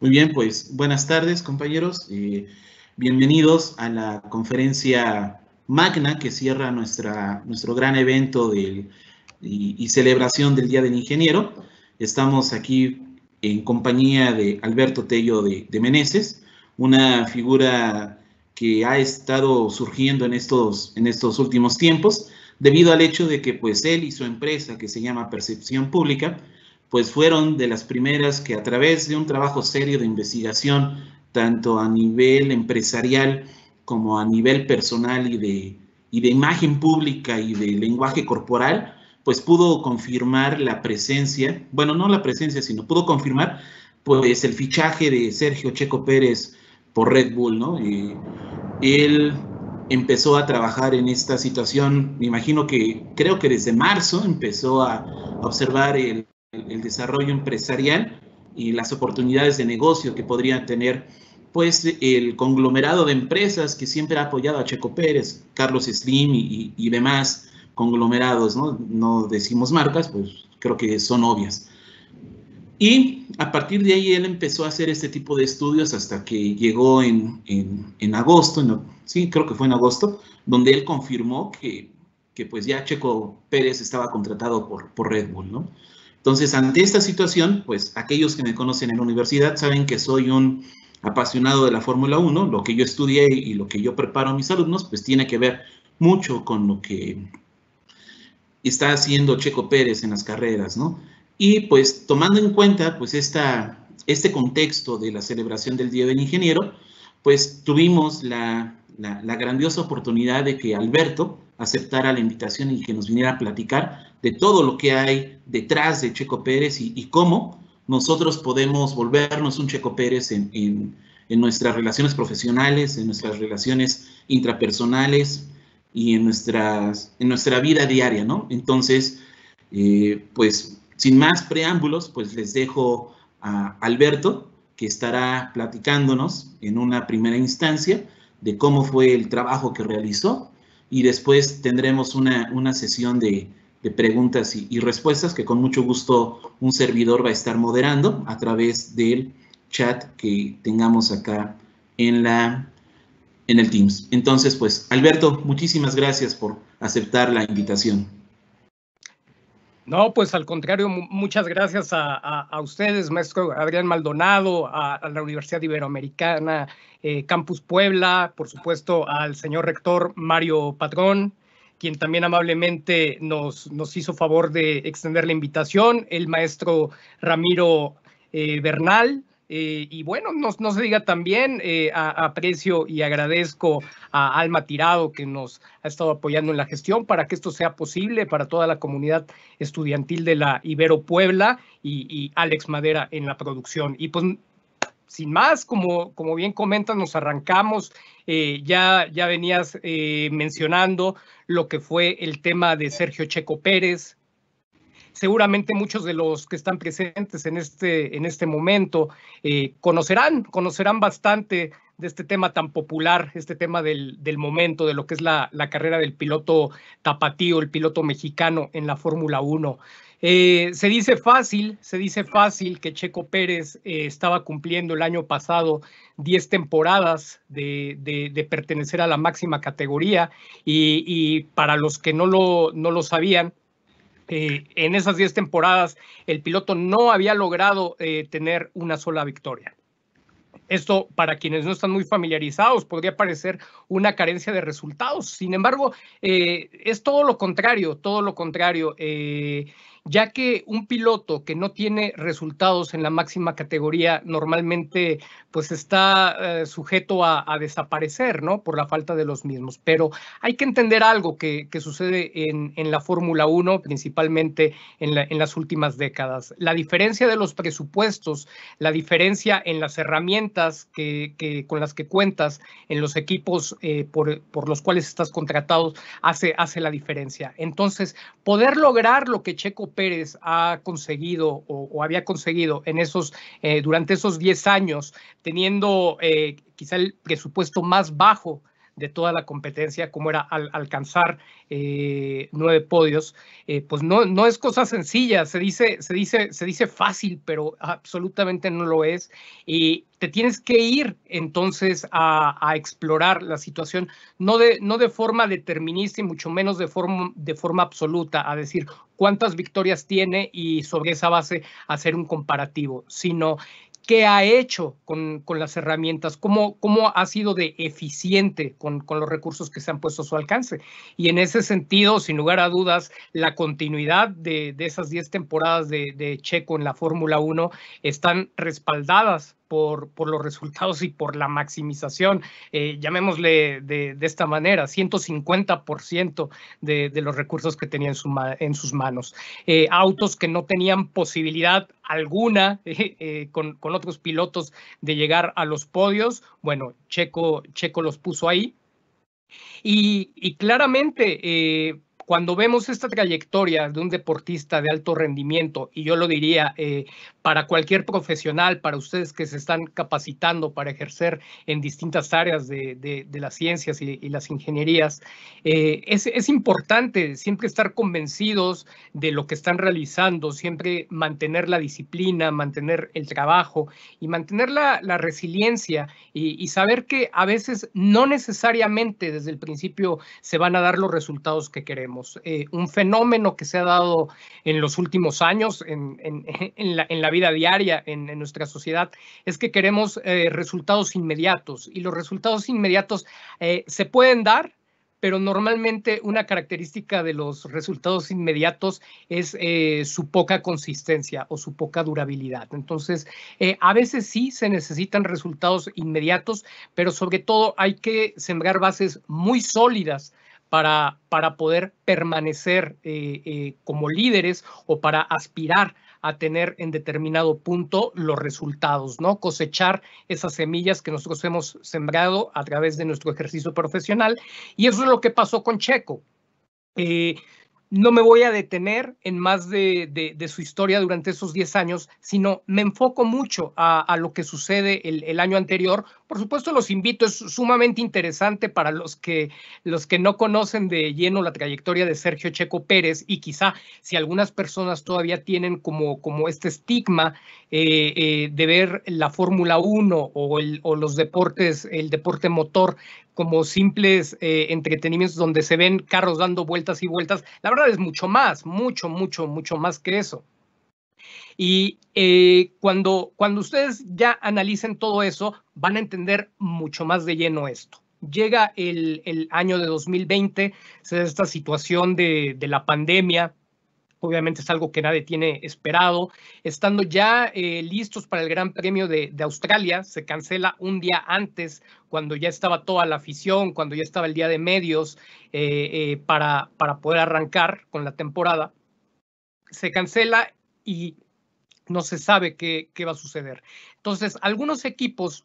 Muy bien, pues buenas tardes compañeros. Bienvenidos a la conferencia magna que cierra nuestra, nuestro gran evento del, y, celebración del Día del Ingeniero. Estamos aquí en compañía de Alberto Tello de, de Meneses, una figura que ha estado surgiendo en estos, en estos últimos tiempos, debido al hecho de que pues él y su empresa, que se llama Percepción Pública, pues fueron de las primeras que a través de un trabajo serio de investigación, tanto a nivel empresarial como a nivel personal y de, y de imagen pública y de lenguaje corporal, pues pudo confirmar la presencia, bueno, no la presencia, sino pudo confirmar pues el fichaje de Sergio Checo Pérez por Red Bull, ¿no? Y él empezó a trabajar en esta situación, me imagino que creo que desde marzo empezó a observar el, el desarrollo empresarial y las oportunidades de negocio que podrían tener pues el conglomerado de empresas que siempre ha apoyado a Checo Pérez, Carlos Slim y, demás conglomerados, ¿no? No decimos marcas, pues creo que son obvias. Y a partir de ahí él empezó a hacer este tipo de estudios hasta que llegó en, en, agosto, sí, creo que fue en agosto, donde él confirmó que, que pues ya Checo Pérez estaba contratado por, por Red Bull, ¿no? Entonces, ante esta situación, pues aquellos que me conocen en la universidad saben que soy un apasionado de la Fórmula 1, lo que yo estudié y lo que yo preparo a mis alumnos, pues tiene que ver mucho con lo que está haciendo Checo Pérez en las carreras, ¿no? Y pues tomando en cuenta pues esta, este contexto de la celebración del Día del Ingeniero, pues tuvimos la, la grandiosa oportunidad de que Alberto aceptara la invitación y que nos viniera a platicar de todo lo que hay detrás de Checo Pérez y, cómo nosotros podemos volvernos un Checo Pérez en, nuestras relaciones profesionales, en nuestras relaciones intrapersonales y en, nuestras, en nuestra vida diaria, ¿no? Entonces, eh, pues sin más preámbulos, pues les dejo a Alberto, que estará platicándonos en una primera instancia de cómo fue el trabajo que realizó y después tendremos una, una sesión de, de preguntas y, respuestas que con mucho gusto un servidor va a estar moderando a través del chat que tengamos acá en, la, en el Teams. Entonces, pues, Alberto, muchísimas gracias por aceptar la invitación. No, pues al contrario, muchas gracias a, ustedes, maestro Adrián Maldonado, a, la Universidad Iberoamericana, eh, Campus Puebla, por supuesto al señor rector Mario Patrón, quien también amablemente nos, nos hizo favor de extender la invitación, el maestro Ramiro eh, Bernal. Eh, y bueno, no, se diga también, eh, aprecio y agradezco a Alma Tirado que nos ha estado apoyando en la gestión para que esto sea posible para toda la comunidad estudiantil de la Ibero Puebla y, y Alex Madera en la producción. Y pues sin más, como, como bien comentas, nos arrancamos. Eh, ya, ya venías eh, mencionando lo que fue el tema de Sergio Checo Pérez. Seguramente muchos de los que están presentes en este, en este momento eh, conocerán, conocerán bastante de este tema tan popular, este tema del, del momento, de lo que es la, la, carrera del piloto tapatío, el piloto mexicano en la Fórmula 1. Eh, se dice fácil, se dice fácil que Checo Pérez eh, estaba cumpliendo el año pasado 10 temporadas de, pertenecer a la máxima categoría y, para los que no lo, no lo sabían, eh, en esas 10 temporadas el piloto no había logrado tener una sola victoria. Esto, para quienes no están muy familiarizados, podría parecer una carencia de resultados. Sin embargo, es todo lo contrario, todo lo contrario ya que un piloto que no tiene resultados en la máxima categoría normalmente pues está eh, sujeto a, desaparecer, ¿no? Por la falta de los mismos. Pero hay que entender algo que, sucede en, la Fórmula 1, principalmente en, las últimas décadas. La diferencia de los presupuestos, la diferencia en las herramientas que, con las que cuentas en los equipos eh, por, los cuales estás contratado hace, hace la diferencia. Entonces, poder lograr lo que Checo Pérez ha conseguido o, había conseguido en esos, eh, durante esos 10 años, teniendo eh, quizá el presupuesto más bajo de toda la competencia, como era alcanzar eh, nueve podios, eh, pues no, no es cosa sencilla, se dice, se, dice, se dice fácil, pero absolutamente no lo es. Y te tienes que ir entonces a, explorar la situación, no de, no de forma determinista y mucho menos de forma, de forma absoluta, a decir cuántas victorias tiene y sobre esa base hacer un comparativo, sino qué ha hecho con, las herramientas, cómo, cómo, ha sido de eficiente con, los recursos que se han puesto a su alcance. Y en ese sentido, sin lugar a dudas, la continuidad de, esas 10 temporadas de, de Checo en la Fórmula 1 están respaldadas por, los resultados y por la maximización, eh, llamémosle de, esta manera, 150% de, de, los recursos que tenía en, su, en sus manos. Eh, autos que no tenían posibilidad alguna eh, con, otros pilotos de llegar a los podios, bueno, Checo, Checo los puso ahí. Y, y claramente cuando vemos esta trayectoria de un deportista de alto rendimiento, y yo lo diría para cualquier profesional, para ustedes que se están capacitando para ejercer en distintas áreas de, las ciencias y, las ingenierías, eh, es, importante siempre estar convencidos de lo que están realizando, siempre mantener la disciplina, mantener el trabajo y mantener la, resiliencia y saber que a veces no necesariamente desde el principio se van a dar los resultados que queremos. Eh, un fenómeno que se ha dado en los últimos años en, la, vida diaria en, nuestra sociedad es que queremos eh, resultados inmediatos y los resultados inmediatos eh, se pueden dar, pero normalmente una característica de los resultados inmediatos es su poca consistencia o su poca durabilidad. Entonces, a veces sí se necesitan resultados inmediatos, pero sobre todo hay que sembrar bases muy sólidas para, para poder permanecer eh, eh, como líderes o para aspirar a tener en determinado punto los resultados, ¿no? Cosechar esas semillas que nosotros hemos sembrado a través de nuestro ejercicio profesional. Y eso es lo que pasó con Checo. Eh, no me voy a detener en más de, su historia durante esos 10 años, sino me enfoco mucho a, lo que sucede el, año anterior. Por supuesto, los invito, es sumamente interesante para los que, los que no conocen de lleno la trayectoria de Sergio Checo Pérez y quizá si algunas personas todavía tienen como, como este estigma eh, eh, de ver la Fórmula 1 o, o los deportes, el deporte motor como simples eh, entretenimientos donde se ven carros dando vueltas y vueltas. La verdad es mucho más, mucho, mucho, mucho más que eso. Y eh, cuando, cuando ustedes ya analicen todo eso, van a entender mucho más de lleno esto. Llega el, año de 2020, se da esta situación de, de la pandemia, obviamente es algo que nadie tiene esperado. Estando ya eh, listos para el Gran Premio de, Australia, se cancela un día antes, cuando ya estaba toda la afición, cuando ya estaba el día de medios eh, para, para poder arrancar con la temporada. Se cancela y no se sabe qué, qué va a suceder. Entonces, algunos equipos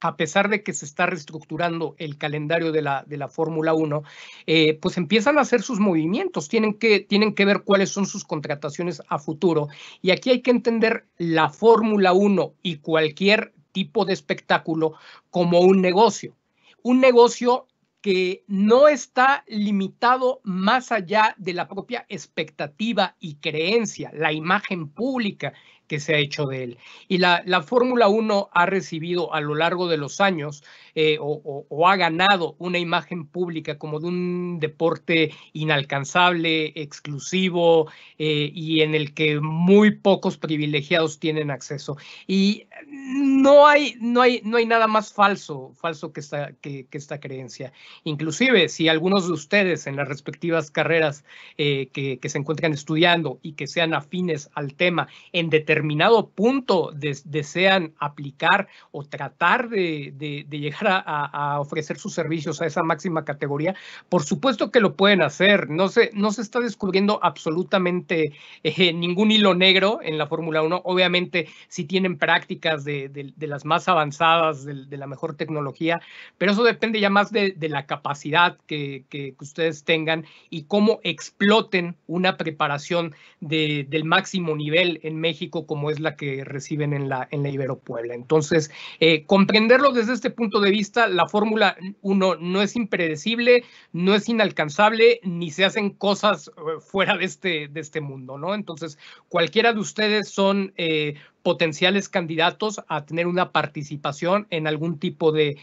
a pesar de que se está reestructurando el calendario de la, de la Fórmula 1, eh, pues empiezan a hacer sus movimientos, tienen que, tienen que ver cuáles son sus contrataciones a futuro. Y aquí hay que entender la Fórmula 1 y cualquier tipo de espectáculo como un negocio. Un negocio que no está limitado más allá de la propia expectativa y creencia, la imagen pública que se ha hecho de él. Y la, la Fórmula 1 ha recibido a lo largo de los años eh, o, ha ganado una imagen pública como de un deporte inalcanzable, exclusivo eh, y en el que muy pocos privilegiados tienen acceso. Y no hay, no hay, no hay nada más falso, falso que esta, que, esta creencia. Inclusive si algunos de ustedes en las respectivas carreras eh, que, que se encuentran estudiando y que sean afines al tema en determinados determinado punto desean aplicar o tratar de, llegar a, ofrecer sus servicios a esa máxima categoría, por supuesto que lo pueden hacer. No se, no se está descubriendo absolutamente eh, ningún hilo negro en la Fórmula 1. Obviamente, si tienen prácticas de, las más avanzadas, de, la mejor tecnología, pero eso depende ya más de, la capacidad que, que, ustedes tengan y cómo exploten una preparación del máximo nivel en México como es la que reciben en la, en la Ibero Puebla. Entonces, eh, comprenderlo desde este punto de vista, la Fórmula 1 no es impredecible, no es inalcanzable, ni se hacen cosas eh, fuera de este, de este mundo, ¿no? Entonces, cualquiera de ustedes son eh, potenciales candidatos a tener una participación en algún tipo de,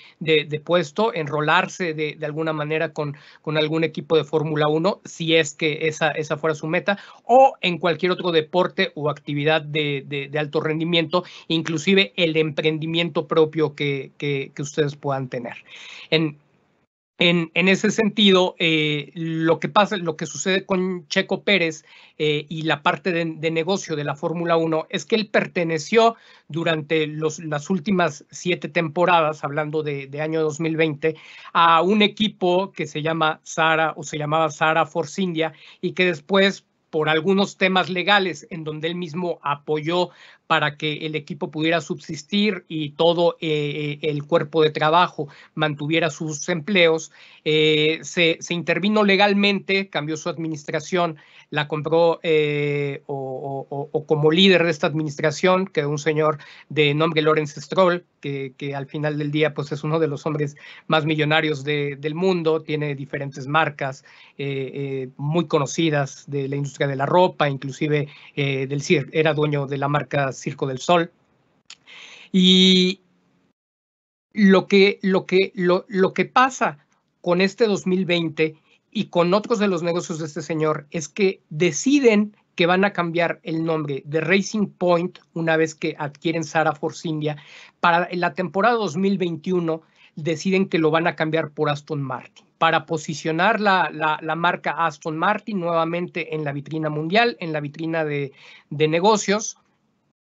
puesto, enrolarse de, alguna manera con, con algún equipo de Fórmula 1, si es que esa, esa fuera su meta, o en cualquier otro deporte o actividad de, alto rendimiento, inclusive el emprendimiento propio que, que, que ustedes puedan tener. En, en, ese sentido, eh, lo que pasa, lo que sucede con Checo Pérez eh, y la parte de, negocio de la Fórmula 1 es que él perteneció durante las últimas siete temporadas, hablando de, año 2020, a un equipo que se llama Sara o se llamaba Sara Force India y que después por algunos temas legales en donde él mismo apoyó para que el equipo pudiera subsistir y todo eh, el cuerpo de trabajo mantuviera sus empleos, eh, se, intervino legalmente, cambió su administración, la compró eh, o, como líder de esta administración, que un señor de nombre Lawrence Stroll, que, al final del día pues es uno de los hombres más millonarios del mundo, tiene diferentes marcas muy conocidas de la industria de la ropa, inclusive del CIR, era dueño de la marca Circo del Sol. Y lo que, lo que, lo, lo que pasa con este 2020 y con otros de los negocios de este señor es que deciden que van a cambiar el nombre de Racing Point una vez que adquieren Sara Force India. Para la temporada 2021 deciden que lo van a cambiar por Aston Martin para posicionar la, la, marca Aston Martin nuevamente en la vitrina mundial, en la vitrina de, de negocios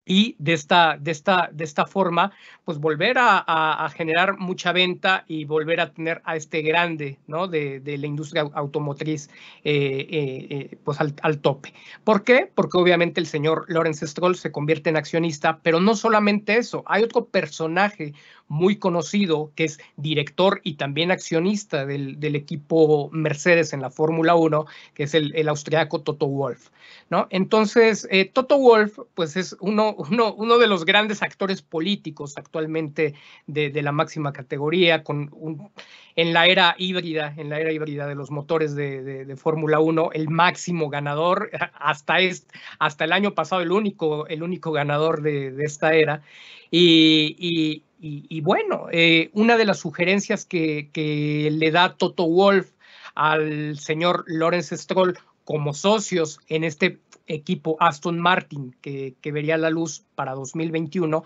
y de esta, de esta, de esta forma, pues volver a, generar mucha venta y volver a tener a este grande ¿no? de, la industria automotriz eh, eh, eh, pues al, al, tope. ¿Por qué? Porque obviamente el señor Lawrence Stroll se convierte en accionista, pero no solamente eso, hay otro personaje muy conocido que es director y también accionista del, del equipo Mercedes en la Fórmula 1, que es el, el austriaco Toto Wolf. ¿no? Entonces, Toto Wolf, pues es uno, uno, uno de los grandes actores políticos actualmente de, la máxima categoría, con un, en la era híbrida, en la era híbrida de los motores de, Fórmula 1, el máximo ganador, hasta, hasta el año pasado el único, el único ganador de, esta era. Y, bueno, eh, una de las sugerencias que, que le da Toto Wolf al señor Lawrence Stroll como socios en este equipo Aston Martin que, vería la luz para 2021,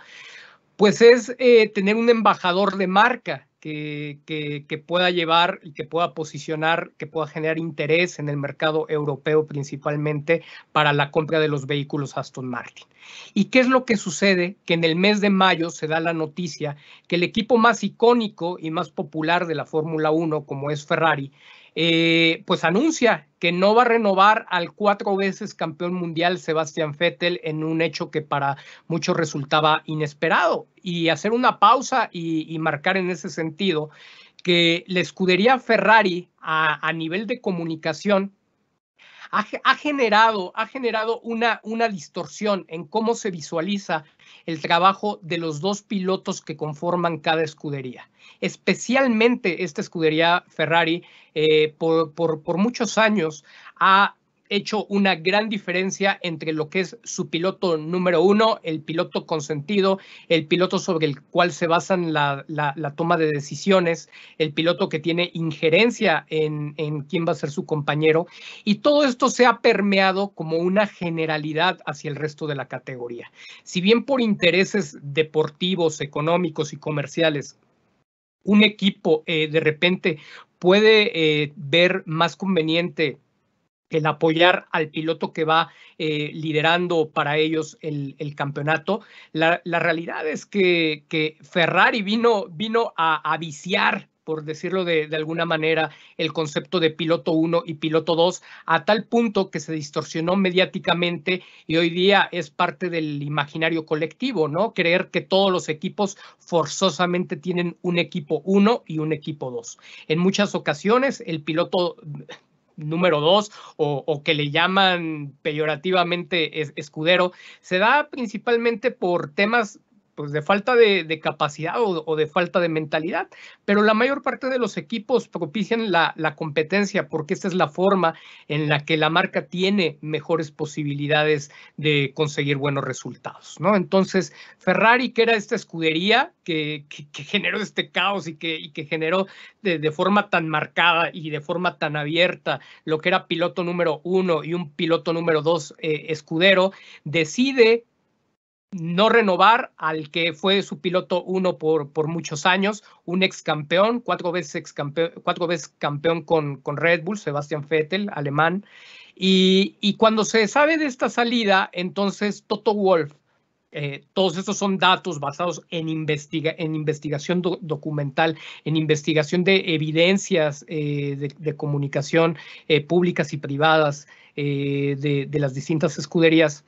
pues es eh, tener un embajador de marca que, pueda llevar y que pueda posicionar, que pueda generar interés en el mercado europeo principalmente para la compra de los vehículos Aston Martin. ¿Y qué es lo que sucede? Que en el mes de mayo se da la noticia que el equipo más icónico y más popular de la Fórmula 1, como es Ferrari, eh, pues anuncia que no va a renovar al cuatro veces campeón mundial Sebastián Vettel en un hecho que para muchos resultaba inesperado. Y hacer una pausa y, marcar en ese sentido que la escudería Ferrari a, nivel de comunicación ha, generado, ha generado una, una distorsión en cómo se visualiza el trabajo de los dos pilotos que conforman cada escudería. Especialmente esta escudería Ferrari eh, por, por, muchos años ha hecho una gran diferencia entre lo que es su piloto número uno, el piloto consentido, el piloto sobre el cual se basan la, toma de decisiones, el piloto que tiene injerencia en, en, quién va a ser su compañero. Y todo esto se ha permeado como una generalidad hacia el resto de la categoría. Si bien por intereses deportivos, económicos y comerciales un equipo eh, de repente puede eh, ver más conveniente el apoyar al piloto que va eh, liderando para ellos el, campeonato. La, realidad es que, Ferrari vino, vino a, viciar por decirlo de, alguna manera, el concepto de piloto 1 y piloto 2, a tal punto que se distorsionó mediáticamente y hoy día es parte del imaginario colectivo, ¿no? Creer que todos los equipos forzosamente tienen un equipo 1 y un equipo 2. En muchas ocasiones, el piloto número dos o, que le llaman peyorativamente escudero, se da principalmente por temas pues de falta de, capacidad o, de falta de mentalidad, pero la mayor parte de los equipos propician la, competencia porque esta es la forma en la que la marca tiene mejores posibilidades de conseguir buenos resultados, ¿no? Entonces, Ferrari, que era esta escudería que, generó este caos y que, y que generó de, forma tan marcada y de forma tan abierta lo que era piloto número uno y un piloto número dos eh, escudero, decide no renovar al que fue su piloto uno por, por muchos años, un ex campeón, cuatro veces, ex campeón, cuatro veces campeón con, con Red Bull, Sebastian Vettel, alemán. Y, cuando se sabe de esta salida, entonces Toto Wolf, eh, todos estos son datos basados en, investiga en investigación documental, en investigación de evidencias eh, de, comunicación eh, públicas y privadas de, de, las distintas escuderías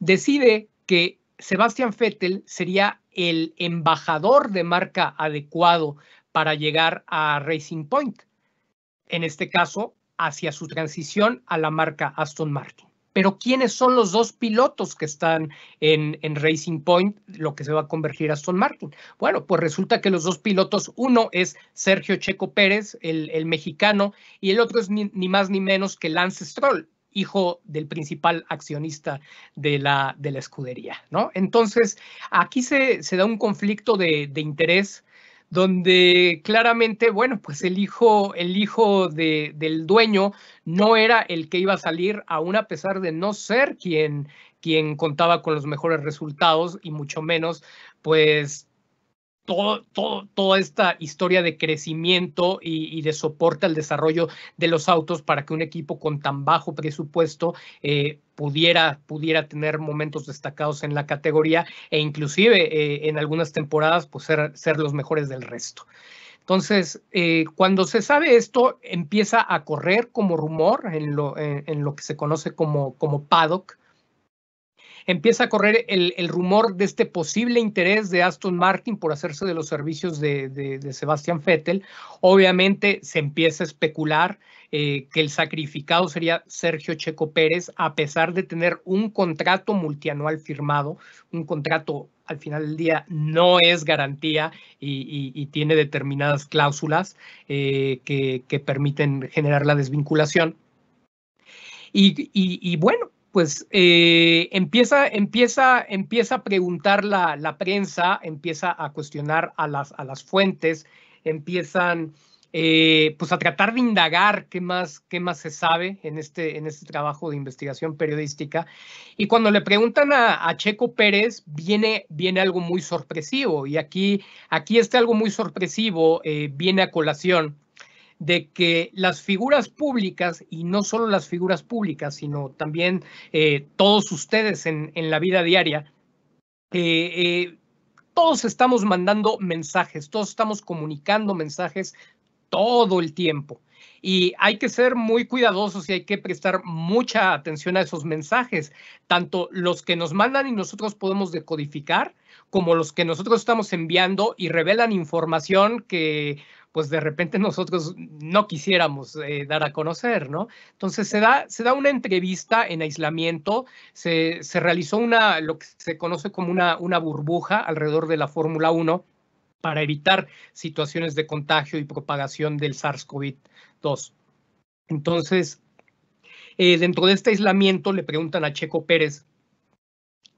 decide que Sebastian Vettel sería el embajador de marca adecuado para llegar a Racing Point, en este caso hacia su transición a la marca Aston Martin. Pero ¿quiénes son los dos pilotos que están en, Racing Point, lo que se va a convertir a Aston Martin? Bueno, pues resulta que los dos pilotos, uno es Sergio Checo Pérez, el, mexicano, y el otro es ni, ni, más ni menos que Lance Stroll, hijo del principal accionista de la, de la escudería, ¿no? Entonces, aquí se, se da un conflicto de, de, interés donde claramente, bueno, pues el hijo, el hijo de, del dueño no era el que iba a salir, aún a pesar de no ser quien, quien contaba con los mejores resultados y mucho menos, pues toda esta historia de crecimiento y, de soporte al desarrollo de los autos para que un equipo con tan bajo presupuesto eh, pudiera, pudiera tener momentos destacados en la categoría e inclusive eh, en algunas temporadas pues ser, ser los mejores del resto. Entonces, eh, cuando se sabe esto, empieza a correr como rumor en lo, en, lo que se conoce como, como paddock, empieza a correr el, rumor de este posible interés de Aston Martin por hacerse de los servicios de, de, Sebastian Vettel. Obviamente se empieza a especular eh, que el sacrificado sería Sergio Checo Pérez, a pesar de tener un contrato multianual firmado, un contrato al final del día no es garantía y, tiene determinadas cláusulas eh, que, permiten generar la desvinculación. y, bueno, pues eh, empieza, empieza, empieza a preguntar la, la, prensa, empieza a cuestionar a las, a las fuentes, empiezan eh, pues a tratar de indagar qué más, qué más se sabe en este, en este trabajo de investigación periodística. Y cuando le preguntan a, Checo Pérez, viene, viene algo muy sorpresivo. Y aquí, aquí este algo muy sorpresivo eh, viene a colación de que las figuras públicas, y no solo las figuras públicas, sino también eh, todos ustedes en, la vida diaria, eh, eh, todos estamos mandando mensajes, todos estamos comunicando mensajes todo el tiempo. Y hay que ser muy cuidadosos y hay que prestar mucha atención a esos mensajes, tanto los que nos mandan y nosotros podemos decodificar, como los que nosotros estamos enviando y revelan información que pues de repente nosotros no quisiéramos eh, dar a conocer, ¿no? Entonces se da, se da una entrevista en aislamiento, se, se realizó una, lo que se conoce como una, una burbuja alrededor de la Fórmula 1 para evitar situaciones de contagio y propagación del SARS-CoV-2. Entonces, eh, dentro de este aislamiento le preguntan a Checo Pérez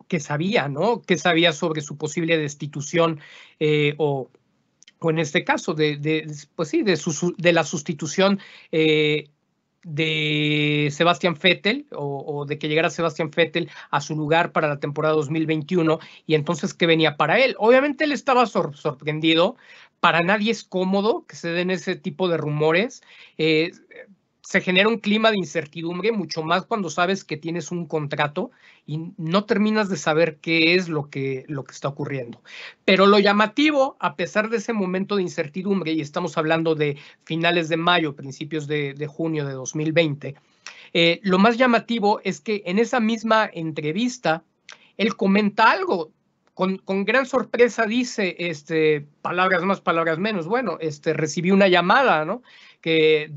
qué sabía, ¿no? ¿Qué sabía sobre su posible destitución eh, o o en este caso, de, pues sí, de, la sustitución eh, de Sebastián Vettel o, de que llegara Sebastián Vettel a su lugar para la temporada 2021 y entonces qué venía para él. Obviamente él estaba sorprendido, para nadie es cómodo que se den ese tipo de rumores. Eh, se genera un clima de incertidumbre, mucho más cuando sabes que tienes un contrato y no terminas de saber qué es lo que, lo que está ocurriendo. Pero lo llamativo, a pesar de ese momento de incertidumbre, y estamos hablando de finales de mayo, principios de, junio de 2020, eh, lo más llamativo es que en esa misma entrevista, él comenta algo con, con, gran sorpresa dice, este, palabras más, palabras menos, bueno, este, recibí una llamada, ¿no? Que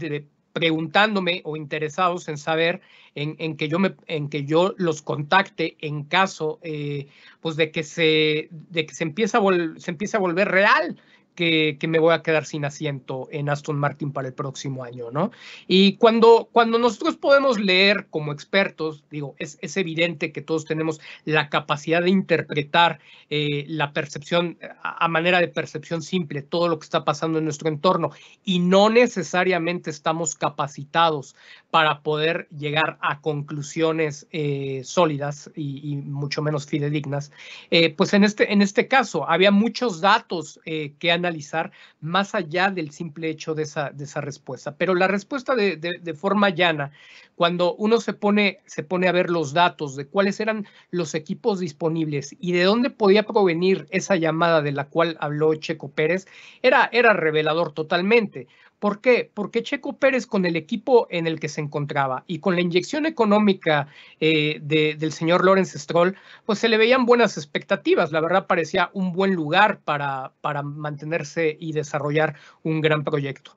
preguntándome o interesados en saber en, en, que yo me, en que yo los contacte en caso eh, pues de que se de que se empieza a se empiece a volver real que, me voy a quedar sin asiento en Aston Martin para el próximo año, ¿no? Y cuando, cuando nosotros podemos leer como expertos, digo, es, es evidente que todos tenemos la capacidad de interpretar eh, la percepción, a, manera de percepción simple, todo lo que está pasando en nuestro entorno, y no necesariamente estamos capacitados para poder llegar a conclusiones eh, sólidas y, mucho menos fidedignas, eh, pues en este, en este caso había muchos datos que han analizar más allá del simple hecho de esa, de respuesta. Pero la respuesta de, de, forma llana, cuando uno se pone, se pone a ver los datos de cuáles eran los equipos disponibles y de dónde podía provenir esa llamada de la cual habló Checo Pérez, era, era revelador totalmente. ¿Por qué? Porque Checo Pérez con el equipo en el que se encontraba y con la inyección económica eh, del señor Lawrence Stroll, pues se le veían buenas expectativas. La verdad parecía un buen lugar para, para mantenerse y desarrollar un gran proyecto.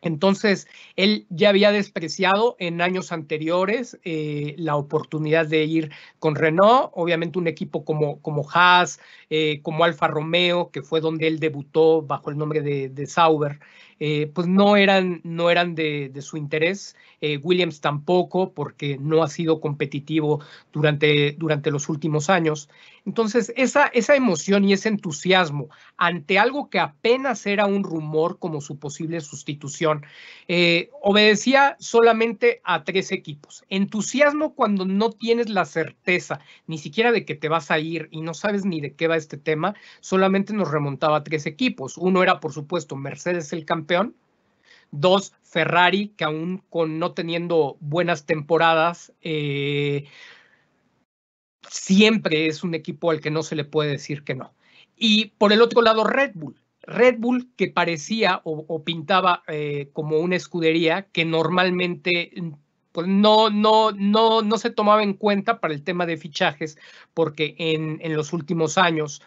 Entonces, él ya había despreciado en años anteriores eh, la oportunidad de ir con Renault, obviamente un equipo como, como Haas, eh, como Alfa Romeo, que fue donde él debutó bajo el nombre de, de Sauber. Eh, pues no eran, no eran de, su interés. Eh, Williams tampoco, porque no ha sido competitivo durante, durante los últimos años. Entonces, esa, esa emoción y ese entusiasmo ante algo que apenas era un rumor como su posible sustitución, eh, obedecía solamente a tres equipos. Entusiasmo cuando no tienes la certeza ni siquiera de que te vas a ir y no sabes ni de qué va este tema, solamente nos remontaba a tres equipos. Uno era, por supuesto, Mercedes el campeón Dos, Ferrari, que aún con no teniendo buenas temporadas, eh, siempre es un equipo al que no se le puede decir que no. Y por el otro lado, Red Bull. Red Bull que parecía o, pintaba eh, como una escudería que normalmente no, no, no, no se tomaba en cuenta para el tema de fichajes, porque en, en los últimos años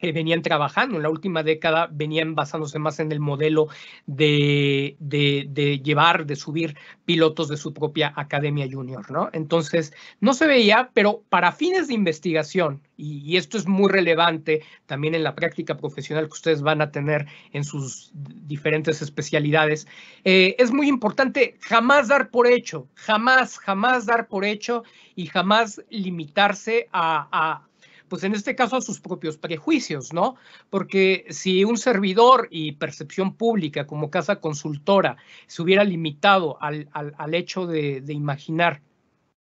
venían trabajando en la última década, venían basándose más en el modelo de, de, llevar, de subir pilotos de su propia academia junior, ¿no? Entonces, no se veía, pero para fines de investigación, y, esto es muy relevante también en la práctica profesional que ustedes van a tener en sus diferentes especialidades, eh, es muy importante jamás dar por hecho, jamás, jamás dar por hecho y jamás limitarse a pues en este caso a sus propios prejuicios, ¿no? Porque si un servidor y percepción pública como casa consultora se hubiera limitado al, al, hecho de, de imaginar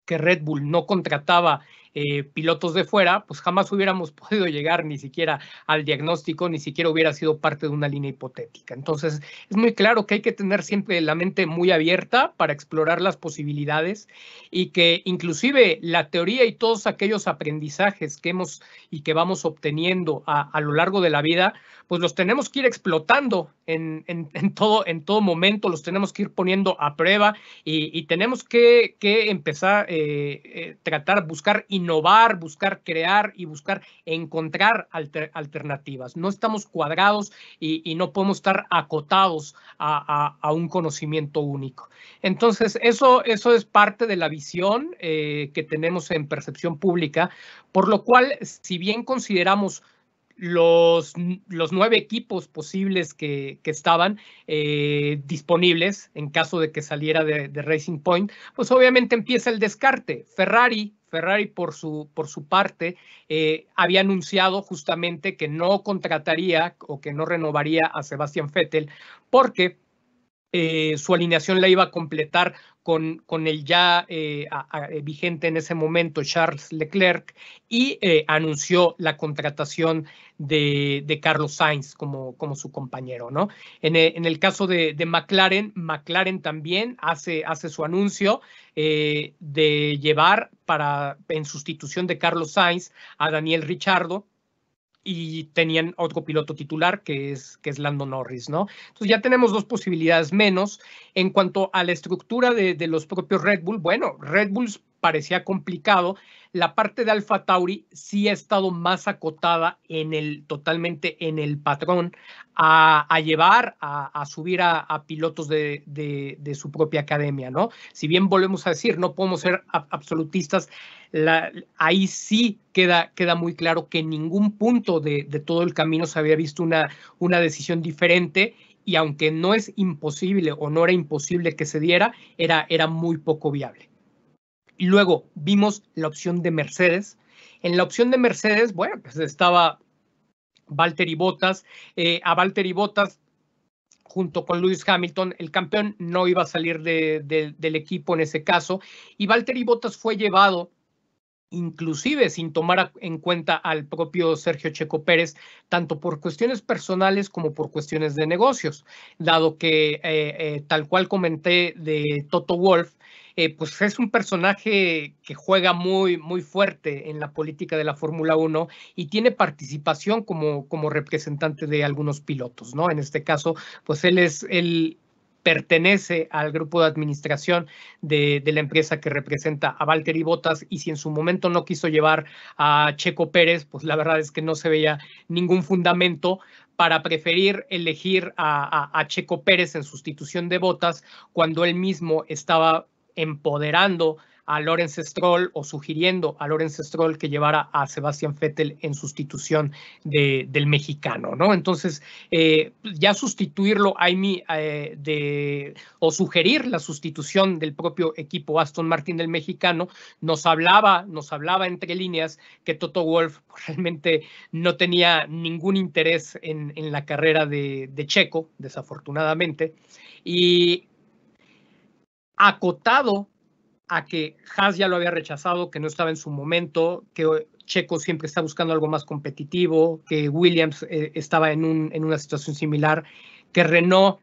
que Red Bull no contrataba eh, pilotos de fuera, pues jamás hubiéramos podido llegar ni siquiera al diagnóstico, ni siquiera hubiera sido parte de una línea hipotética. Entonces, es muy claro que hay que tener siempre la mente muy abierta para explorar las posibilidades y que inclusive la teoría y todos aquellos aprendizajes que hemos y que vamos obteniendo a, lo largo de la vida, pues los tenemos que ir explotando en, todo, en todo momento, los tenemos que ir poniendo a prueba y, tenemos que, empezar a eh, eh, tratar, buscar innovar, buscar crear y buscar encontrar alternativas. No estamos cuadrados y, no podemos estar acotados a, un conocimiento único. Entonces, eso, eso es parte de la visión eh, que tenemos en percepción pública, por lo cual, si bien consideramos los, los, nueve equipos posibles que, estaban eh, disponibles en caso de que saliera de, Racing Point, pues obviamente empieza el descarte. Ferrari Ferrari, por su, por su parte, eh, había anunciado justamente que no contrataría o que no renovaría a Sebastián Vettel porque eh, su alineación la iba a completar con, con el ya eh, vigente en ese momento Charles Leclerc y anunció la contratación de, de, Carlos Sainz como, como su compañero. ¿no? En, el, caso de, de, McLaren, McLaren también hace, hace su anuncio de llevar para, en sustitución de Carlos Sainz a Daniel Richardo y tenían otro piloto titular que es, que es Lando Norris, ¿no? Entonces ya tenemos dos posibilidades menos. En cuanto a la estructura de, los propios Red Bull, bueno, Red Bull parecía complicado. La parte de Alfa Tauri sí ha estado más acotada en el, totalmente en el patrón a, llevar, a, subir a, pilotos de, de, su propia academia, ¿no? Si bien volvemos a decir, no podemos ser absolutistas, ahí sí queda, queda muy claro que en ningún punto de, todo el camino se había visto una, una decisión diferente y aunque no es imposible o no era imposible que se diera, era, era muy poco viable. Luego vimos la opción de Mercedes. En la opción de Mercedes, bueno, pues estaba Valtteri Bottas. Eh, a Valtteri Bottas, junto con Lewis Hamilton, el campeón no iba a salir del equipo en ese caso. Y Valtteri Bottas fue llevado inclusive sin tomar en cuenta al propio Sergio Checo Pérez, tanto por cuestiones personales como por cuestiones de negocios, dado que, eh, eh, tal cual comenté de Toto Wolf, eh, pues es un personaje que juega muy, muy fuerte en la política de la Fórmula 1 y tiene participación como, como representante de algunos pilotos, ¿no? En este caso, pues él es el pertenece al grupo de administración de, la empresa que representa a Valtteri Bottas y si en su momento no quiso llevar a Checo Pérez, pues la verdad es que no se veía ningún fundamento para preferir elegir a, a Checo Pérez en sustitución de Bottas cuando él mismo estaba empoderando a Lorenz Stroll o sugiriendo a Lorenz Stroll que llevara a Sebastián Vettel en sustitución de, del mexicano, ¿no? Entonces, eh, ya sustituirlo eh, de, o sugerir la sustitución del propio equipo Aston Martin del mexicano, nos hablaba, nos hablaba entre líneas que Toto Wolf realmente no tenía ningún interés en, la carrera de Checo, desafortunadamente, y acotado a que Haas ya lo había rechazado, que no estaba en su momento, que Checo siempre está buscando algo más competitivo, que Williams eh, estaba en, un, en, una situación similar, que Renault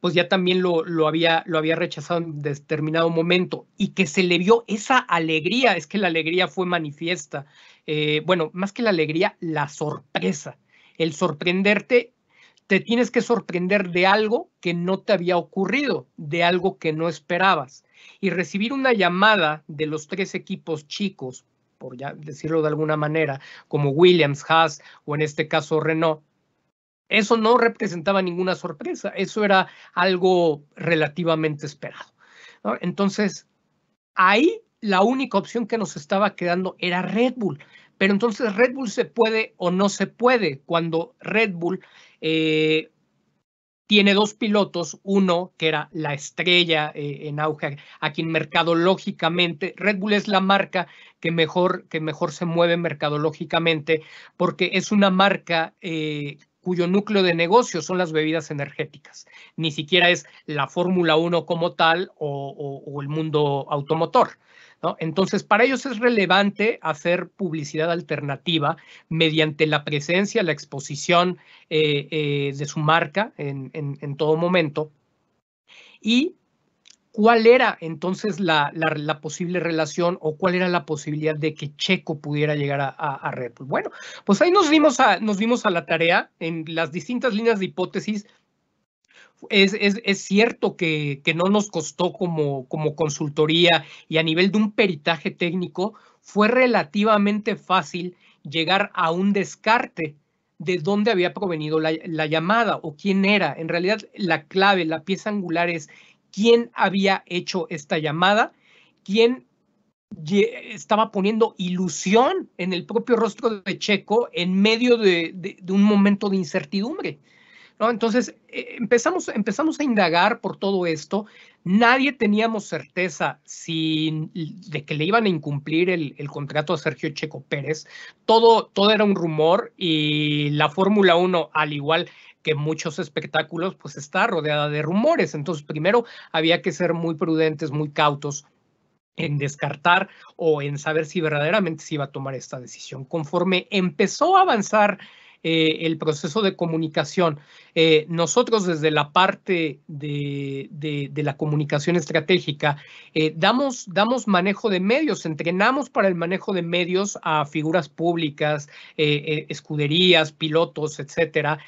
pues ya también lo, lo, había, lo había rechazado en determinado momento y que se le vio esa alegría, es que la alegría fue manifiesta, eh, bueno, más que la alegría, la sorpresa, el sorprenderte te tienes que sorprender de algo que no te había ocurrido, de algo que no esperabas. Y recibir una llamada de los tres equipos chicos, por ya decirlo de alguna manera, como Williams, Haas o en este caso Renault, eso no representaba ninguna sorpresa, eso era algo relativamente esperado. Entonces, ahí la única opción que nos estaba quedando era Red Bull. Pero entonces Red Bull se puede o no se puede cuando Red Bull eh, tiene dos pilotos, uno que era la estrella eh, en auge, a quien mercadológicamente, Red Bull es la marca que mejor, que mejor se mueve mercadológicamente porque es una marca eh, cuyo núcleo de negocio son las bebidas energéticas. Ni siquiera es la Fórmula 1 como tal o el mundo automotor. Entonces, para ellos es relevante hacer publicidad alternativa mediante la presencia, la exposición eh, eh, de su marca en, todo momento. ¿Y cuál era entonces la, posible relación o cuál era la posibilidad de que Checo pudiera llegar a, Red Bull? Bueno, pues ahí nos dimos, a, nos dimos a la tarea en las distintas líneas de hipótesis es, cierto que, no nos costó como, como consultoría y a nivel de un peritaje técnico, fue relativamente fácil llegar a un descarte de dónde había provenido la, llamada o quién era. En realidad, la clave, la pieza angular es quién había hecho esta llamada, quién estaba poniendo ilusión en el propio rostro de Checo en medio de un momento de incertidumbre. Entonces, eh, empezamos, empezamos a indagar por todo esto. Nadie teníamos certeza si, de que le iban a incumplir el, contrato a Sergio Checo Pérez. Todo, todo era un rumor y la Fórmula 1, al igual que muchos espectáculos, pues está rodeada de rumores. Entonces, primero había que ser muy prudentes, muy cautos en descartar o en saber si verdaderamente se iba a tomar esta decisión. Conforme empezó a avanzar eh, el proceso de comunicación. Eh, nosotros desde la parte de, la comunicación estratégica eh, damos, damos manejo de medios, entrenamos para el manejo de medios a figuras públicas, escuderías, pilotos, etcétera,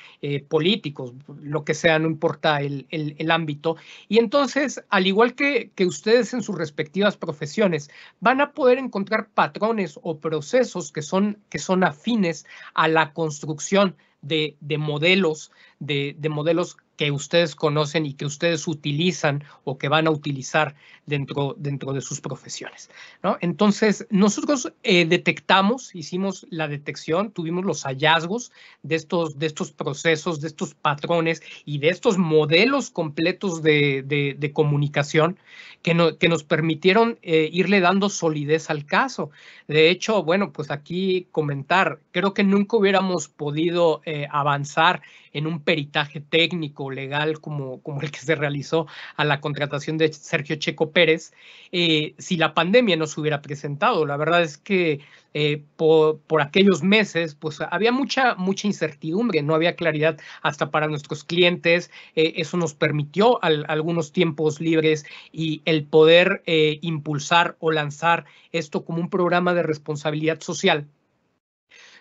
políticos, lo que sea, no importa el, ámbito. Y entonces, al igual que, que ustedes en sus respectivas profesiones, van a poder encontrar patrones o procesos que son, que son afines a la construcción de, de modelos, de, de, modelos que ustedes conocen y que ustedes utilizan o que van a utilizar dentro, dentro de sus profesiones. Entonces, nosotros eh, detectamos, hicimos la detección, tuvimos los hallazgos de estos, de estos procesos, de estos patrones y de estos modelos completos de, de, comunicación que, que, nos permitieron eh, irle dando solidez al caso. De hecho, bueno, pues aquí comentar, creo que nunca hubiéramos podido eh, avanzar en un peritaje técnico, legal, como, como el que se realizó a la contratación de Sergio Checo Pérez, eh, si la pandemia no se hubiera presentado. La verdad es que eh, por, aquellos meses, pues había mucha, mucha incertidumbre, no había claridad hasta para nuestros clientes. Eh, eso nos permitió algunos tiempos libres y el poder impulsar o lanzar esto como un programa de responsabilidad social,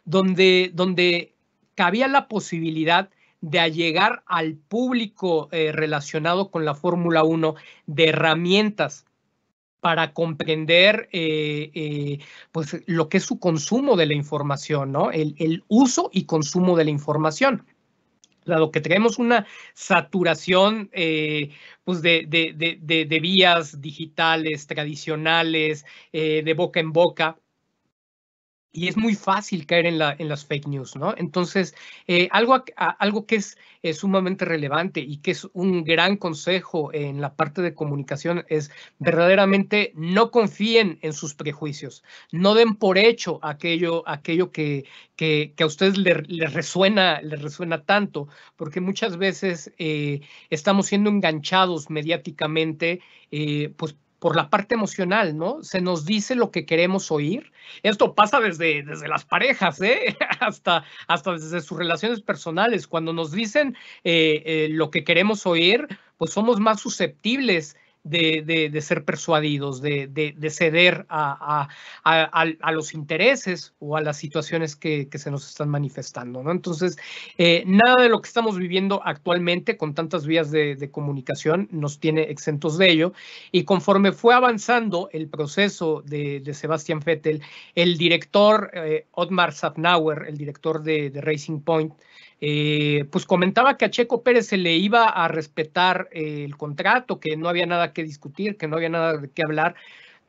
donde, donde cabía la posibilidad de llegar al público eh, relacionado con la Fórmula 1 de herramientas para comprender eh, eh, pues, lo que es su consumo de la información, ¿no? El, uso y consumo de la información. Dado que tenemos una saturación pues de, de, de, vías digitales, tradicionales, de boca en boca, y es muy fácil caer en, la, en las fake news, ¿no? Entonces, eh, algo, algo que es, sumamente relevante y que es un gran consejo en la parte de comunicación es verdaderamente no confíen en sus prejuicios, no den por hecho aquello, aquello que, que, a ustedes les, resuena, les resuena tanto, porque muchas veces eh, estamos siendo enganchados mediáticamente, eh, pues por la parte emocional, ¿no? Se nos dice lo que queremos oír. Esto pasa desde, desde las parejas, ¿eh? hasta, hasta desde sus relaciones personales. Cuando nos dicen eh, eh, lo que queremos oír, pues somos más susceptibles de, ser persuadidos, de, ceder a, los intereses o a las situaciones que, se nos están manifestando. ¿no? Entonces, eh, nada de lo que estamos viviendo actualmente con tantas vías de, comunicación nos tiene exentos de ello. Y conforme fue avanzando el proceso de, Sebastián Vettel, el director eh, Otmar Safnauer, el director de Racing Point, eh, pues comentaba que a Checo Pérez se le iba a respetar eh, el contrato, que no había nada que discutir, que no había nada de qué hablar,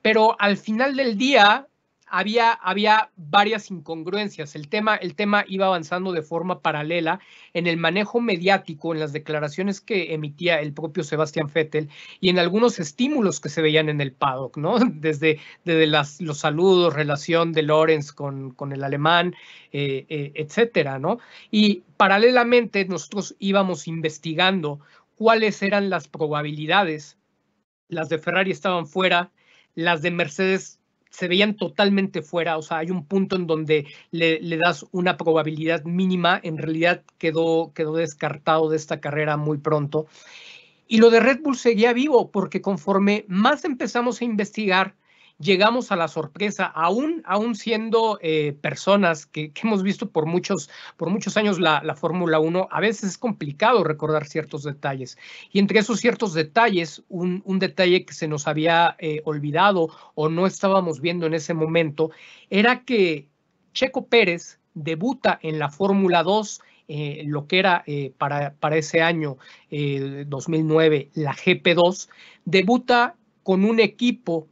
pero al final del día había, había varias incongruencias. El tema, el tema iba avanzando de forma paralela en el manejo mediático, en las declaraciones que emitía el propio Sebastián Vettel y en algunos estímulos que se veían en el paddock, ¿no? Desde, desde las, los saludos, relación de Lorenz con, con el alemán, eh, eh, etcétera, ¿no? Y paralelamente nosotros íbamos investigando cuáles eran las probabilidades. Las de Ferrari estaban fuera, las de Mercedes se veían totalmente fuera, o sea, hay un punto en donde le, das una probabilidad mínima, en realidad quedó, quedó descartado de esta carrera muy pronto. Y lo de Red Bull seguía vivo, porque conforme más empezamos a investigar, llegamos a la sorpresa, aún, aún siendo eh, personas que, hemos visto por muchos, por muchos años la, la Fórmula 1, a veces es complicado recordar ciertos detalles. Y entre esos ciertos detalles, un, un detalle que se nos había eh, olvidado o no estábamos viendo en ese momento, era que Checo Pérez debuta en la Fórmula 2 eh, lo que era para, para, ese año 2009 la GP2, debuta con un equipo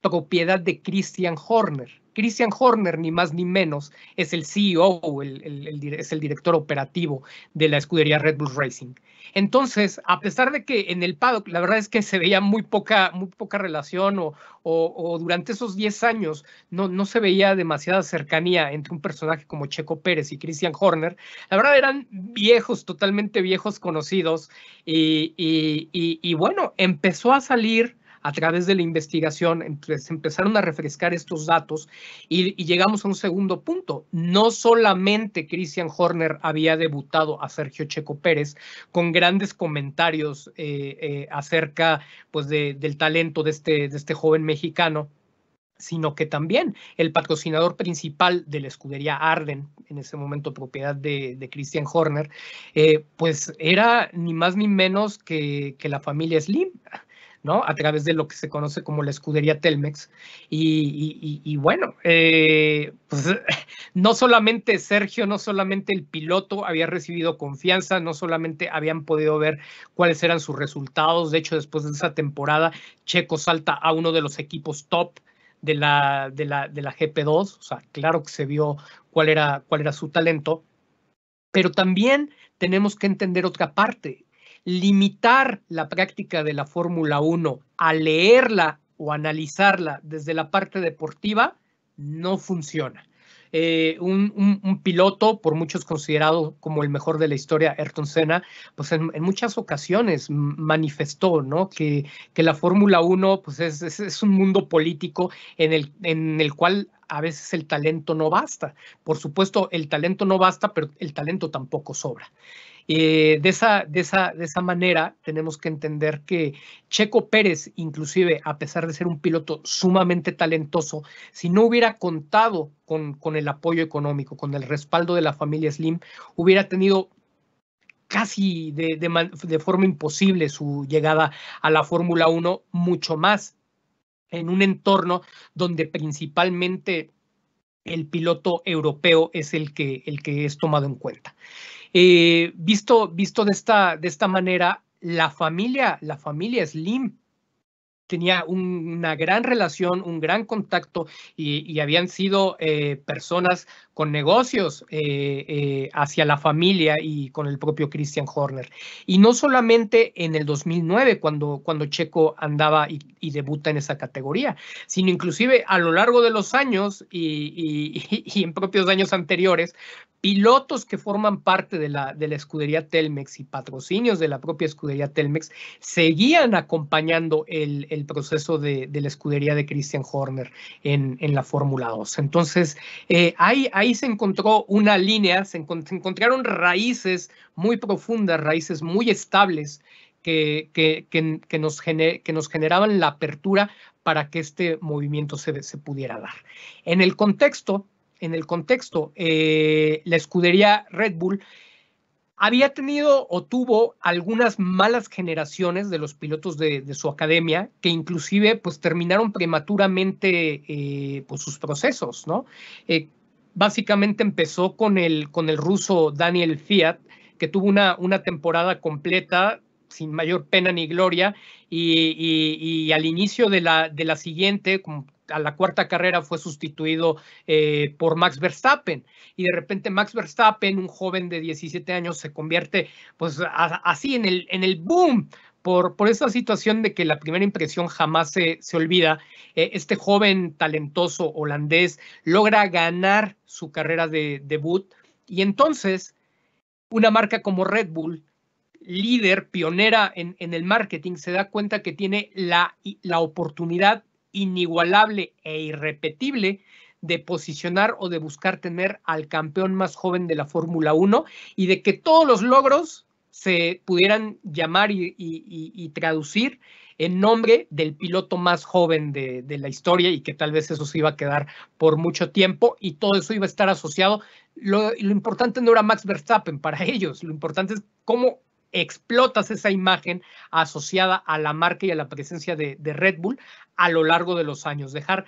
propiedad de Christian Horner. Christian Horner, ni más ni menos, es el CEO, es el director operativo de la escudería Red Bull Racing. Entonces, a pesar de que en el paddock la verdad es que se veía muy poca, muy poca relación o, durante esos 10 años no, no, se veía demasiada cercanía entre un personaje como Checo Pérez y Christian Horner, la verdad eran viejos, totalmente viejos conocidos y, y bueno, empezó a salir a través de la investigación, entonces empezaron a refrescar estos datos y, llegamos a un segundo punto. No solamente Christian Horner había debutado a Sergio Checo Pérez con grandes comentarios eh, eh, acerca pues, del talento de este, de este joven mexicano, sino que también el patrocinador principal de la escudería Arden, en ese momento propiedad de, Christian Horner, eh, pues era ni más ni menos que, que, la familia Slim. ¿No? A través de lo que se conoce como la escudería Telmex. Y, bueno, eh, pues no solamente Sergio, no solamente el piloto había recibido confianza, no solamente habían podido ver cuáles eran sus resultados. De hecho, después de esa temporada, Checo salta a uno de los equipos top de la, de la, de la GP2, o sea, claro que se vio cuál era, cuál era su talento, pero también tenemos que entender otra parte. Limitar la práctica de la Fórmula 1 a leerla o analizarla desde la parte deportiva no funciona. Eh, un, piloto, por muchos considerado como el mejor de la historia, Ayrton Senna, pues en, muchas ocasiones manifestó ¿no? que, la Fórmula 1 pues es, es, un mundo político en el, en el cual a veces el talento no basta. Por supuesto, el talento no basta, pero el talento tampoco sobra. Eh, de, esa, de, esa, de esa manera tenemos que entender que Checo Pérez, inclusive a pesar de ser un piloto sumamente talentoso, si no hubiera contado con, con el apoyo económico, con el respaldo de la familia Slim, hubiera tenido casi de, de, forma imposible su llegada a la Fórmula 1, mucho más en un entorno donde principalmente el piloto europeo es el que, el que es tomado en cuenta. Eh, visto, visto de, esta, de esta manera, la familia, la familia Slim tenía una gran relación, un gran contacto y, habían sido eh, personas con negocios eh, eh, hacia la familia y con el propio Christian Horner. Y no solamente en el 2009, cuando, cuando Checo andaba y, debuta en esa categoría, sino inclusive a lo largo de los años y, y en propios años anteriores, pilotos que forman parte de la, de la escudería Telmex y patrocinios de la propia escudería Telmex seguían acompañando el, el proceso de, de, la escudería de Christian Horner en, en la Fórmula 2. Entonces, eh, ahí, ahí se encontró una línea, se, encontraron raíces muy profundas, raíces muy estables que, que, que, nos, gener, que nos generaban la apertura para que este movimiento se, se pudiera dar. En el contexto en el contexto, eh, la escudería Red Bull había tenido o tuvo algunas malas generaciones de los pilotos de, su academia que inclusive pues terminaron prematuramente eh, pues, sus procesos, ¿no? Eh, básicamente empezó con el, con el ruso Daniel Fiat, que tuvo una, una temporada completa sin mayor pena ni gloria y, al inicio de la, de la siguiente, a la cuarta carrera fue sustituido eh, por Max Verstappen y de repente Max Verstappen, un joven de 17 años, se convierte pues así en el, en el boom por, por esa situación de que la primera impresión jamás se, se olvida. Eh, este joven talentoso holandés logra ganar su carrera de debut y entonces una marca como Red Bull líder, pionera en, en, el marketing, se da cuenta que tiene la, la oportunidad inigualable e irrepetible de posicionar o de buscar tener al campeón más joven de la Fórmula 1 y de que todos los logros se pudieran llamar y, traducir en nombre del piloto más joven de, la historia y que tal vez eso se iba a quedar por mucho tiempo y todo eso iba a estar asociado. Lo, lo importante no era Max Verstappen para ellos, lo importante es cómo explotas esa imagen asociada a la marca y a la presencia de, Red Bull a lo largo de los años. Dejar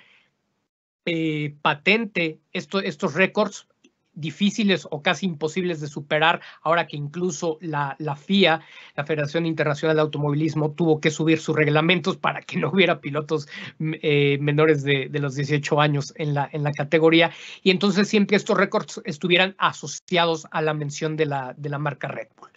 eh, patente estos récords difíciles o casi imposibles de superar, ahora que incluso la, la, FIA, la Federación Internacional de Automovilismo, tuvo que subir sus reglamentos para que no hubiera pilotos eh, menores de, de, los 18 años en la, en la categoría, y entonces siempre estos récords estuvieran asociados a la mención de la, de la marca Red Bull.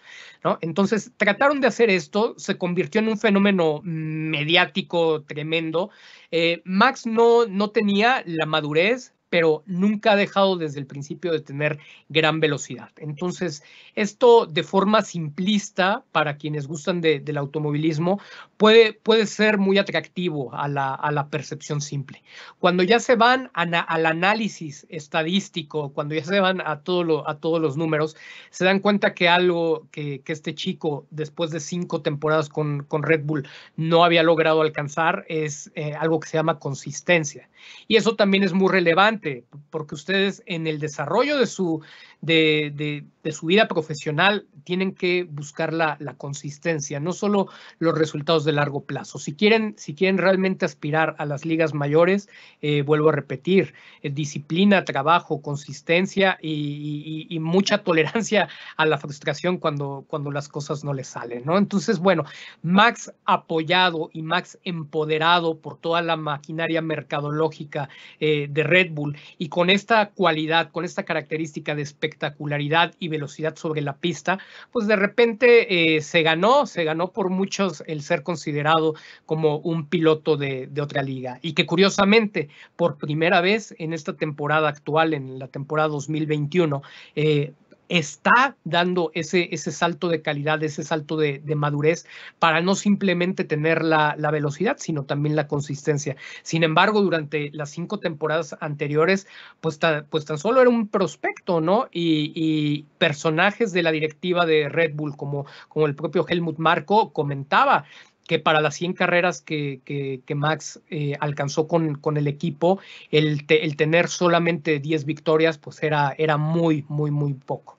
Entonces, trataron de hacer esto, se convirtió en un fenómeno mediático tremendo. Eh, Max no, no tenía la madurez, pero nunca ha dejado desde el principio de tener gran velocidad. Entonces, esto de forma simplista, para quienes gustan del automovilismo, puede, puede ser muy atractivo a la, a la percepción simple. Cuando ya se van al análisis estadístico, cuando ya se van a, todo lo, a todos los números, se dan cuenta que algo que, que este chico, después de cinco temporadas con, con, Red Bull, no había logrado alcanzar es eh, algo que se llama consistencia. Y eso también es muy relevante, porque ustedes en el desarrollo de su, de, su vida profesional tienen que buscar la, consistencia, no solo los resultados de largo plazo. Si quieren, si quieren realmente aspirar a las ligas mayores, eh, vuelvo a repetir, eh, disciplina, trabajo, consistencia y, mucha tolerancia a la frustración cuando, cuando las cosas no les salen, ¿no? Entonces, bueno, Max apoyado y Max empoderado por toda la maquinaria mercadológica eh, de Red Bull y con esta cualidad, con esta característica de espectacularidad y velocidad sobre la pista, pues de repente eh, se ganó, se ganó por muchos el ser considerado como un piloto de, otra liga. Y que curiosamente, por primera vez en esta temporada actual, en la temporada 2021, eh, está dando ese, ese salto de calidad, ese salto de, madurez para no simplemente tener la, velocidad, sino también la consistencia. Sin embargo, durante las cinco temporadas anteriores, pues, pues tan solo era un prospecto, ¿no? Y, personajes de la directiva de Red Bull, como, como el propio Helmut Marco, comentaba que para las 100 carreras que, que, Max eh, alcanzó con, con, el equipo, el, el, tener solamente 10 victorias, pues era, era muy, muy, muy poco.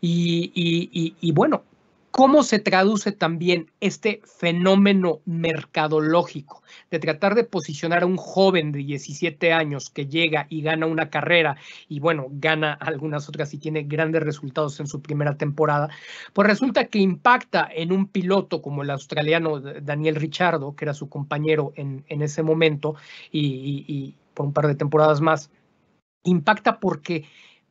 Y, y, y, bueno, ¿Cómo se traduce también este fenómeno mercadológico de tratar de posicionar a un joven de 17 años que llega y gana una carrera y bueno, gana algunas otras y tiene grandes resultados en su primera temporada? Pues resulta que impacta en un piloto como el australiano Daniel Richardo, que era su compañero en, en ese momento y, y por un par de temporadas más, impacta porque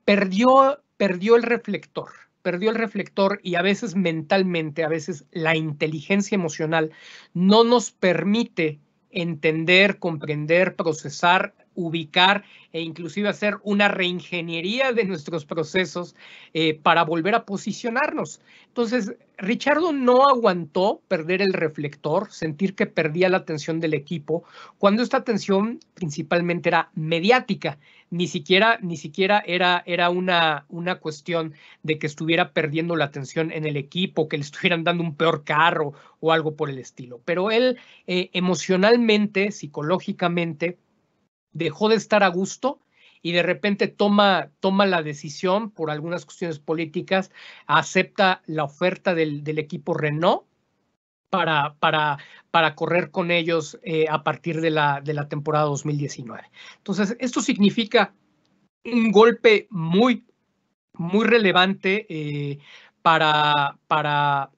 perdió, perdió el reflector perdió el reflector y a veces mentalmente, a veces la inteligencia emocional no nos permite entender, comprender, procesar, ubicar e inclusive hacer una reingeniería de nuestros procesos eh, para volver a posicionarnos. Entonces, Richardo no aguantó perder el reflector, sentir que perdía la atención del equipo, cuando esta atención principalmente era mediática, ni siquiera, ni siquiera era, era una, una cuestión de que estuviera perdiendo la atención en el equipo, que le estuvieran dando un peor carro o algo por el estilo. Pero él eh, emocionalmente, psicológicamente, dejó de estar a gusto y de repente toma, toma la decisión por algunas cuestiones políticas, acepta la oferta del, equipo Renault para, para, para, correr con ellos eh, a partir de la, de la temporada 2019. Entonces, esto significa un golpe muy, muy relevante eh, para, para,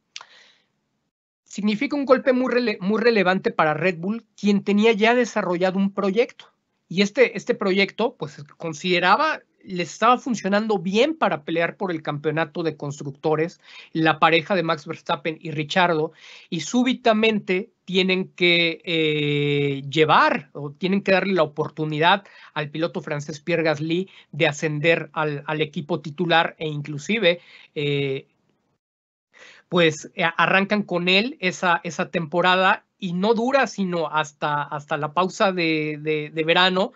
significa un golpe muy relevante para Red Bull, quien tenía ya desarrollado un proyecto. Y este, este proyecto, pues consideraba, les estaba funcionando bien para pelear por el campeonato de constructores, la pareja de Max Verstappen y Richardo, y súbitamente tienen que eh, llevar o tienen que darle la oportunidad al piloto francés Pierre Gasly de ascender al, equipo titular e inclusive eh, pues eh, arrancan con él esa, esa temporada y no dura sino hasta, hasta la pausa de, verano,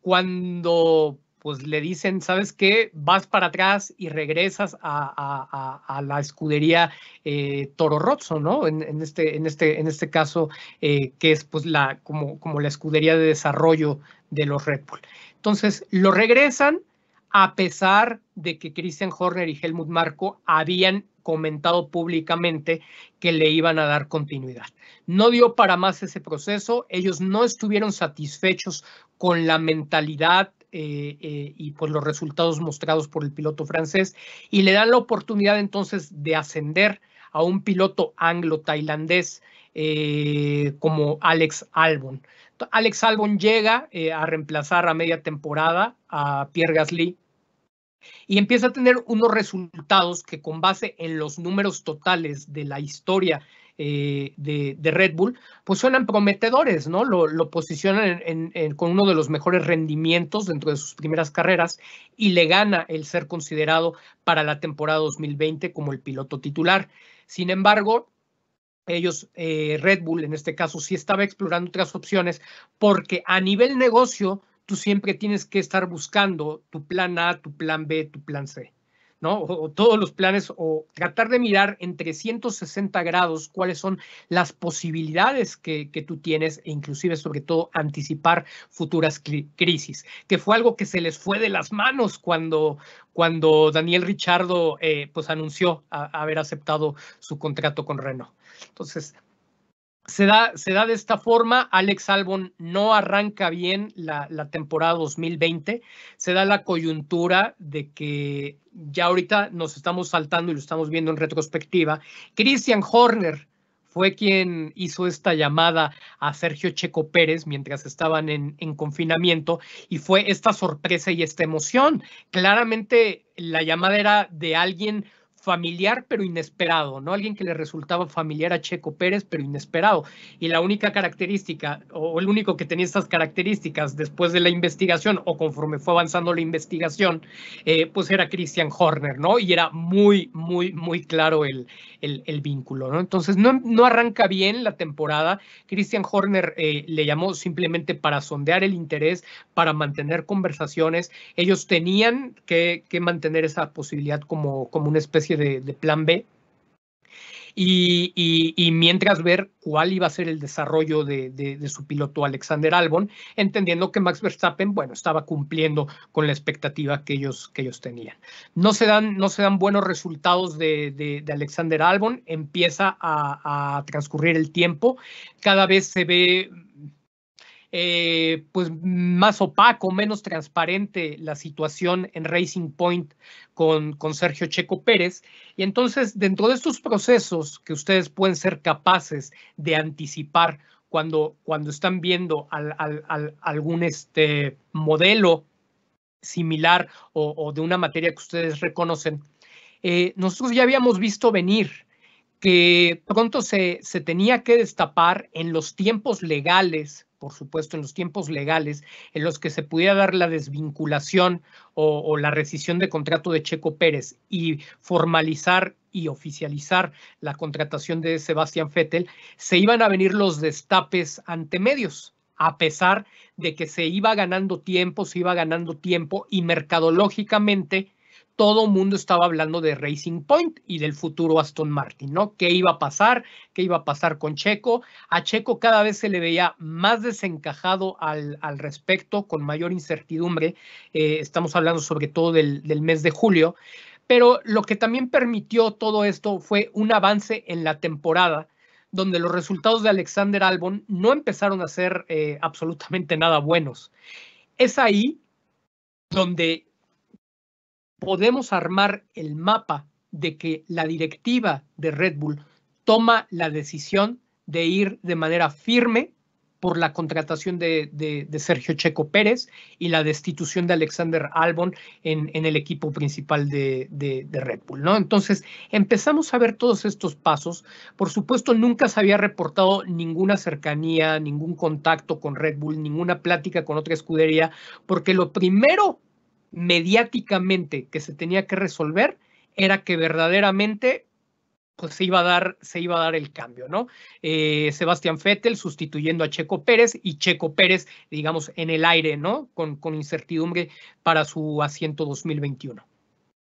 cuando pues le dicen, ¿sabes qué? Vas para atrás y regresas a, la escudería eh, Toro Rosso, ¿no? En, este, en, este, en este caso, eh, que es pues la, como, como la escudería de desarrollo de los Red Bull. Entonces, lo regresan a pesar de que Christian Horner y Helmut Marko habían comentado públicamente que le iban a dar continuidad. No dio para más ese proceso, ellos no estuvieron satisfechos con la mentalidad eh, eh, y por los resultados mostrados por el piloto francés y le dan la oportunidad entonces de ascender a un piloto anglo-tailandés eh, como Alex Albon. Alex Albon llega a reemplazar a media temporada a Pierre Gasly y empieza a tener unos resultados que con base en los números totales de la historia eh, de, Red Bull, pues suenan prometedores, ¿no? Lo, posicionan con uno de los mejores rendimientos dentro de sus primeras carreras y le gana el ser considerado para la temporada 2020 como el piloto titular. Sin embargo, ellos, eh, Red Bull en este caso, sí estaba explorando otras opciones porque a nivel negocio, tú siempre tienes que estar buscando tu plan A, tu plan B, tu plan C. ¿no? O, todos los planes, o tratar de mirar en 360 grados cuáles son las posibilidades que, tú tienes e inclusive sobre todo anticipar futuras crisis, que fue algo que se les fue de las manos cuando, cuando Daniel Richardo eh, pues anunció haber aceptado su contrato con Renault. Entonces, se da, se da, de esta forma. Alex Albon no arranca bien la, la, temporada 2020. Se da la coyuntura de que ya ahorita nos estamos saltando y lo estamos viendo en retrospectiva. Christian Horner fue quien hizo esta llamada a Sergio Checo Pérez mientras estaban en, en confinamiento y fue esta sorpresa y esta emoción. Claramente la llamada era de alguien familiar pero inesperado, ¿no? Alguien que le resultaba familiar a Checo Pérez pero inesperado. Y la única característica, o el único que tenía estas características después de la investigación o conforme fue avanzando la investigación, eh, pues era Christian Horner, ¿no? Y era muy, muy, muy claro el, el, vínculo, ¿no? Entonces no, no, arranca bien la temporada. Christian Horner eh, le llamó simplemente para sondear el interés, para mantener conversaciones. Ellos tenían que, que mantener esa posibilidad como, como una especie de, plan B. Y, mientras ver cuál iba a ser el desarrollo de, su piloto Alexander Albon, entendiendo que Max Verstappen, bueno, estaba cumpliendo con la expectativa que ellos, que ellos tenían. No se, dan, no se dan buenos resultados de, Alexander Albon, empieza a transcurrir el tiempo, cada vez se ve eh, pues más opaco, menos transparente la situación en Racing Point con, con Sergio Checo Pérez. Y entonces, dentro de estos procesos que ustedes pueden ser capaces de anticipar cuando, cuando están viendo algún este, modelo similar o, de una materia que ustedes reconocen, eh, nosotros ya habíamos visto venir que pronto se, se tenía que destapar en los tiempos legales por supuesto, en los tiempos legales en los que se pudiera dar la desvinculación o, la rescisión de contrato de Checo Pérez y formalizar y oficializar la contratación de Sebastián Vettel, se iban a venir los destapes ante medios, a pesar de que se iba ganando tiempo, se iba ganando tiempo y mercadológicamente todo mundo estaba hablando de Racing Point y del futuro Aston Martin, ¿no? ¿Qué iba a pasar? ¿Qué iba a pasar con Checo? A Checo cada vez se le veía más desencajado al, respecto, con mayor incertidumbre. Eh, estamos hablando sobre todo del, del mes de julio. Pero lo que también permitió todo esto fue un avance en la temporada, donde los resultados de Alexander Albon no empezaron a ser eh, absolutamente nada buenos. Es ahí donde podemos armar el mapa de que la directiva de Red Bull toma la decisión de ir de manera firme por la contratación de, Sergio Checo Pérez y la destitución de Alexander Albon en, el equipo principal de, Red Bull, ¿no? Entonces, empezamos a ver todos estos pasos. Por supuesto, nunca se había reportado ninguna cercanía, ningún contacto con Red Bull, ninguna plática con otra escudería, porque lo primero mediáticamente que se tenía que resolver era que verdaderamente pues se iba a dar, se iba a dar el cambio, ¿no? Eh, Sebastián Vettel sustituyendo a Checo Pérez y Checo Pérez, digamos, en el aire, ¿no? Con, con incertidumbre para su asiento 2021.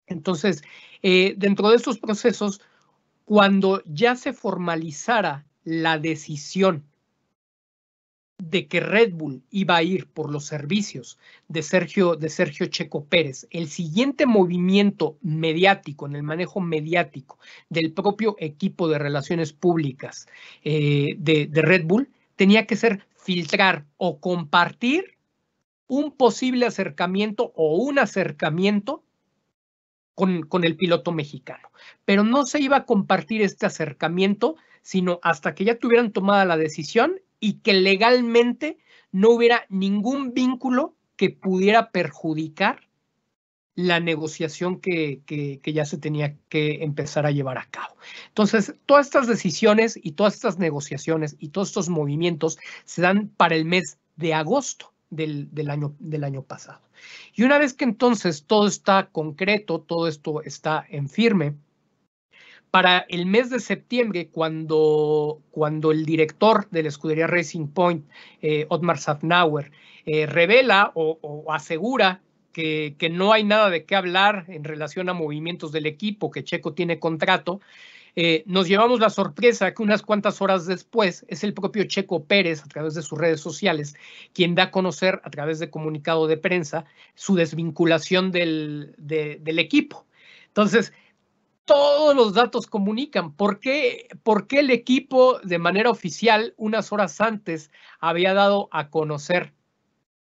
Entonces, eh, dentro de estos procesos, cuando ya se formalizara la decisión de que Red Bull iba a ir por los servicios de Sergio, de Sergio Checo Pérez, el siguiente movimiento mediático, en el manejo mediático del propio equipo de relaciones públicas eh, de, Red Bull, tenía que ser filtrar o compartir un posible acercamiento o un acercamiento con, con, el piloto mexicano. Pero no se iba a compartir este acercamiento, sino hasta que ya tuvieran tomada la decisión y que legalmente no hubiera ningún vínculo que pudiera perjudicar la negociación que, que, ya se tenía que empezar a llevar a cabo. Entonces, todas estas decisiones y todas estas negociaciones y todos estos movimientos se dan para el mes de agosto del, del, año, del año pasado. Y una vez que entonces todo está concreto, todo esto está en firme, para el mes de septiembre, cuando, cuando el director de la escudería Racing Point, eh, Otmar Safnauer, eh, revela o, asegura que, que, no hay nada de qué hablar en relación a movimientos del equipo, que Checo tiene contrato, eh, nos llevamos la sorpresa que unas cuantas horas después es el propio Checo Pérez, a través de sus redes sociales, quien da a conocer a través de comunicado de prensa su desvinculación del, del equipo. Entonces, todos los datos comunican. ¿Por qué, ¿Por qué el equipo de manera oficial unas horas antes había dado a conocer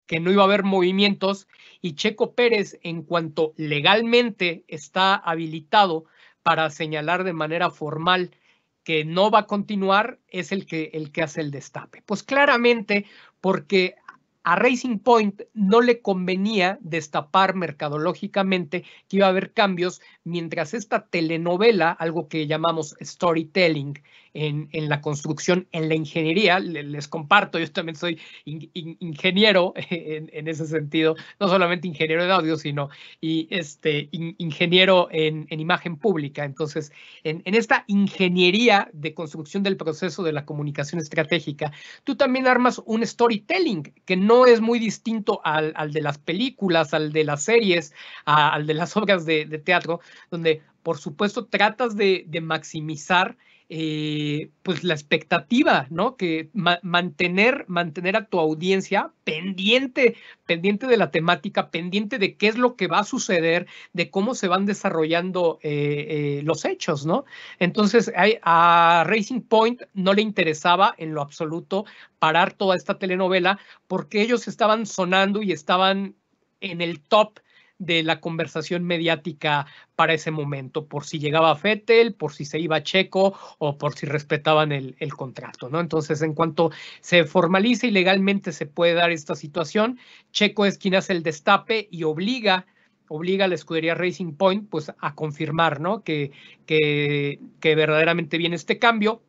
que no iba a haber movimientos y Checo Pérez, en cuanto legalmente está habilitado para señalar de manera formal que no va a continuar, es el que, el que hace el destape? Pues claramente porque a Racing Point no le convenía destapar mercadológicamente que iba a haber cambios mientras esta telenovela, algo que llamamos storytelling, en, la construcción, en la ingeniería. Les, comparto, yo también soy ingeniero en, ese sentido, no solamente ingeniero de audio, sino y este, ingeniero en, imagen pública. Entonces, en, esta ingeniería de construcción del proceso de la comunicación estratégica, tú también armas un storytelling que no es muy distinto al, de las películas, al de las series, al de las obras de, teatro, donde por supuesto tratas de, de maximizar eh, pues la expectativa, ¿no? Que mantener, mantener a tu audiencia pendiente, pendiente de la temática, pendiente de qué es lo que va a suceder, de cómo se van desarrollando eh, eh, los hechos, ¿no? Entonces, a Racing Point no le interesaba en lo absoluto parar toda esta telenovela porque ellos estaban sonando y estaban en el top de la conversación mediática para ese momento, por si llegaba Fettel, por si se iba Checo o por si respetaban el, contrato, ¿no? Entonces, en cuanto se formaliza y legalmente se puede dar esta situación, Checo es quien hace el destape y obliga obliga a la escudería Racing Point pues a confirmar, ¿no? Que, que, que verdaderamente viene este cambio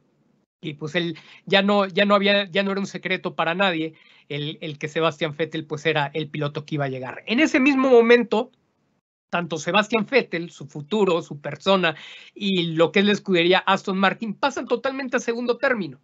y pues él ya no, ya no había, ya no era un secreto para nadie el, que Sebastián Vettel pues era el piloto que iba a llegar. En ese mismo momento, tanto Sebastián Vettel, su futuro, su persona y lo que es la escudería Aston Martin pasan totalmente a segundo término.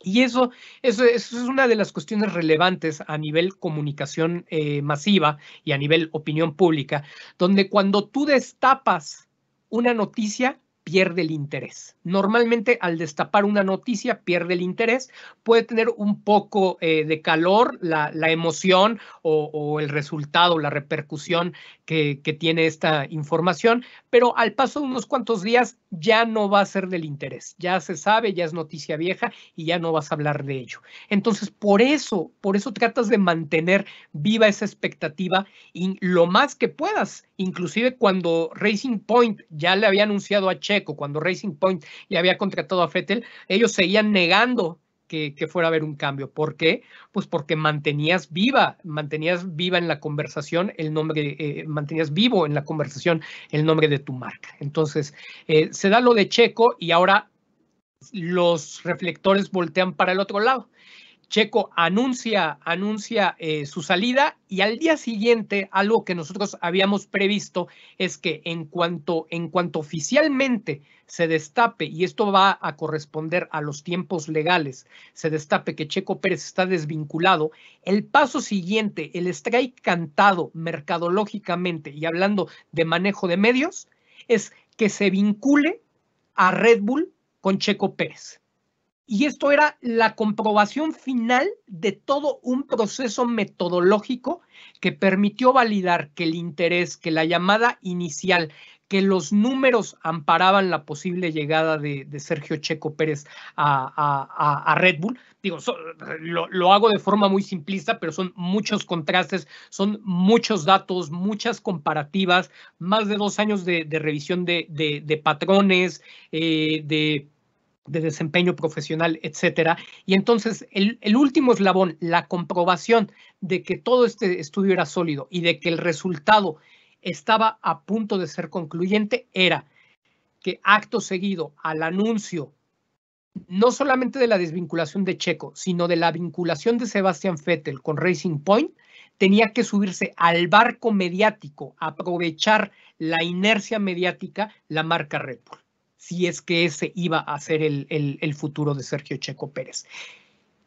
Y eso, eso, eso, es una de las cuestiones relevantes a nivel comunicación eh, masiva y a nivel opinión pública, donde cuando tú destapas una noticia, pierde el interés. Normalmente al destapar una noticia pierde el interés, puede tener un poco eh, de calor la, emoción o, el resultado, la repercusión que, que, tiene esta información, pero al paso de unos cuantos días ya no va a ser del interés, ya se sabe, ya es noticia vieja y ya no vas a hablar de ello. Entonces, por eso, por eso tratas de mantener viva esa expectativa y lo más que puedas, inclusive cuando Racing Point ya le había anunciado a Checo, cuando Racing Point le había contratado a Fettel, ellos seguían negando que, fuera a haber un cambio. ¿Por qué? Pues porque mantenías viva, mantenías viva en la conversación el nombre, eh, mantenías vivo en la conversación el nombre de tu marca. Entonces, eh, se da lo de Checo y ahora los reflectores voltean para el otro lado. Checo anuncia, anuncia eh, su salida y al día siguiente algo que nosotros habíamos previsto es que en cuanto, en cuanto oficialmente se destape, y esto va a corresponder a los tiempos legales, se destape que Checo Pérez está desvinculado, el paso siguiente, el strike cantado mercadológicamente y hablando de manejo de medios, es que se vincule a Red Bull con Checo Pérez. Y esto era la comprobación final de todo un proceso metodológico que permitió validar que el interés, que la llamada inicial, que los números amparaban la posible llegada de, Sergio Checo Pérez a, Red Bull. Digo, lo, hago de forma muy simplista, pero son muchos contrastes, son muchos datos, muchas comparativas, más de dos años de, revisión de, patrones, eh, de de desempeño profesional, etcétera. Y entonces el, último eslabón, la comprobación de que todo este estudio era sólido y de que el resultado estaba a punto de ser concluyente era que acto seguido al anuncio no solamente de la desvinculación de Checo, sino de la vinculación de Sebastian Vettel con Racing Point, tenía que subirse al barco mediático, aprovechar la inercia mediática, la marca Red Bull, si es que ese iba a ser el, el futuro de Sergio Checo Pérez.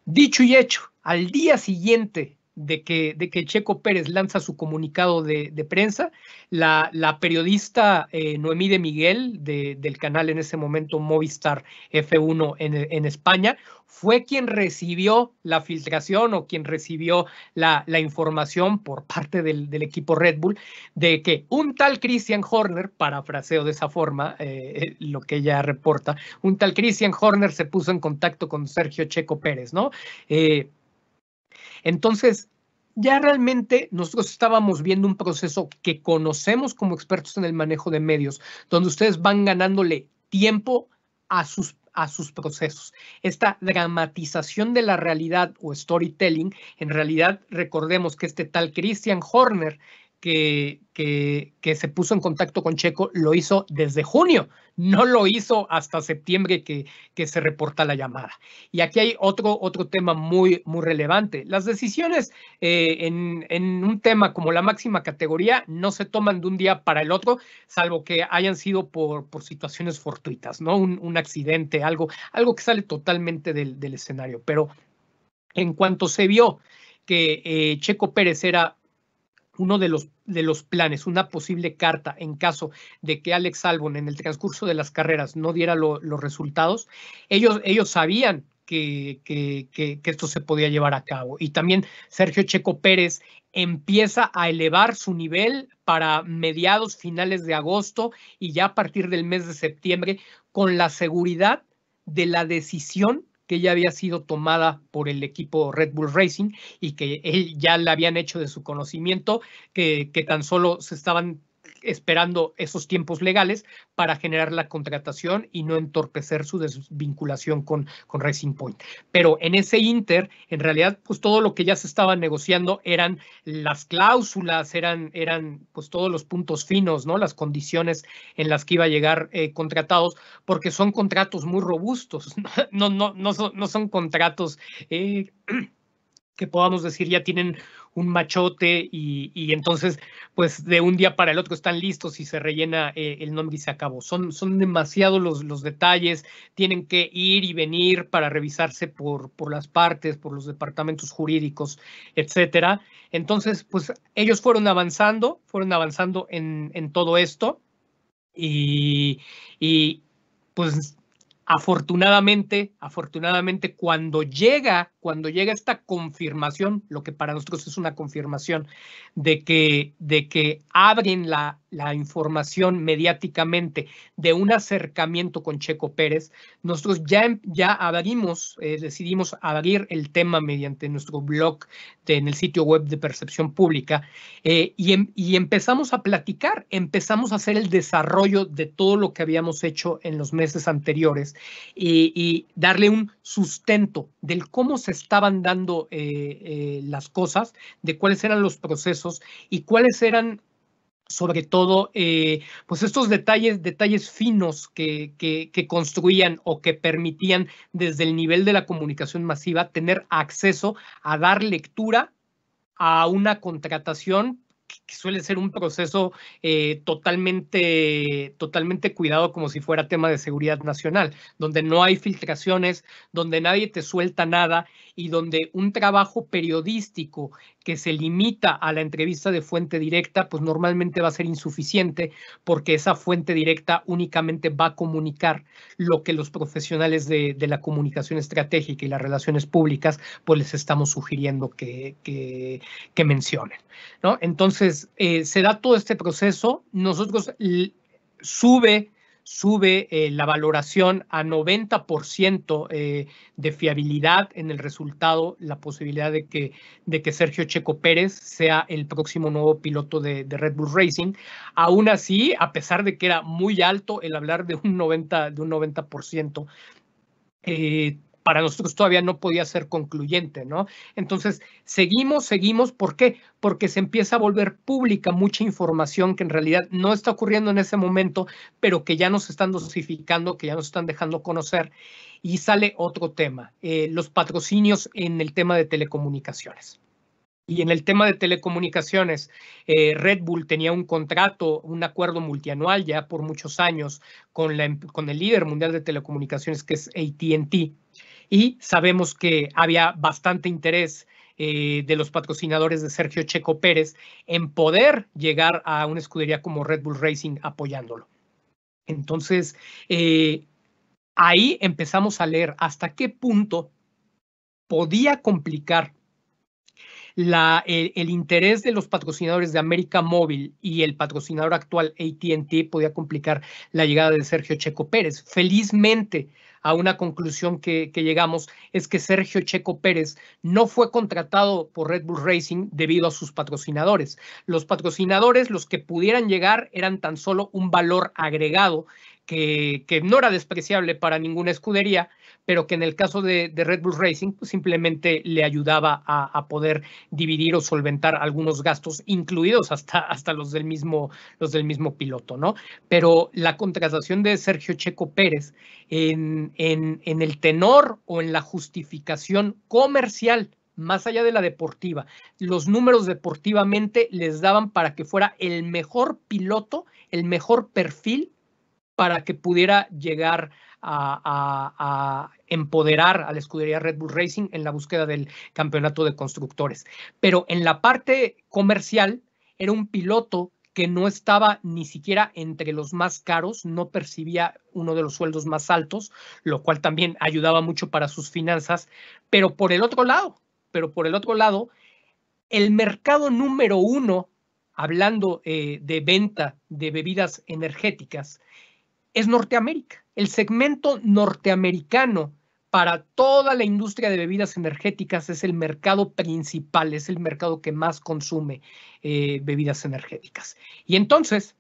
Dicho y hecho, al día siguiente de que, de que Checo Pérez lanza su comunicado de, prensa, la, la periodista eh, Noemí de Miguel del canal en ese momento Movistar F1 en, España fue quien recibió la filtración o quien recibió la, la información por parte del, del, equipo Red Bull de que un tal Christian Horner, parafraseo de esa forma eh, lo que ella reporta, un tal Christian Horner se puso en contacto con Sergio Checo Pérez, ¿no? Eh, entonces, ya realmente nosotros estábamos viendo un proceso que conocemos como expertos en el manejo de medios, donde ustedes van ganándole tiempo a sus a sus procesos. Esta dramatización de la realidad o storytelling, en realidad recordemos que este tal Christian Horner que, que, se puso en contacto con Checo lo hizo desde junio, no lo hizo hasta septiembre que, que se reporta la llamada. Y aquí hay otro, otro tema muy, muy relevante. Las decisiones eh, en, en, un tema como la máxima categoría no se toman de un día para el otro, salvo que hayan sido por, por situaciones fortuitas, ¿no? Un, un accidente, algo, algo que sale totalmente del, del escenario. Pero en cuanto se vio que eh, Checo Pérez era uno de los, de los planes, una posible carta en caso de que Alex Albon en el transcurso de las carreras no diera los resultados, ellos, ellos sabían que, que, que, esto se podía llevar a cabo. Y también Sergio Checo Pérez empieza a elevar su nivel para mediados, finales de agosto y ya a partir del mes de septiembre con la seguridad de la decisión que ya había sido tomada por el equipo Red Bull Racing y que él ya la habían hecho de su conocimiento, que, que tan solo se estaban esperando esos tiempos legales para generar la contratación y no entorpecer su desvinculación con, con Racing Point. Pero en ese inter, en realidad, pues todo lo que ya se estaba negociando eran las cláusulas, eran, eran pues todos los puntos finos, ¿no? Las condiciones en las que iba a llegar eh, contratados, porque son contratos muy robustos, no, no, no, son, no son contratos eh, que podamos decir ya tienen un machote y, entonces pues de un día para el otro están listos y se rellena eh, el nombre y se acabó. Son, son demasiados los, los detalles, tienen que ir y venir para revisarse por, por las partes, por los departamentos jurídicos, etcétera. Entonces pues ellos fueron avanzando, fueron avanzando en, en todo esto y, y pues afortunadamente, afortunadamente, cuando llega, cuando llega esta confirmación, lo que para nosotros es una confirmación de que, de que abren la, la información mediáticamente de un acercamiento con Checo Pérez, nosotros ya, ya abrimos, eh, decidimos abrir el tema mediante nuestro blog en el sitio web de Percepción Pública eh, y, em, y empezamos a platicar, empezamos a hacer el desarrollo de todo lo que habíamos hecho en los meses anteriores y, darle un sustento del cómo se estaban dando eh, las cosas, de cuáles eran los procesos y cuáles eran sobre todo, eh, pues estos detalles, detalles finos que, que, que, construían o que permitían desde el nivel de la comunicación masiva tener acceso a dar lectura a una contratación que suele ser un proceso eh, totalmente, totalmente cuidado como si fuera tema de seguridad nacional, donde no hay filtraciones, donde nadie te suelta nada y donde un trabajo periodístico que se limita a la entrevista de fuente directa, pues normalmente va a ser insuficiente porque esa fuente directa únicamente va a comunicar lo que los profesionales de, la comunicación estratégica y las relaciones públicas, pues les estamos sugiriendo que, que, mencionen. ¿no? Entonces, eh, se da todo este proceso, nosotros sube sube eh, la valoración a 90% eh, de fiabilidad en el resultado, la posibilidad de que, de que Sergio Checo Pérez sea el próximo nuevo piloto de, Red Bull Racing. Aún así, a pesar de que era muy alto el hablar de un 90%, de un 90% eh, para nosotros todavía no podía ser concluyente, ¿no? Entonces, seguimos, seguimos, ¿por qué? Porque se empieza a volver pública mucha información que en realidad no está ocurriendo en ese momento, pero que ya nos están dosificando, que ya nos están dejando conocer. Y sale otro tema, eh, los patrocinios en el tema de telecomunicaciones. Y en el tema de telecomunicaciones, eh, Red Bull tenía un contrato, un acuerdo multianual ya por muchos años con, el líder mundial de telecomunicaciones que es ATT. Y sabemos que había bastante interés eh, de los patrocinadores de Sergio Checo Pérez en poder llegar a una escudería como Red Bull Racing apoyándolo. Entonces, eh, ahí empezamos a leer hasta qué punto podía complicar el, interés de los patrocinadores de América Móvil y el patrocinador actual ATT podía complicar la llegada de Sergio Checo Pérez. Felizmente, a una conclusión que, llegamos es que Sergio Checo Pérez no fue contratado por Red Bull Racing debido a sus patrocinadores. Los patrocinadores, los que pudieran llegar, eran tan solo un valor agregado que, no era despreciable para ninguna escudería, pero que en el caso de, Red Bull Racing pues, simplemente le ayudaba a, poder dividir o solventar algunos gastos, incluidos hasta, hasta los, del mismo, los del mismo piloto, ¿no? Pero la contratación de Sergio Checo Pérez en, en el tenor o en la justificación comercial más allá de la deportiva, los números deportivamente les daban para que fuera el mejor piloto, el mejor perfil para que pudiera llegar a, empoderar a la escudería Red Bull Racing en la búsqueda del campeonato de constructores. Pero en la parte comercial era un piloto que no estaba ni siquiera entre los más caros, no percibía uno de los sueldos más altos, lo cual también ayudaba mucho para sus finanzas, pero por el otro lado, pero por el otro lado, el mercado número uno, hablando eh, de venta de bebidas energéticas, es Norteamérica. El segmento norteamericano para toda la industria de bebidas energéticas es el mercado principal, es el mercado que más consume eh, bebidas energéticas. Y entonces,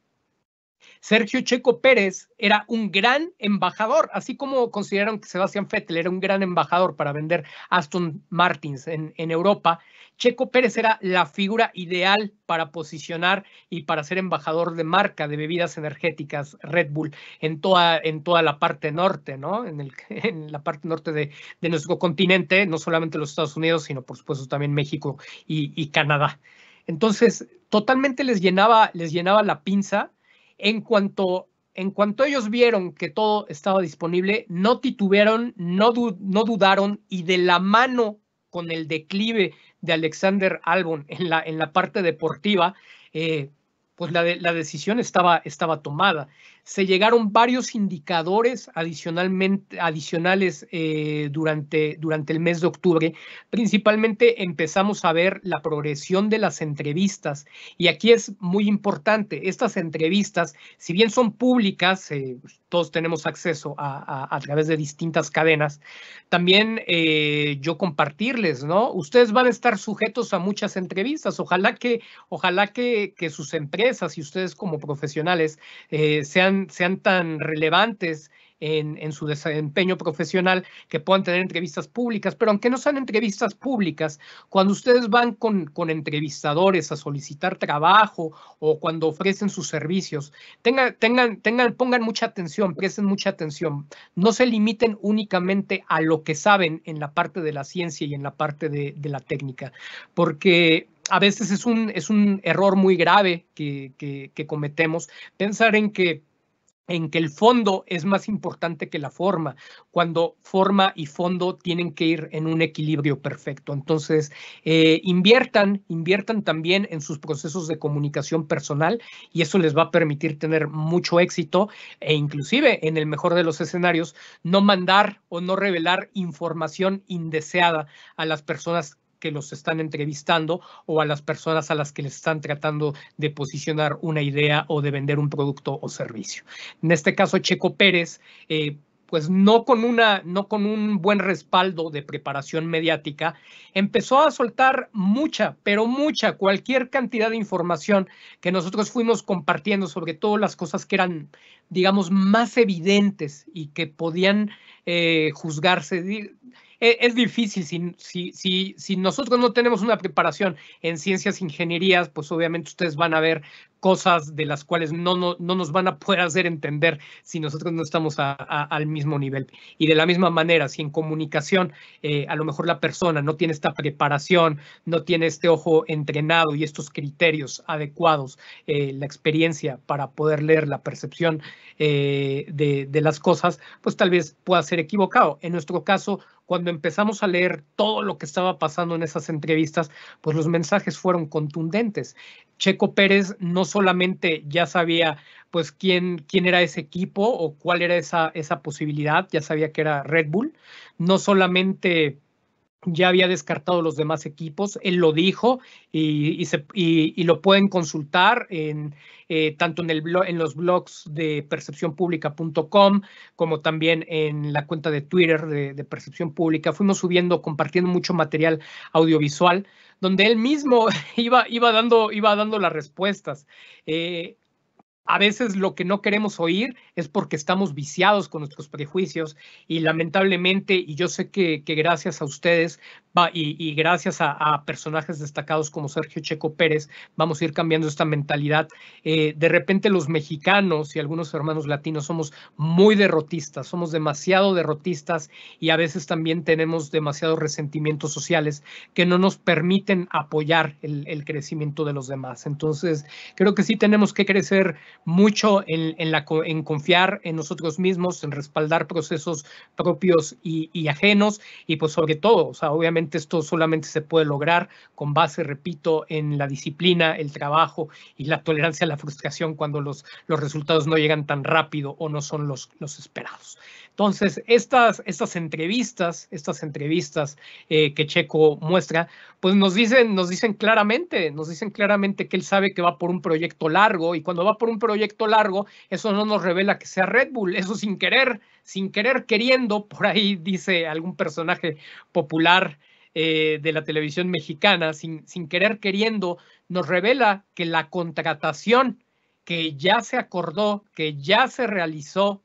Sergio Checo Pérez era un gran embajador, así como consideraron que Sebastián Vettel era un gran embajador para vender Aston Martins en, Europa. Checo Pérez era la figura ideal para posicionar y para ser embajador de marca de bebidas energéticas Red Bull en toda, en toda la parte norte, ¿no? En, el, en la parte norte de, de, nuestro continente, no solamente los Estados Unidos, sino por supuesto también México y, y Canadá. Entonces, totalmente les llenaba, les llenaba la pinza en cuanto en cuanto ellos vieron que todo estaba disponible, no titubearon, no, no dudaron y de la mano con el declive de Alexander Albon en la, en la parte deportiva, eh, pues la, la decisión estaba, estaba tomada se llegaron varios indicadores adicionalmente, adicionales eh, durante, durante el mes de octubre. Principalmente empezamos a ver la progresión de las entrevistas y aquí es muy importante, estas entrevistas, si bien son públicas, eh, todos tenemos acceso a, a, través de distintas cadenas, también eh, yo compartirles, ¿no? Ustedes van a estar sujetos a muchas entrevistas, ojalá que, ojalá que, que sus empresas y ustedes como profesionales sean sean, tan relevantes en, su desempeño profesional que puedan tener entrevistas públicas, pero aunque no sean entrevistas públicas, cuando ustedes van con, con entrevistadores a solicitar trabajo o cuando ofrecen sus servicios, tengan, tengan, tengan, pongan mucha atención, presten mucha atención, no se limiten únicamente a lo que saben en la parte de la ciencia y en la parte de, la técnica, porque a veces es un, es un error muy grave que, que cometemos. Pensar en que en que el fondo es más importante que la forma, cuando forma y fondo tienen que ir en un equilibrio perfecto. Entonces, eh, inviertan, inviertan también en sus procesos de comunicación personal y eso les va a permitir tener mucho éxito e inclusive, en el mejor de los escenarios, no mandar o no revelar información indeseada a las personas que los están entrevistando o a las personas a las que les están tratando de posicionar una idea o de vender un producto o servicio. En este caso, Checo Pérez, eh, pues no con, una, no con un buen respaldo de preparación mediática, empezó a soltar mucha, pero mucha, cualquier cantidad de información que nosotros fuimos compartiendo, sobre todo las cosas que eran, digamos, más evidentes y que podían eh, juzgarse e, es difícil. Si, si, si, si, nosotros no tenemos una preparación en ciencias ingenierías, pues obviamente ustedes van a ver cosas de las cuales no, no, no nos van a poder hacer entender si nosotros no estamos al mismo nivel. Y de la misma manera, si en comunicación eh, a lo mejor la persona no tiene esta preparación, no tiene este ojo entrenado y estos criterios adecuados, eh, la experiencia para poder leer la percepción eh, de, de las cosas, pues tal vez pueda ser equivocado. En nuestro caso, cuando empezamos a leer todo lo que estaba pasando en esas entrevistas, pues los mensajes fueron contundentes. Checo Pérez no solamente ya sabía pues quién, quién era ese equipo o cuál era esa, esa posibilidad, ya sabía que era Red Bull, no solamente ya había descartado los demás equipos, él lo dijo y, y, lo pueden consultar en, eh, tanto en, el en los blogs de percepcionpublica.com como también en la cuenta de Twitter de, de, Percepción Pública. Fuimos subiendo, compartiendo mucho material audiovisual donde él mismo iba, iba, dando, iba dando las respuestas. Eh, a veces lo que no queremos oír es porque estamos viciados con nuestros prejuicios y lamentablemente, y yo sé que, gracias a ustedes y, gracias a, personajes destacados como Sergio Checo Pérez, vamos a ir cambiando esta mentalidad. Eh, de repente los mexicanos y algunos hermanos latinos somos muy derrotistas, somos demasiado derrotistas y a veces también tenemos demasiados resentimientos sociales que no nos permiten apoyar el, el crecimiento de los demás. Entonces, creo que sí tenemos que crecer mucho en, la, en confiar en nosotros mismos, en respaldar procesos propios y, ajenos y pues sobre todo, o sea, obviamente esto solamente se puede lograr con base, repito, en la disciplina, el trabajo y la tolerancia a la frustración cuando los, los resultados no llegan tan rápido o no son los, los esperados. Entonces, estas, estas entrevistas, estas entrevistas eh, que Checo muestra, pues nos dicen, nos dicen claramente, nos dicen claramente que él sabe que va por un proyecto largo y cuando va por un proyecto largo, eso no nos revela que sea Red Bull, eso sin querer, sin querer queriendo, por ahí dice algún personaje popular eh, de la televisión mexicana, sin, sin querer queriendo, nos revela que la contratación que ya se acordó, que ya se realizó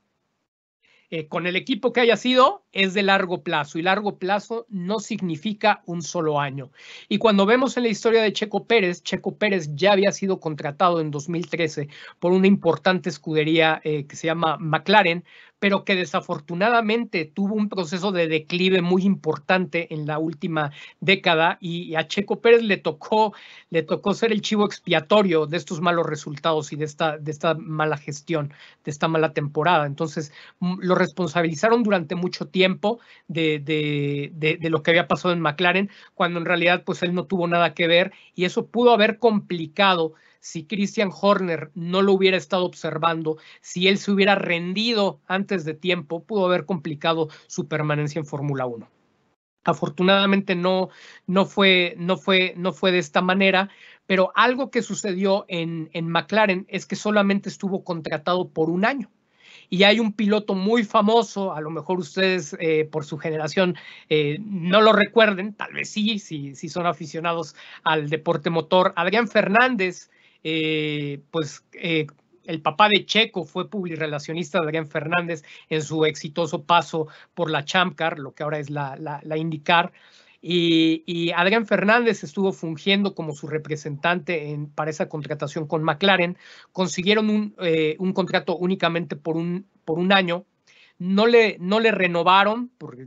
eh, con el equipo que haya sido, es de largo plazo y largo plazo no significa un solo año. Y cuando vemos en la historia de Checo Pérez, Checo Pérez ya había sido contratado en 2013 por una importante escudería eh, que se llama McLaren pero que desafortunadamente tuvo un proceso de declive muy importante en la última década y a Checo Pérez le tocó, le tocó ser el chivo expiatorio de estos malos resultados y de esta, de esta mala gestión, de esta mala temporada. Entonces, mm, lo responsabilizaron durante mucho tiempo de, de, de, lo que había pasado en McLaren, cuando en realidad pues él no tuvo nada que ver y eso pudo haber complicado si Christian Horner no lo hubiera estado observando, si él se hubiera rendido antes de tiempo, pudo haber complicado su permanencia en Fórmula 1. Afortunadamente no, no, fue, no, fue, no fue de esta manera, pero algo que sucedió en, en McLaren es que solamente estuvo contratado por un año y hay un piloto muy famoso, a lo mejor ustedes eh, por su generación eh, no lo recuerden, tal vez sí, si, si son aficionados al deporte motor, Adrián Fernández, eh, pues eh, el papá de Checo fue publirelacionista de Adrián Fernández en su exitoso paso por la Champcar, lo que ahora es la, IndyCar. Y, Adrián Fernández estuvo fungiendo como su representante en, para esa contratación con McLaren. Consiguieron un, eh, un contrato únicamente por un año, no le, no le renovaron, porque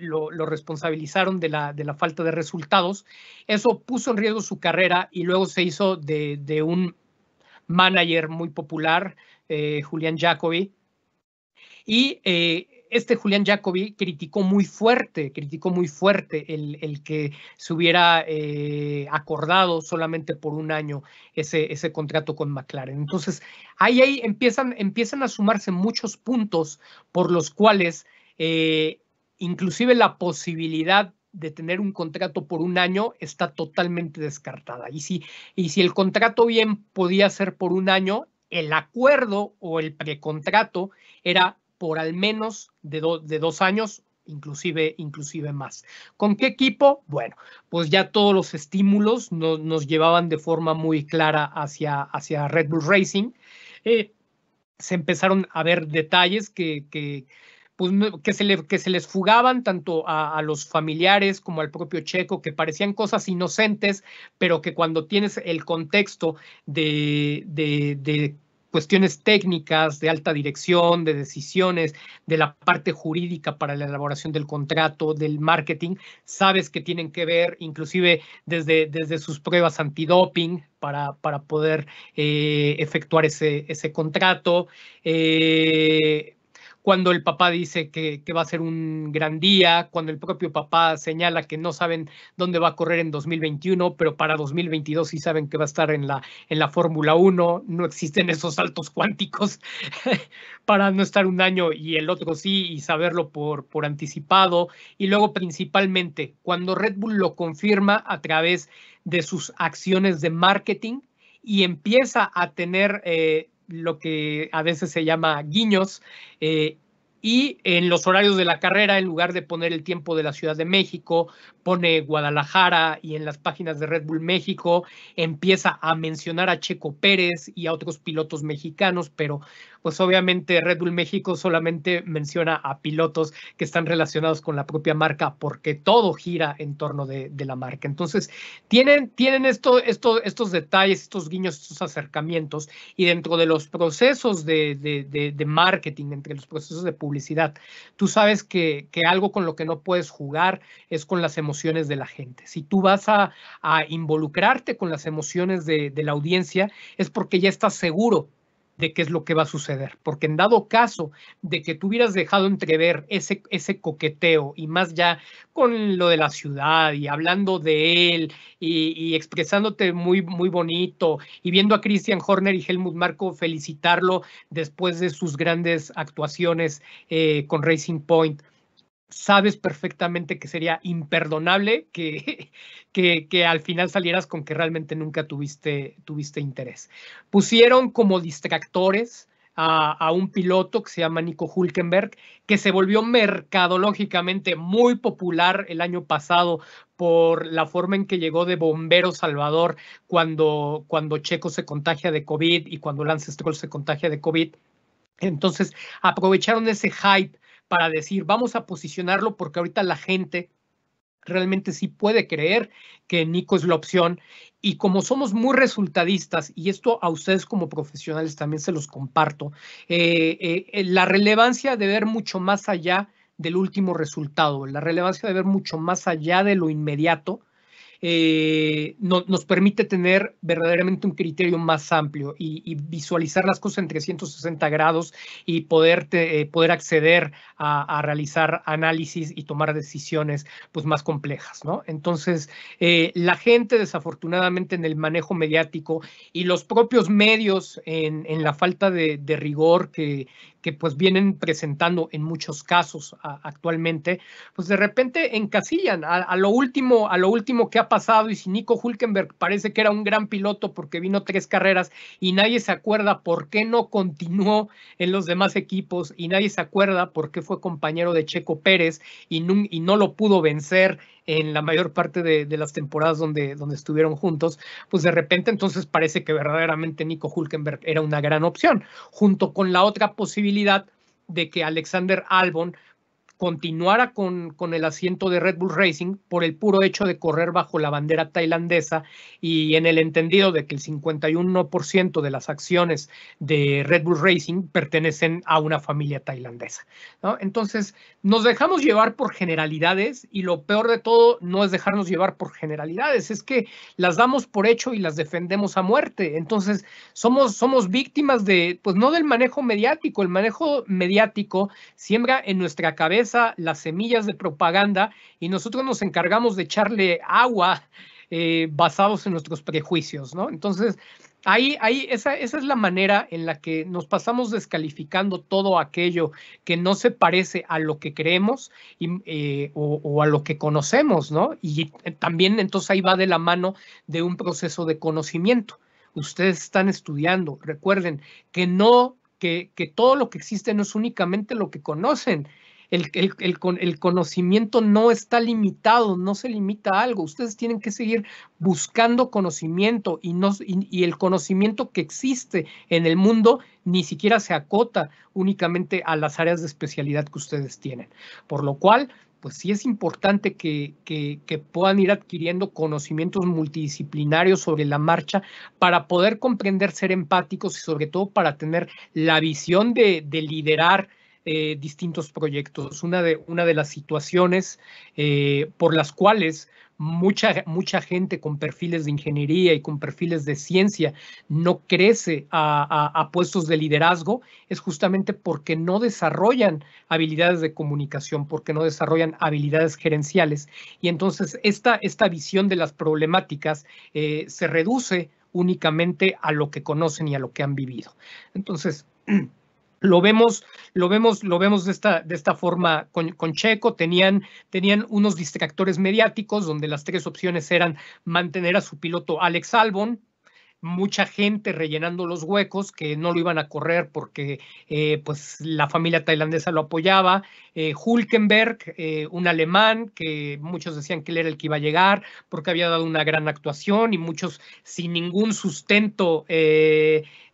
lo, responsabilizaron de la, de la, falta de resultados. Eso puso en riesgo su carrera y luego se hizo de, un manager muy popular, eh, Julián Jacobi. Y eh, este Julián Jacobi criticó muy fuerte, criticó muy fuerte el, el que se hubiera eh, acordado solamente por un año ese, ese contrato con McLaren. Entonces, ahí, ahí empiezan, empiezan a sumarse muchos puntos por los cuales eh, inclusive la posibilidad de tener un contrato por un año está totalmente descartada. Y si, y si el contrato bien podía ser por un año, el acuerdo o el precontrato era por al menos de, dos años inclusive, inclusive más. ¿Con qué equipo? Bueno, pues ya todos los estímulos nos llevaban de forma muy clara hacia, hacia Red Bull Racing. Eh, se empezaron a ver detalles que, que, pues, que, se, que se les fugaban tanto a, los familiares como al propio Checo, que parecían cosas inocentes, pero que cuando tienes el contexto de, de cuestiones técnicas, de alta dirección, de decisiones, de la parte jurídica para la elaboración del contrato, del marketing, sabes que tienen que ver inclusive desde, desde sus pruebas antidoping para, para poder eh, efectuar ese, ese contrato. Eh, cuando el papá dice que, va a ser un gran día, cuando el propio papá señala que no saben dónde va a correr en 2021, pero para 2022 sí saben que va a estar en la, en la Fórmula 1, no existen esos saltos cuánticos para no estar un año y el otro sí y saberlo por, por anticipado. Y luego principalmente cuando Red Bull lo confirma a través de sus acciones de marketing y empieza a tener... Eh, lo que a veces se llama guiños, eh, y en los horarios de la carrera, en lugar de poner el tiempo de la Ciudad de México, pone Guadalajara y en las páginas de Red Bull México empieza a mencionar a Checo Pérez y a otros pilotos mexicanos, pero pues obviamente Red Bull México solamente menciona a pilotos que están relacionados con la propia marca porque todo gira en torno de, la marca. Entonces, tienen, tienen esto, esto, estos detalles, estos guiños, estos acercamientos y dentro de los procesos de, de, marketing, entre los procesos de publicidad, tú sabes que, que, algo con lo que no puedes jugar es con las emociones de la gente. Si tú vas a, a involucrarte con las emociones de la audiencia, es porque ya estás seguro de qué es lo que va a suceder, porque en dado caso de que tú hubieras dejado entrever ese, ese coqueteo y más ya con lo de la ciudad y hablando de él y, expresándote muy, muy bonito y viendo a Christian Horner y Helmut Marco felicitarlo después de sus grandes actuaciones eh, con Racing Point, sabes perfectamente que sería imperdonable que, que, que, al final salieras con que realmente nunca tuviste, tuviste interés. Pusieron como distractores a, un piloto que se llama Nico Hulkenberg, que se volvió mercadológicamente muy popular el año pasado por la forma en que llegó de bombero salvador cuando, cuando Checo se contagia de COVID y cuando Lance Stroll se contagia de COVID. Entonces aprovecharon ese hype para decir, vamos a posicionarlo porque ahorita la gente realmente sí puede creer que Nico es la opción. Y como somos muy resultadistas, y esto a ustedes como profesionales también se los comparto, eh, eh, la relevancia de ver mucho más allá del último resultado, la relevancia de ver mucho más allá de lo inmediato, eh, nos permite tener verdaderamente un criterio más amplio y, visualizar las cosas en 360 grados y poder, eh, poder acceder a, realizar análisis y tomar decisiones pues, más complejas. ¿no? Entonces, eh, la gente desafortunadamente en el manejo mediático y los propios medios en, en la falta de rigor que, que pues vienen presentando en muchos casos actualmente, pues de repente encasillan a, lo último, a lo último que ha pasado. Y si Nico Hulkenberg parece que era un gran piloto porque vino tres carreras y nadie se acuerda por qué no continuó en los demás equipos y nadie se acuerda por qué fue compañero de Checo Pérez y no, y no lo pudo vencer en la mayor parte de, las temporadas donde, donde estuvieron juntos, pues de repente entonces parece que verdaderamente Nico Hulkenberg era una gran opción, junto con la otra posibilidad de que Alexander Albon continuara con, con, el asiento de Red Bull Racing por el puro hecho de correr bajo la bandera tailandesa y en el entendido de que el 51% de las acciones de Red Bull Racing pertenecen a una familia tailandesa. Entonces, nos dejamos llevar por generalidades y lo peor de todo no es dejarnos llevar por generalidades, es que las damos por hecho y las defendemos a muerte. Entonces, somos, somos víctimas de, pues no del manejo mediático, el manejo mediático siembra en nuestra cabeza las semillas de propaganda y nosotros nos encargamos de echarle agua eh, basados en nuestros prejuicios, ¿no? Entonces, ahí, ahí esa, esa es la manera en la que nos pasamos descalificando todo aquello que no se parece a lo que creemos y, eh, o, a lo que conocemos, ¿no? Y eh, también entonces ahí va de la mano de un proceso de conocimiento. Ustedes están estudiando, recuerden que no que, que todo lo que existe no es únicamente lo que conocen, el, el, el, conocimiento no está limitado, no se limita a algo. Ustedes tienen que seguir buscando conocimiento y, no, y, el conocimiento que existe en el mundo ni siquiera se acota únicamente a las áreas de especialidad que ustedes tienen. Por lo cual, pues sí es importante que, que, puedan ir adquiriendo conocimientos multidisciplinarios sobre la marcha para poder comprender, ser empáticos y sobre todo para tener la visión de, de liderar eh, distintos proyectos. Una de, una de las situaciones eh, por las cuales mucha, mucha gente con perfiles de ingeniería y con perfiles de ciencia no crece a, puestos de liderazgo es justamente porque no desarrollan habilidades de comunicación, porque no desarrollan habilidades gerenciales. Y entonces esta, esta visión de las problemáticas eh, se reduce únicamente a lo que conocen y a lo que han vivido. Entonces, Lo vemos, lo vemos, lo vemos de esta, de esta forma con, con, Checo. Tenían, tenían unos distractores mediáticos donde las tres opciones eran mantener a su piloto Alex Albon, mucha gente rellenando los huecos que no lo iban a correr porque eh, pues la familia tailandesa lo apoyaba. Eh, Hulkenberg, eh, un alemán que muchos decían que él era el que iba a llegar porque había dado una gran actuación y muchos sin ningún sustento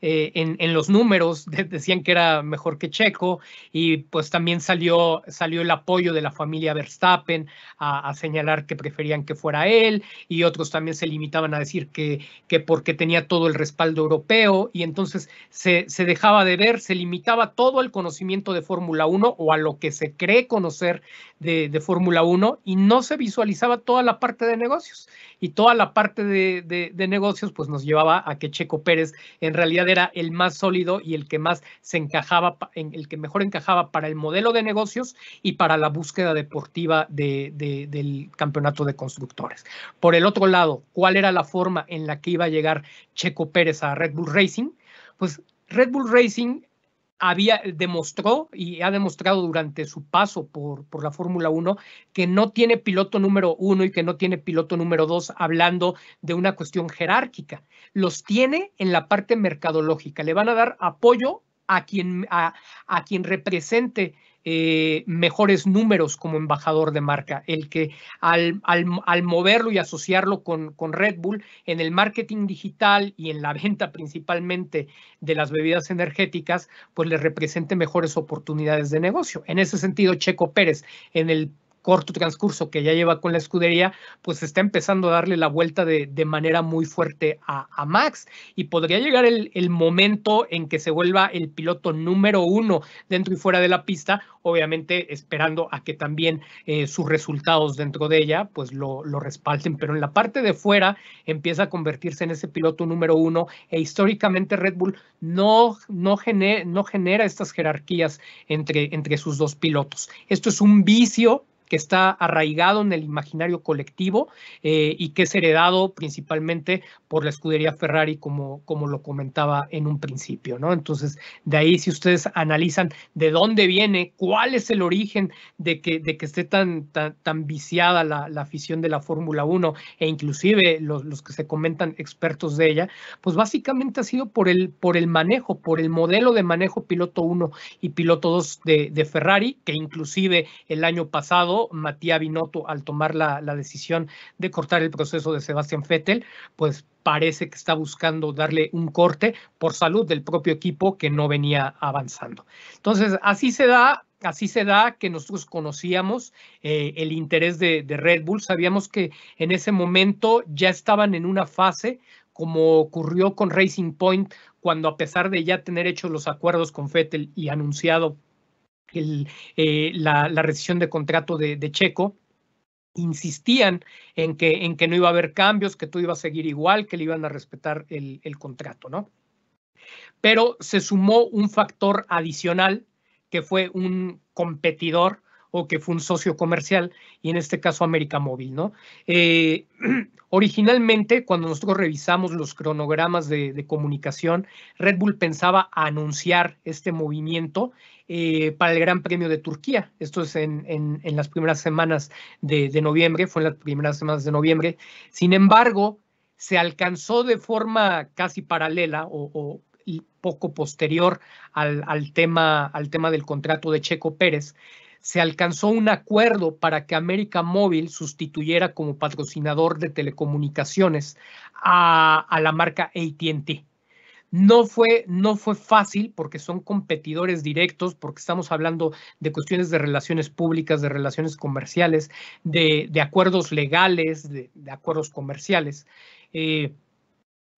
en, los números decían que era mejor que Checo y pues también salió, salió el apoyo de la familia Verstappen a, señalar que preferían que fuera él y otros también se limitaban a decir que, que porque tenía todo el respaldo europeo y entonces se, se dejaba de ver, se limitaba todo el conocimiento de Fórmula 1 o a lo que se cree conocer de, de Fórmula 1 y no se visualizaba toda la parte de negocios. Y toda la parte de, de, de, negocios pues nos llevaba a que Checo Pérez en realidad era el más sólido y el que más se encajaba, en, el que mejor encajaba para el modelo de negocios y para la búsqueda deportiva de, del campeonato de constructores. Por el otro lado, ¿cuál era la forma en la que iba a llegar Checo Pérez a Red Bull Racing? Pues Red Bull Racing había, demostró y ha demostrado durante su paso por, por la Fórmula 1 que no tiene piloto número uno y que no tiene piloto número dos hablando de una cuestión jerárquica. Los tiene en la parte mercadológica. Le van a dar apoyo a quien, a, a quien represente eh, mejores números como embajador de marca, el que al, al, moverlo y asociarlo con, con, Red Bull en el marketing digital y en la venta principalmente de las bebidas energéticas, pues le represente mejores oportunidades de negocio. En ese sentido, Checo Pérez en el corto transcurso que ya lleva con la escudería, pues está empezando a darle la vuelta de, de manera muy fuerte a, a, Max y podría llegar el, el, momento en que se vuelva el piloto número uno dentro y fuera de la pista, obviamente esperando a que también eh, sus resultados dentro de ella pues lo, lo, respalden, pero en la parte de fuera empieza a convertirse en ese piloto número uno e históricamente Red Bull no, no, genera, no genera estas jerarquías entre, entre sus dos pilotos. Esto es un vicio que está arraigado en el imaginario colectivo eh, y que es heredado principalmente por la escudería Ferrari, como, como lo comentaba en un principio, ¿no? Entonces, de ahí si ustedes analizan de dónde viene, cuál es el origen de que, de que esté tan, tan, viciada la, la, afición de la Fórmula 1 e inclusive los, los que se comentan expertos de ella, pues básicamente ha sido por el, por el manejo, por el modelo de manejo piloto 1 y piloto 2 de, de Ferrari, que inclusive el año pasado Matías Binotto al tomar la, decisión de cortar el proceso de Sebastián Vettel, pues parece que está buscando darle un corte por salud del propio equipo que no venía avanzando. Entonces, así se da así se da que nosotros conocíamos eh, el interés de, de, Red Bull, sabíamos que en ese momento ya estaban en una fase como ocurrió con Racing Point, cuando a pesar de ya tener hecho los acuerdos con Vettel y anunciado eh, la, rescisión de contrato de, Checo, insistían en que, en que no iba a haber cambios, que todo iba a seguir igual, que le iban a respetar el, el contrato, ¿no? Pero se sumó un factor adicional que fue un competidor o que fue un socio comercial, y en este caso América Móvil, ¿no? Eh, originalmente, cuando nosotros revisamos los cronogramas de, comunicación, Red Bull pensaba anunciar este movimiento eh, para el Gran Premio de Turquía. Esto es en, las primeras semanas de, noviembre, fue en las primeras semanas de noviembre. Sin embargo, se alcanzó de forma casi paralela o, poco posterior al, tema, al tema del contrato de Checo Pérez, se alcanzó un acuerdo para que América Móvil sustituyera como patrocinador de telecomunicaciones a, la marca ATT. No fue, no fue fácil porque son competidores directos, porque estamos hablando de cuestiones de relaciones públicas, de relaciones comerciales, de, de acuerdos legales, de, de acuerdos comerciales. Eh,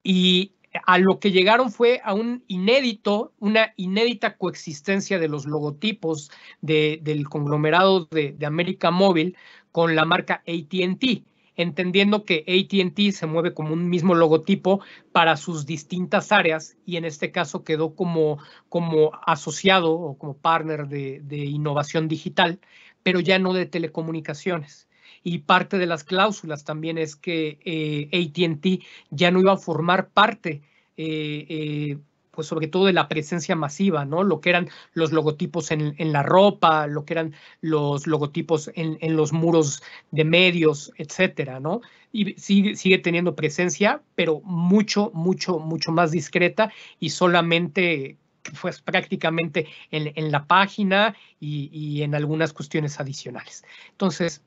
y a lo que llegaron fue a un inédito, una inédita coexistencia de los logotipos de, del conglomerado de, América Móvil con la marca ATT entendiendo que ATT se mueve como un mismo logotipo para sus distintas áreas y en este caso quedó como, como asociado o como partner de innovación digital, pero ya no de telecomunicaciones y parte de las cláusulas también es que eh, ATT ya no iba a formar parte eh, eh, pues sobre todo de la presencia masiva, ¿no? Lo que eran los logotipos en, en la ropa, lo que eran los logotipos en, en, los muros de medios, etcétera, ¿no? Y sigue, sigue teniendo presencia, pero mucho, mucho, mucho más discreta y solamente pues prácticamente en, en la página y, y, en algunas cuestiones adicionales. Entonces,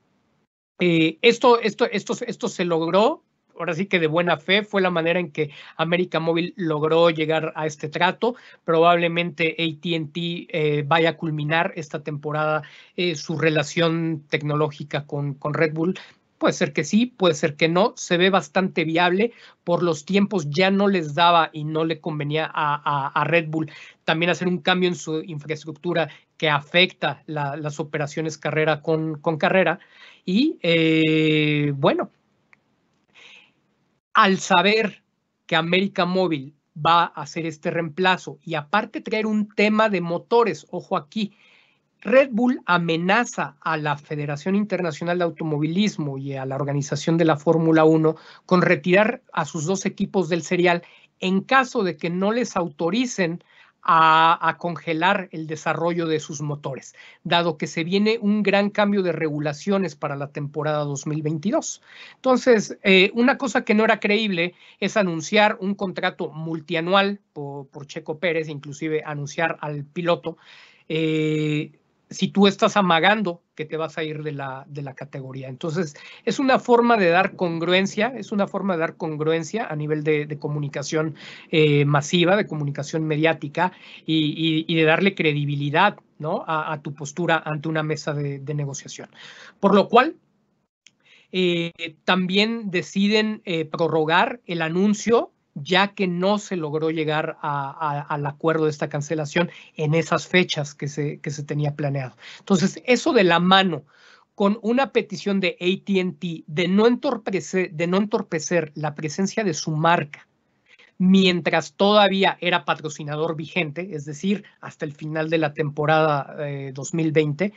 eh, esto, esto, se logró ahora sí que de buena fe fue la manera en que América Móvil logró llegar a este trato. Probablemente ATT eh, vaya a culminar esta temporada eh, su relación tecnológica con, con Red Bull. Puede ser que sí, puede ser que no. Se ve bastante viable. Por los tiempos ya no les daba y no le convenía a, Red Bull también hacer un cambio en su infraestructura que afecta la, las operaciones carrera con, con carrera. Y eh, bueno, al saber que América Móvil va a hacer este reemplazo y aparte traer un tema de motores, ojo aquí, Red Bull amenaza a la Federación Internacional de Automovilismo y a la organización de la Fórmula 1 con retirar a sus dos equipos del serial en caso de que no les autoricen a, congelar el desarrollo de sus motores, dado que se viene un gran cambio de regulaciones para la temporada 2022. Entonces, eh, una cosa que no era creíble es anunciar un contrato multianual por, por Checo Pérez, inclusive anunciar al piloto. Eh, si tú estás amagando que te vas a ir de la, de la categoría. Entonces, es una forma de dar congruencia, es una forma de dar congruencia a nivel de, de comunicación eh, masiva, de comunicación mediática y, de darle credibilidad ¿no? a, tu postura ante una mesa de, de negociación. Por lo cual, eh, también deciden eh, prorrogar el anuncio ya que no se logró llegar a, al acuerdo de esta cancelación en esas fechas que se, que se tenía planeado. Entonces, eso de la mano con una petición de ATT de no entorpecer, de no entorpecer la presencia de su marca mientras todavía era patrocinador vigente, es decir, hasta el final de la temporada eh, 2020,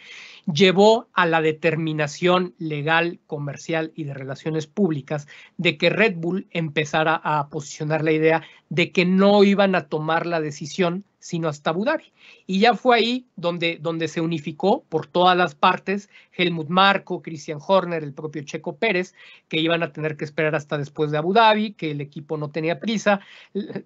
llevó a la determinación legal, comercial y de relaciones públicas de que Red Bull empezara a posicionar la idea de que no iban a tomar la decisión sino hasta Abu Dhabi. Y ya fue ahí donde, donde se unificó por todas las partes Helmut Marco, Christian Horner, el propio Checo Pérez, que iban a tener que esperar hasta después de Abu Dhabi, que el equipo no tenía prisa.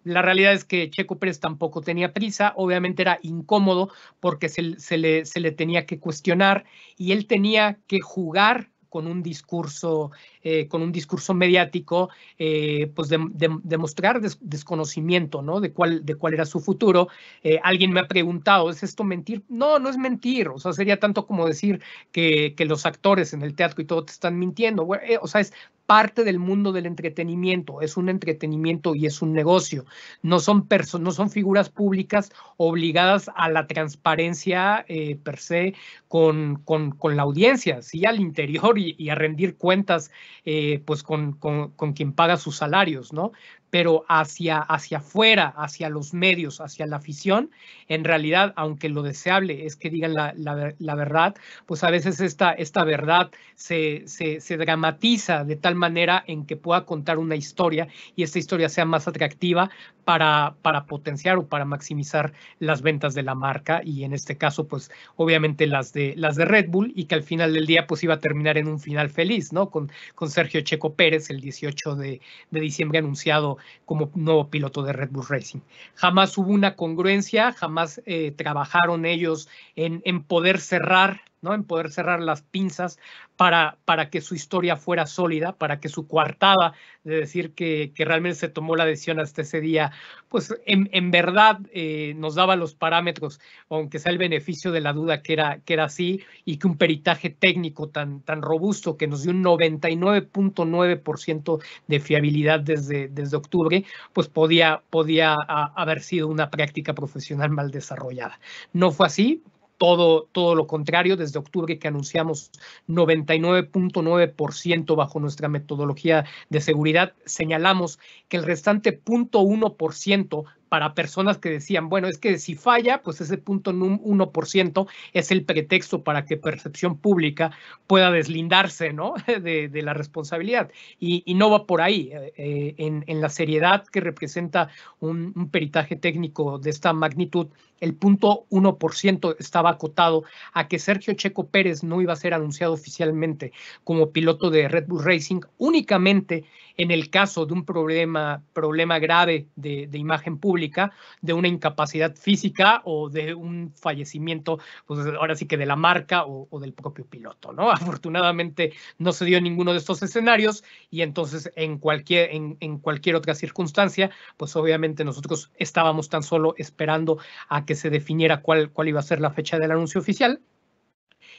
La realidad es que Checo Pérez tampoco tenía prisa, obviamente era incómodo porque se, se, le, se le tenía que cuestionar y él tenía que jugar con un discurso, eh, con un discurso mediático, eh, pues de, de, demostrar des, desconocimiento, ¿no? De cuál, de cuál era su futuro. Eh, alguien me ha preguntado, ¿es esto mentir? No, no es mentir. O sea, sería tanto como decir que, los actores en el teatro y todo te están mintiendo. O sea, es parte del mundo del entretenimiento, es un entretenimiento y es un negocio. No son, no son figuras públicas obligadas a la transparencia per se con, la audiencia, sí al interior y a rendir cuentas eh, pues con, con, con, quien paga sus salarios, ¿no? Pero hacia, hacia afuera, hacia los medios, hacia la afición, en realidad, aunque lo deseable es que digan la, la, verdad, pues a veces esta, esta verdad se, se, dramatiza de tal manera en que pueda contar una historia y esta historia sea más atractiva para, para potenciar o para maximizar las ventas de la marca y en este caso, pues obviamente las de, las de Red Bull y que al final del día pues iba a terminar en un final feliz, ¿no? Con, con Sergio Checo Pérez el 18 de, de diciembre anunciado como nuevo piloto de Red Bull Racing. Jamás hubo una congruencia, jamás eh, trabajaron ellos en, en poder cerrar ¿no? En poder cerrar las pinzas para, para que su historia fuera sólida, para que su coartada de decir que, que realmente se tomó la decisión hasta ese día, pues en, en verdad eh, nos daba los parámetros, aunque sea el beneficio de la duda que era, que era así, y que un peritaje técnico tan, tan robusto que nos dio un 99.9% de fiabilidad desde, desde octubre, pues podía, podía haber sido una práctica profesional mal desarrollada. No fue así, todo, todo lo contrario, desde octubre que anunciamos 99.9% bajo nuestra metodología de seguridad, señalamos que el restante 0.1% para personas que decían, bueno, es que si falla, pues ese punto 1% es el pretexto para que percepción pública pueda deslindarse ¿no? de, la responsabilidad. Y, no va por ahí. Eh, en, en, la seriedad que representa un, peritaje técnico de esta magnitud, el punto 1% estaba acotado a que Sergio Checo Pérez no iba a ser anunciado oficialmente como piloto de Red Bull Racing únicamente en el caso de un problema, problema grave de, imagen pública de una incapacidad física o de un fallecimiento, pues ahora sí que de la marca o, o, del propio piloto, ¿no? Afortunadamente no se dio ninguno de estos escenarios y entonces en cualquier, en, en cualquier otra circunstancia, pues obviamente nosotros estábamos tan solo esperando a que se definiera cuál, cuál iba a ser la fecha del anuncio oficial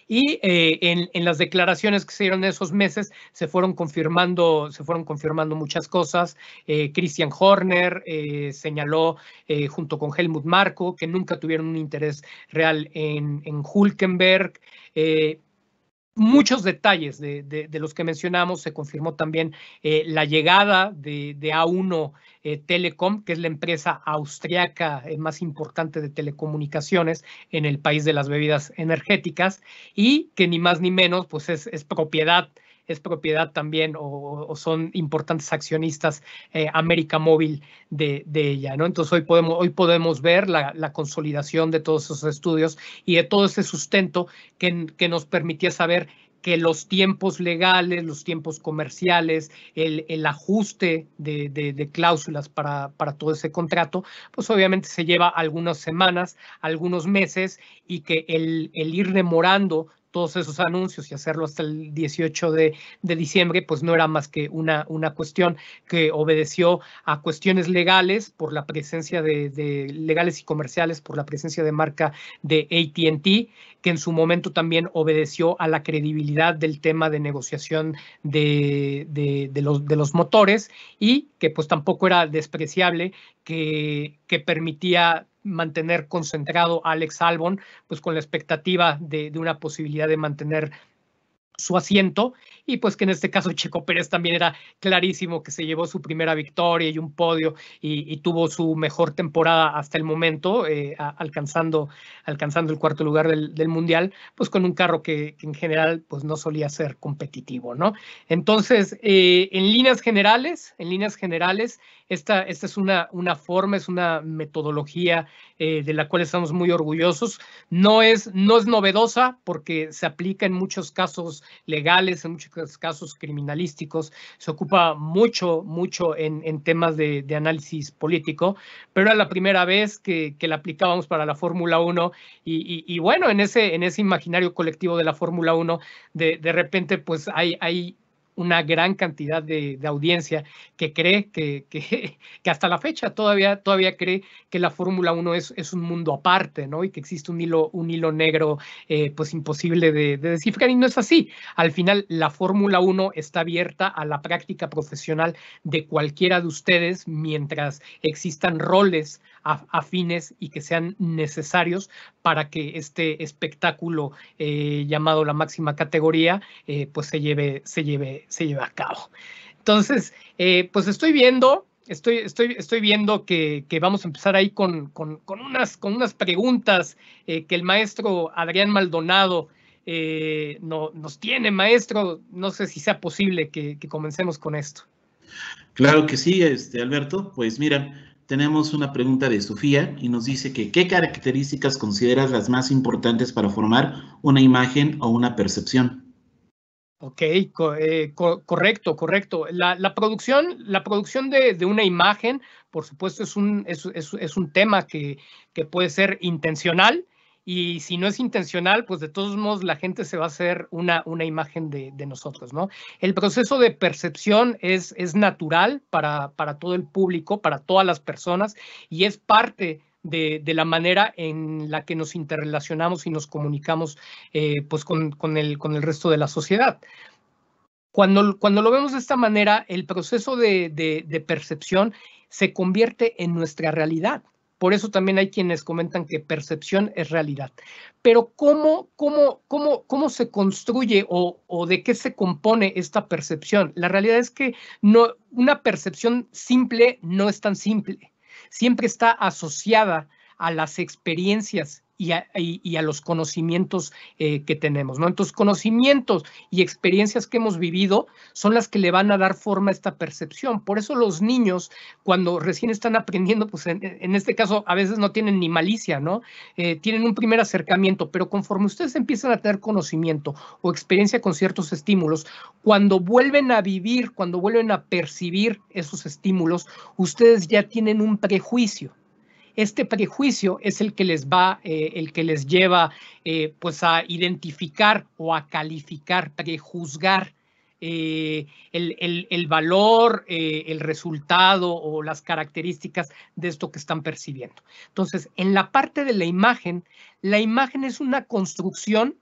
y eh, en, en, las declaraciones que se dieron en esos meses se fueron confirmando, se fueron confirmando muchas cosas. Eh, Christian Horner eh, señaló junto con Helmut Marko que nunca tuvieron un interés real en, en Hulkenberg muchos detalles de, los que mencionamos. Se confirmó también eh, la llegada de, de A1 eh, Telecom, que es la empresa austriaca eh, más importante de telecomunicaciones en el país de las bebidas energéticas y que ni más ni menos pues es, es propiedad es propiedad también o, son importantes accionistas eh, América Móvil de, ella, ¿no? Entonces hoy podemos, hoy podemos ver la, consolidación de todos esos estudios y de todo ese sustento que, nos permitía saber que los tiempos legales, los tiempos comerciales, el, ajuste de, cláusulas para, todo ese contrato, pues obviamente se lleva algunas semanas, algunos meses y que el ir demorando todos esos anuncios y hacerlo hasta el 18 de, de, diciembre, pues no era más que una, una cuestión que obedeció a cuestiones legales por la presencia de, de legales y comerciales, por la presencia de marca de ATT, que en su momento también obedeció a la credibilidad del tema de negociación de, de, los, los motores y que pues tampoco era despreciable que, que permitía mantener concentrado a Alex Albon, pues con la expectativa de, de, una posibilidad de mantener su asiento y pues que en este caso Checo Pérez también era clarísimo que se llevó su primera victoria y un podio y, tuvo su mejor temporada hasta el momento, eh, alcanzando, alcanzando el cuarto lugar del, mundial, pues con un carro que, que, en general pues no solía ser competitivo, ¿no? Entonces, eh, en líneas generales, en líneas generales, esta, esta es una, una forma, es una metodología eh, de la cual estamos muy orgullosos. No es, no es novedosa porque se aplica en muchos casos legales, en muchos casos criminalísticos, se ocupa mucho, mucho en, en temas de, análisis político, pero era la primera vez que, que la aplicábamos para la Fórmula 1 y, y, y, bueno, en ese, en ese imaginario colectivo de la Fórmula 1, de, de repente pues hay, hay una gran cantidad de, de audiencia que cree que, que, que, hasta la fecha todavía, todavía cree que la Fórmula 1 es, es, un mundo aparte, ¿no? Y que existe un hilo, un hilo negro eh, pues imposible de, de, descifrar y no es así. Al final, la Fórmula 1 está abierta a la práctica profesional de cualquiera de ustedes mientras existan roles afines y que sean necesarios para que este espectáculo eh, llamado la máxima categoría eh, pues se lleve, se, lleve, se lleve a cabo. Entonces, eh, pues estoy viendo, estoy, estoy, estoy viendo que, vamos a empezar ahí con, con, con, unas, con unas preguntas que el maestro Adrián Maldonado no, nos tiene, maestro. No sé si sea posible que, que comencemos con esto. Claro que sí, este, Alberto. Pues mira, tenemos una pregunta de Sofía y nos dice que qué características consideras las más importantes para formar una imagen o una percepción. Ok, eh, correcto, correcto. La, producción, la producción de, una imagen, por supuesto, es un, es, un tema que, que, puede ser intencional y si no es intencional, pues de todos modos la gente se va a hacer una, una imagen de, nosotros, ¿no? El proceso de percepción es, es natural para, para todo el público, para todas las personas y es parte de, la manera en la que nos interrelacionamos y nos comunicamos eh, pues con, el, con el resto de la sociedad. Cuando, cuando lo vemos de esta manera, el proceso de, de percepción se convierte en nuestra realidad. Por eso también hay quienes comentan que percepción es realidad. Pero ¿cómo, cómo, cómo, cómo se construye o, o, de qué se compone esta percepción? La realidad es que no, una percepción simple no es tan simple siempre está asociada a las experiencias y a, los conocimientos eh, que tenemos, ¿no? Entonces, conocimientos y experiencias que hemos vivido son las que le van a dar forma a esta percepción. Por eso los niños, cuando recién están aprendiendo, pues en, este caso a veces no tienen ni malicia, ¿no? Eh, tienen un primer acercamiento, pero conforme ustedes empiezan a tener conocimiento o experiencia con ciertos estímulos, cuando vuelven a vivir, cuando vuelven a percibir esos estímulos, ustedes ya tienen un prejuicio este prejuicio es el que les va, eh, el que les lleva eh, pues a identificar o a calificar, prejuzgar eh, el, valor, el resultado o las características de esto que están percibiendo. Entonces, en la parte de la imagen, la imagen es una construcción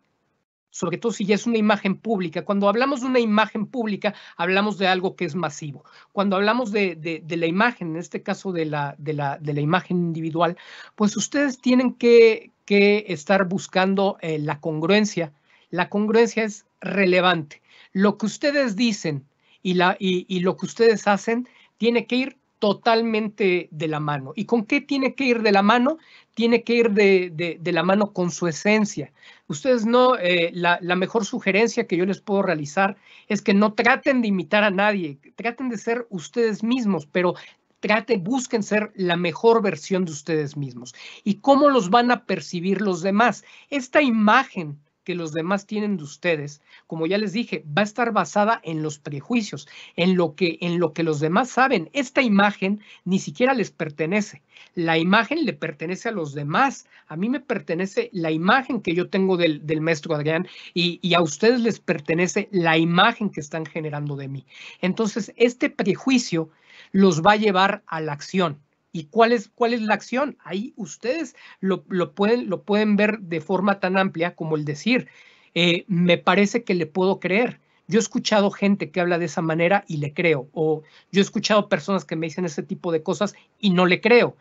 sobre todo si ya es una imagen pública. Cuando hablamos de una imagen pública, hablamos de algo que es masivo. Cuando hablamos de, la imagen, en este caso de la, de la, de la imagen individual, pues ustedes tienen que, estar buscando eh, la congruencia. La congruencia es relevante. Lo que ustedes dicen y, la, y lo que ustedes hacen tiene que ir totalmente de la mano. ¿Y con qué tiene que ir de la mano? Tiene que ir de, la mano con su esencia. Ustedes no, eh, la, mejor sugerencia que yo les puedo realizar es que no traten de imitar a nadie, traten de ser ustedes mismos, pero traten, busquen ser la mejor versión de ustedes mismos. ¿Y cómo los van a percibir los demás? Esta imagen que los demás tienen de ustedes, como ya les dije, va a estar basada en los prejuicios, en lo que, en lo que los demás saben. Esta imagen ni siquiera les pertenece. La imagen le pertenece a los demás. A mí me pertenece la imagen que yo tengo del, del maestro Adrián y, y a ustedes les pertenece la imagen que están generando de mí. Entonces, este prejuicio los va a llevar a la acción ¿Y cuál es, cuál es la acción? Ahí ustedes lo, pueden, lo pueden ver de forma tan amplia como el decir, eh, me parece que le puedo creer. Yo he escuchado gente que habla de esa manera y le creo, o yo he escuchado personas que me dicen ese tipo de cosas y no le creo.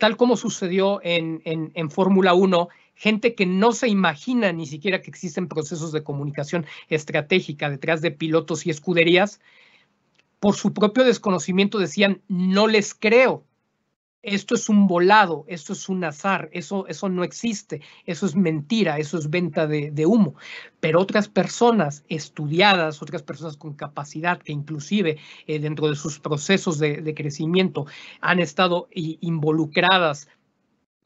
Tal como sucedió en, en, en Fórmula 1, gente que no se imagina ni siquiera que existen procesos de comunicación estratégica detrás de pilotos y escuderías, por su propio desconocimiento decían, no les creo, esto es un volado, esto es un azar, eso, eso no existe, eso es mentira, eso es venta de, humo. Pero otras personas estudiadas, otras personas con capacidad que inclusive eh, dentro de sus procesos de, de crecimiento han estado involucradas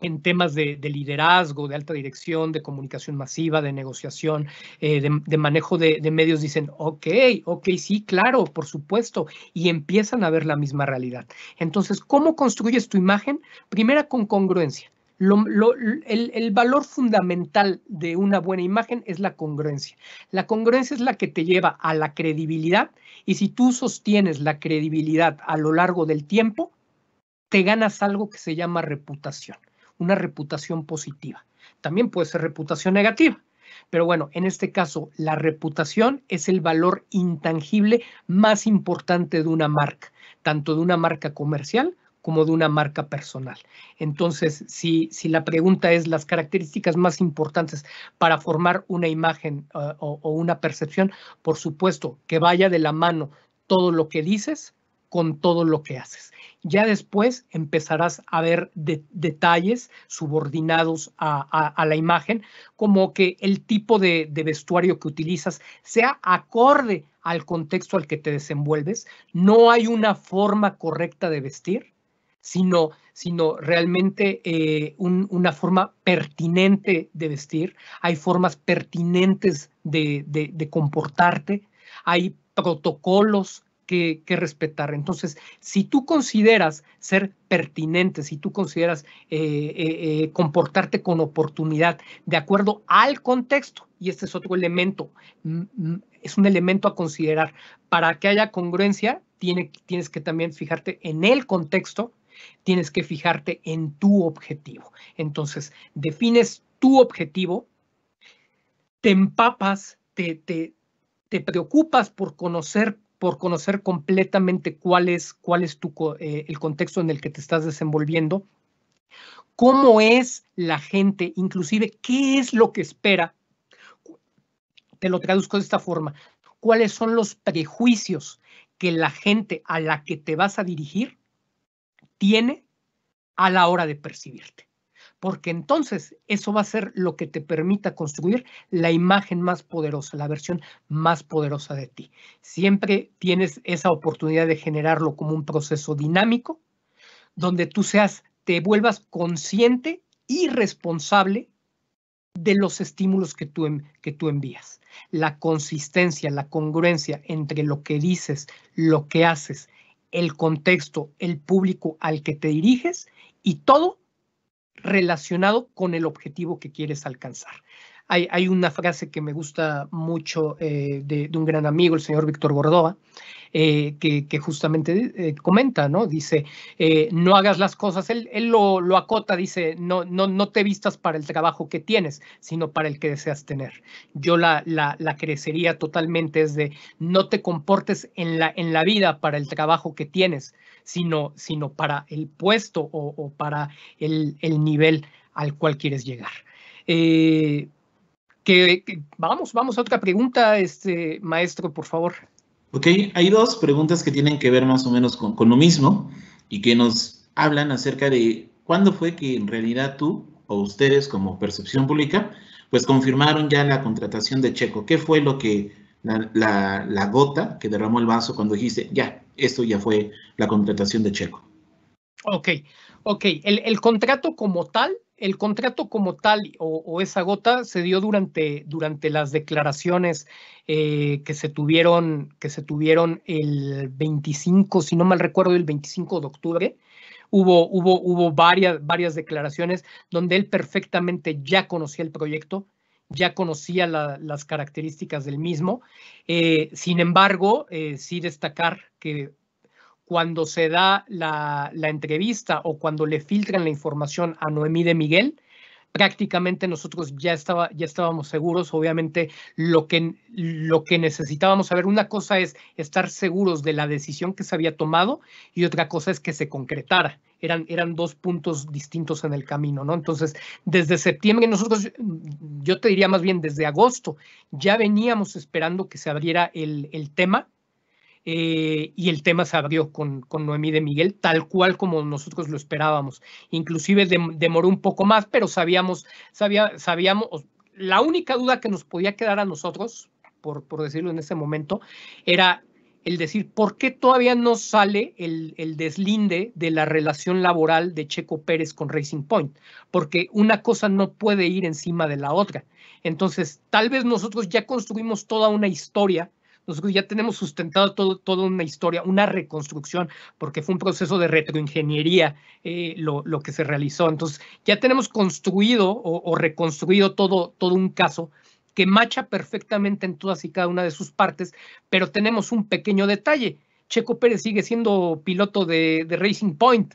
en temas de, liderazgo, de alta dirección, de comunicación masiva, de negociación, eh, de, manejo de, medios, dicen, ok, ok, sí, claro, por supuesto, y empiezan a ver la misma realidad. Entonces, ¿cómo construyes tu imagen? Primera, con congruencia. el, el, valor fundamental de una buena imagen es la congruencia. La congruencia es la que te lleva a la credibilidad y si tú sostienes la credibilidad a lo largo del tiempo, te ganas algo que se llama reputación una reputación positiva. También puede ser reputación negativa. Pero bueno, en este caso, la reputación es el valor intangible más importante de una marca, tanto de una marca comercial como de una marca personal. Entonces, si, si la pregunta es las características más importantes para formar una imagen uh, o una percepción, por supuesto que vaya de la mano todo lo que dices con todo lo que haces. Ya después empezarás a ver detalles subordinados a, la imagen, como que el tipo de, de vestuario que utilizas sea acorde al contexto al que te desenvuelves. No hay una forma correcta de vestir, sino, sino realmente eh, una forma pertinente de vestir, hay formas pertinentes de, de comportarte, hay protocolos que, respetar. Entonces, si tú consideras ser pertinente, si tú consideras eh, eh, eh, comportarte con oportunidad de acuerdo al contexto, y este es otro elemento, es un elemento a considerar. Para que haya congruencia, tiene, tienes que también fijarte en el contexto, tienes que fijarte en tu objetivo. Entonces, defines tu objetivo, te empapas, te, te, te preocupas por conocer por conocer completamente cuál es, cuál es tu, eh, el contexto en el que te estás desenvolviendo, cómo es la gente, inclusive qué es lo que espera. Te lo traduzco de esta forma. ¿Cuáles son los prejuicios que la gente a la que te vas a dirigir tiene a la hora de percibirte? Porque entonces eso va a ser lo que te permita construir la imagen más poderosa, la versión más poderosa de ti. Siempre tienes esa oportunidad de generarlo como un proceso dinámico, donde tú seas, te vuelvas consciente y responsable de los estímulos que tú, que tú envías. La consistencia, la congruencia entre lo que dices, lo que haces, el contexto, el público al que te diriges y todo relacionado con el objetivo que quieres alcanzar. Hay, una frase que me gusta mucho eh, de, un gran amigo, el señor Víctor Gordoa, eh, que, justamente eh, comenta, ¿no? Dice, no hagas las cosas, él, lo, lo, acota, dice, no, no, no te vistas para el trabajo que tienes, sino para el que deseas tener. Yo la, la, la crecería totalmente es de, no te comportes en la, en la vida para el trabajo que tienes, sino, sino para el puesto o, para el, el, nivel al cual quieres llegar. Eh, que, vamos, vamos a otra pregunta, este maestro, por favor. Ok, hay dos preguntas que tienen que ver más o menos con, con lo mismo y que nos hablan acerca de cuándo fue que en realidad tú o ustedes como percepción pública, pues confirmaron ya la contratación de Checo. ¿Qué fue lo que la, la, la, gota que derramó el vaso cuando dijiste, ya, esto ya fue la contratación de Checo? Ok, ok. El, contrato como tal el contrato como tal o, esa gota se dio durante, durante las declaraciones eh, que, se tuvieron, que se tuvieron el 25, si no mal recuerdo, el 25 de octubre. Hubo, hubo, hubo varias, varias declaraciones donde él perfectamente ya conocía el proyecto, ya conocía las características del mismo. Eh, sin embargo, eh, sí destacar que cuando se da la, entrevista o cuando le filtran la información a Noemí de Miguel, prácticamente nosotros ya, estaba, ya estábamos seguros, obviamente lo que, lo que necesitábamos saber, una cosa es estar seguros de la decisión que se había tomado y otra cosa es que se concretara. Eran, eran dos puntos distintos en el camino, ¿no? Entonces, desde septiembre nosotros, yo te diría más bien desde agosto, ya veníamos esperando que se abriera el, el tema eh, y el tema se abrió con, con, Noemí de Miguel, tal cual como nosotros lo esperábamos. Inclusive demoró un poco más, pero sabíamos, sabía, sabíamos, la única duda que nos podía quedar a nosotros, por, por decirlo en ese momento, era el decir, ¿por qué todavía no sale el, el, deslinde de la relación laboral de Checo Pérez con Racing Point? Porque una cosa no puede ir encima de la otra. Entonces, tal vez nosotros ya construimos toda una historia nosotros ya tenemos sustentado todo, toda una historia, una reconstrucción, porque fue un proceso de retroingeniería eh, lo, lo, que se realizó. Entonces, ya tenemos construido o, reconstruido todo, todo un caso que macha perfectamente en todas y cada una de sus partes, pero tenemos un pequeño detalle. Checo Pérez sigue siendo piloto de, de Racing Point.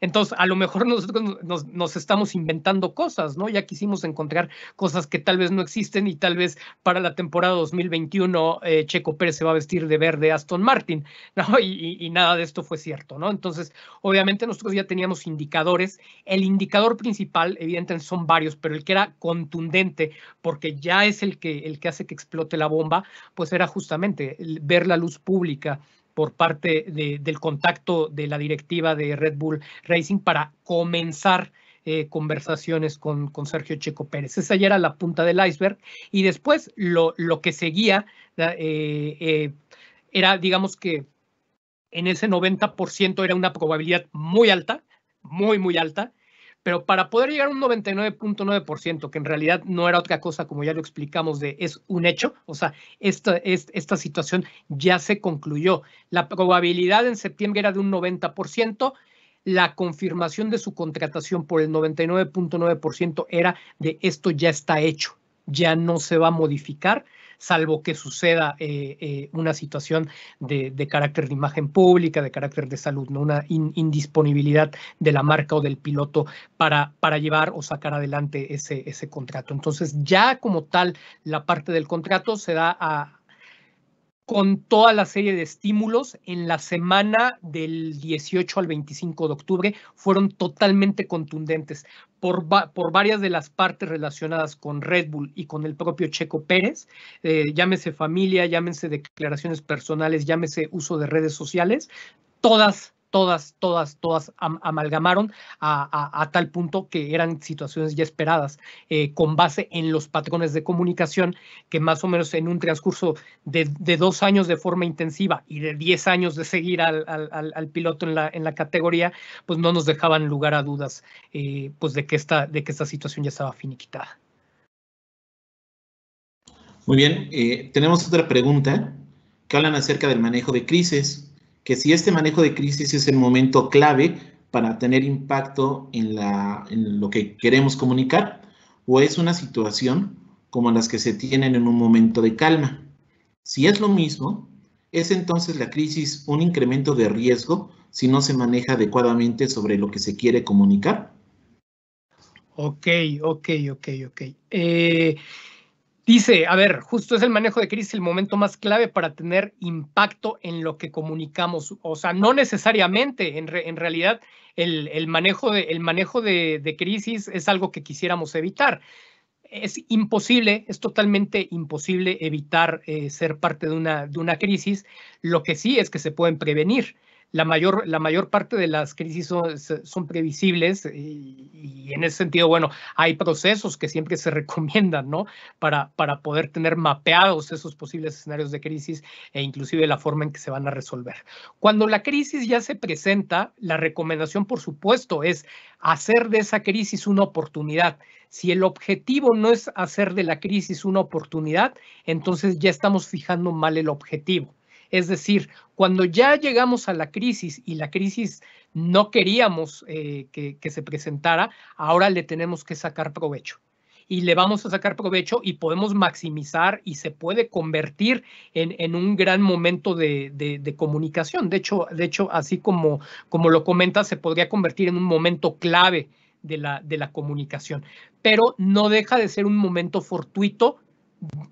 Entonces, a lo mejor nosotros nos, estamos inventando cosas, ¿no? Ya quisimos encontrar cosas que tal vez no existen y tal vez para la temporada 2021 eh, Checo Pérez se va a vestir de verde Aston Martin, ¿no? Y, y, nada de esto fue cierto, ¿no? Entonces, obviamente nosotros ya teníamos indicadores. El indicador principal, evidentemente son varios, pero el que era contundente, porque ya es el que, el que hace que explote la bomba, pues era justamente ver la luz pública por parte del contacto de la directiva de Red Bull Racing para comenzar eh, conversaciones con, Sergio Checo Pérez. Esa ya era la punta del iceberg. Y después lo, lo que seguía eh, eh, era, digamos que, en ese 90% era una probabilidad muy alta, muy, muy alta, pero para poder llegar a un 99.9%, que en realidad no era otra cosa, como ya lo explicamos, de es un hecho, o sea, esta, esta situación ya se concluyó. La probabilidad en septiembre era de un 90%, la confirmación de su contratación por el 99.9% era de esto ya está hecho, ya no se va a modificar salvo que suceda eh, eh, una situación de, carácter de imagen pública, de carácter de salud, ¿no? una indisponibilidad de la marca o del piloto para, para llevar o sacar adelante ese, ese contrato. Entonces, ya como tal, la parte del contrato se da a, con toda la serie de estímulos en la semana del 18 al 25 de octubre fueron totalmente contundentes por, por varias de las partes relacionadas con Red Bull y con el propio Checo Pérez, eh, llámese familia, llámese declaraciones personales, llámese uso de redes sociales, todas todas, todas, todas amalgamaron a, tal punto que eran situaciones ya esperadas, eh, con base en los patrones de comunicación que más o menos en un transcurso de, dos años de forma intensiva y de diez años de seguir al, piloto en la, en la, categoría, pues no nos dejaban lugar a dudas eh, pues de, que esta, de que esta situación ya estaba finiquitada. Muy bien, eh, tenemos otra pregunta que hablan acerca del manejo de crisis que si este manejo de crisis es el momento clave para tener impacto en, lo que queremos comunicar, o es una situación como las que se tienen en un momento de calma. Si es lo mismo, ¿es entonces la crisis un incremento de riesgo si no se maneja adecuadamente sobre lo que se quiere comunicar? Ok, ok, ok, ok. Eh, Dice, a ver, justo es el manejo de crisis el momento más clave para tener impacto en lo que comunicamos. O sea, no necesariamente, en, realidad el, manejo, de, manejo de, crisis es algo que quisiéramos evitar. Es imposible, es totalmente imposible evitar eh, ser parte de una, de una crisis. Lo que sí es que se pueden prevenir la mayor, la mayor parte de las crisis son, previsibles y, en ese sentido, bueno, hay procesos que siempre se recomiendan, ¿no? Para, para poder tener mapeados esos posibles escenarios de crisis e inclusive la forma en que se van a resolver. Cuando la crisis ya se presenta, la recomendación, por supuesto, es hacer de esa crisis una oportunidad. Si el objetivo no es hacer de la crisis una oportunidad, entonces ya estamos fijando mal el objetivo. Es decir, cuando ya llegamos a la crisis y la crisis no queríamos eh, que, se presentara, ahora le tenemos que sacar provecho y le vamos a sacar provecho y podemos maximizar y se puede convertir en, un gran momento de, comunicación. De hecho, de hecho así como, como lo comenta, se podría convertir en un momento clave de la, de la comunicación, pero no deja de ser un momento fortuito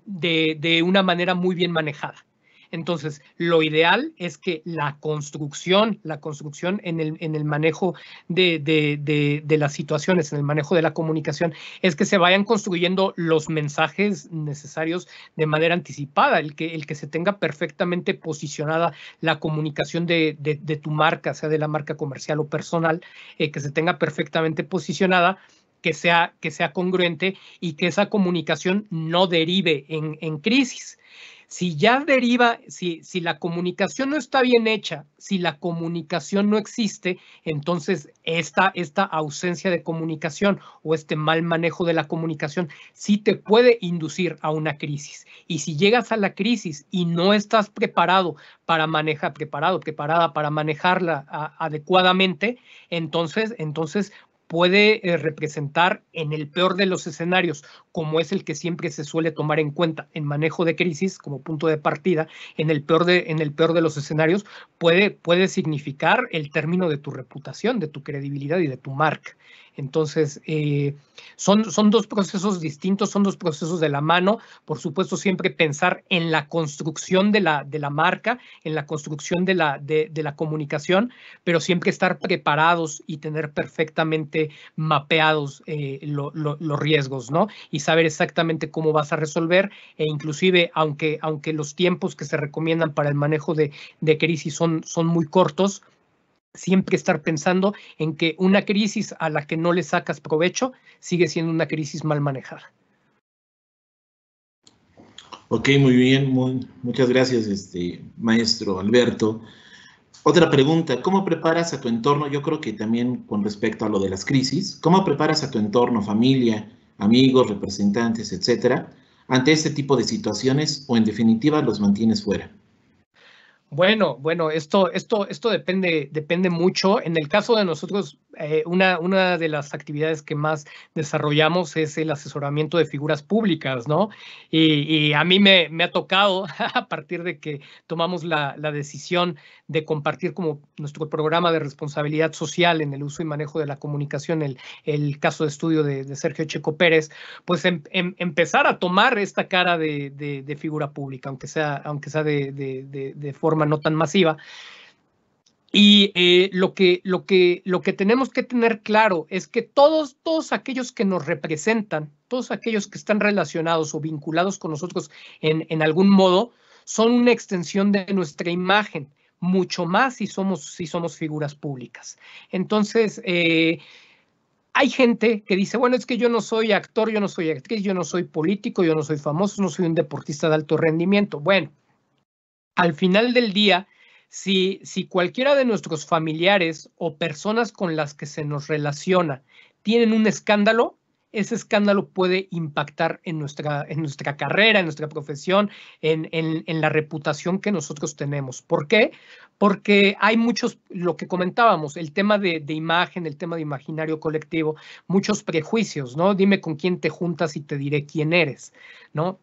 de una manera muy bien manejada. Entonces, lo ideal es que la construcción, la construcción en el, en el manejo de, de, las situaciones, en el manejo de la comunicación, es que se vayan construyendo los mensajes necesarios de manera anticipada, el que, el que se tenga perfectamente posicionada la comunicación de, tu marca, sea de la marca comercial o personal, eh, que se tenga perfectamente posicionada que sea, que sea congruente y que esa comunicación no derive en, en crisis. Si ya deriva, si, si la comunicación no está bien hecha, si la comunicación no existe, entonces esta, esta ausencia de comunicación o este mal manejo de la comunicación sí te puede inducir a una crisis. Y si llegas a la crisis y no estás preparado para manejar, preparado, preparada para manejarla adecuadamente, entonces, entonces puede eh, representar en el peor de los escenarios, como es el que siempre se suele tomar en cuenta en manejo de crisis como punto de partida, en el peor de, en el peor de los escenarios, puede, puede significar el término de tu reputación, de tu credibilidad y de tu marca. Entonces, eh, son, son dos procesos distintos, son dos procesos de la mano. Por supuesto, siempre pensar en la construcción de la, de la marca, en la construcción de la, de, la comunicación, pero siempre estar preparados y tener perfectamente mapeados eh, los riesgos, ¿no? Y saber exactamente cómo vas a resolver e inclusive, aunque, aunque los tiempos que se recomiendan para el manejo de, de crisis son, son muy cortos, siempre estar pensando en que una crisis a la que no le sacas provecho sigue siendo una crisis mal manejada. Ok, muy bien, muchas gracias, este, maestro Alberto. Otra pregunta, ¿cómo preparas a tu entorno? Yo creo que también con respecto a lo de las crisis, ¿cómo preparas a tu entorno, familia, amigos, representantes, etcétera, ante este tipo de situaciones o en definitiva los mantienes fuera? Bueno, bueno, esto, esto, esto depende, depende mucho. En el caso de nosotros, eh, una, una de las actividades que más desarrollamos es el asesoramiento de figuras públicas, ¿no? Y, a mí me, me, ha tocado, a partir de que tomamos la, la, decisión de compartir como nuestro programa de responsabilidad social en el uso y manejo de la comunicación, el, el caso de estudio de, de Sergio Checo Pérez, pues em, em, empezar a tomar esta cara de, de, figura pública, aunque sea, aunque sea de forma no tan masiva. Y eh, lo, que, lo, que, lo que tenemos que tener claro es que todos, todos aquellos que nos representan, todos aquellos que están relacionados o vinculados con nosotros en, en algún modo, son una extensión de nuestra imagen, mucho más si somos, si somos figuras públicas. Entonces, eh, hay gente que dice, bueno, es que yo no soy actor, yo no soy actriz, yo no soy político, yo no soy famoso, no soy un deportista de alto rendimiento. Bueno, al final del día, si, si cualquiera de nuestros familiares o personas con las que se nos relaciona tienen un escándalo, ese escándalo puede impactar en nuestra, en nuestra carrera, en nuestra profesión, en, en, la reputación que nosotros tenemos. ¿Por qué? Porque hay muchos, lo que comentábamos, el tema de, de, imagen, el tema de imaginario colectivo, muchos prejuicios, ¿no? Dime con quién te juntas y te diré quién eres, ¿no?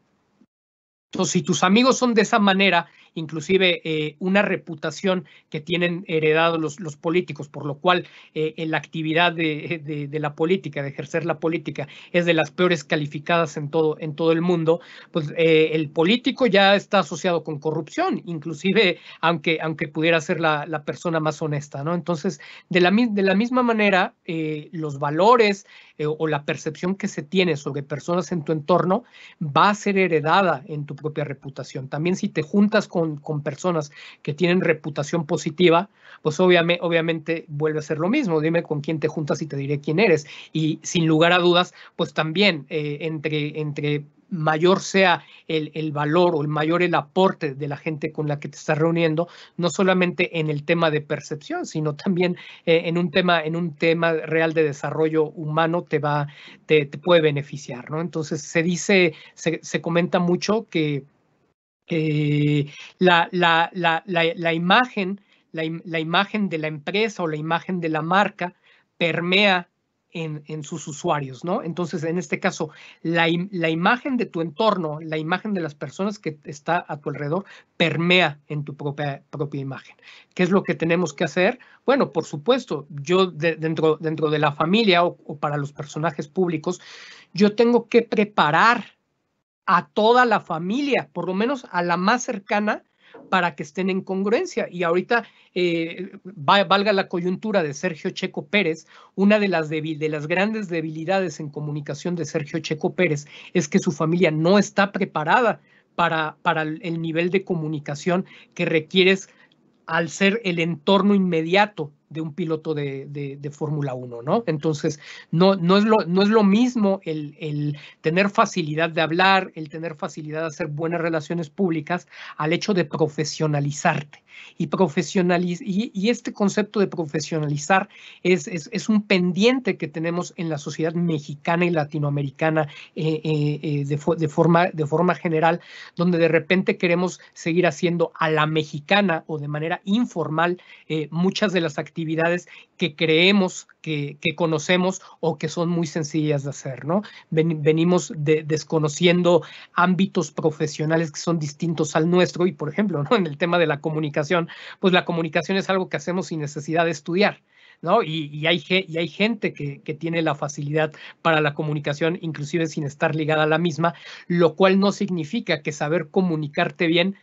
Entonces, si tus amigos son de esa manera inclusive eh, una reputación que tienen heredado los, políticos, por lo cual eh, la actividad de, la política, de ejercer la política, es de las peores calificadas en todo, en el mundo, pues eh, el político ya está asociado con corrupción, inclusive aunque, pudiera ser la, la persona más honesta, ¿no? Entonces, de la, de la misma manera, los valores o la percepción que se tiene sobre personas en tu entorno va a ser heredada en tu propia reputación. También si te juntas con con, personas que tienen reputación positiva, pues obviamente, vuelve a ser lo mismo. Dime con quién te juntas y te diré quién eres. Y sin lugar a dudas, pues también eh, entre, entre mayor sea el, el, valor o el mayor el aporte de la gente con la que te estás reuniendo, no solamente en el tema de percepción, sino también eh, en, un tema, en un tema real de desarrollo humano te va, te, te puede beneficiar, ¿no? Entonces se dice, se, se comenta mucho que eh, la, la, la, la, imagen, la, imagen de la empresa o la imagen de la marca permea en, en sus usuarios, ¿no? Entonces, en este caso, la, imagen de tu entorno, la imagen de las personas que está a tu alrededor, permea en tu propia, propia imagen. ¿Qué es lo que tenemos que hacer? Bueno, por supuesto, yo dentro, dentro de la familia o para los personajes públicos, yo tengo que preparar a toda la familia, por lo menos a la más cercana, para que estén en congruencia. Y ahorita, eh, valga la coyuntura de Sergio Checo Pérez, una de las, de las grandes debilidades en comunicación de Sergio Checo Pérez es que su familia no está preparada para, para el nivel de comunicación que requieres al ser el entorno inmediato de un piloto de, de, Fórmula 1, ¿no? Entonces, no, no, es, lo, no es lo mismo el, el, tener facilidad de hablar, el tener facilidad de hacer buenas relaciones públicas, al hecho de profesionalizarte. Y, profesionaliz y, y este concepto de profesionalizar es, es, es, un pendiente que tenemos en la sociedad mexicana y latinoamericana eh, eh, eh de, de, forma, de forma general, donde de repente queremos seguir haciendo a la mexicana o de manera informal eh, muchas de las actividades actividades que creemos que, conocemos o que son muy sencillas de hacer, ¿no? venimos desconociendo ámbitos profesionales que son distintos al nuestro y, por ejemplo, en el tema de la comunicación, pues la comunicación es algo que hacemos sin necesidad de estudiar. ¿no? Y, hay, y hay gente que, que, tiene la facilidad para la comunicación, inclusive sin estar ligada a la misma, lo cual no significa que saber comunicarte bien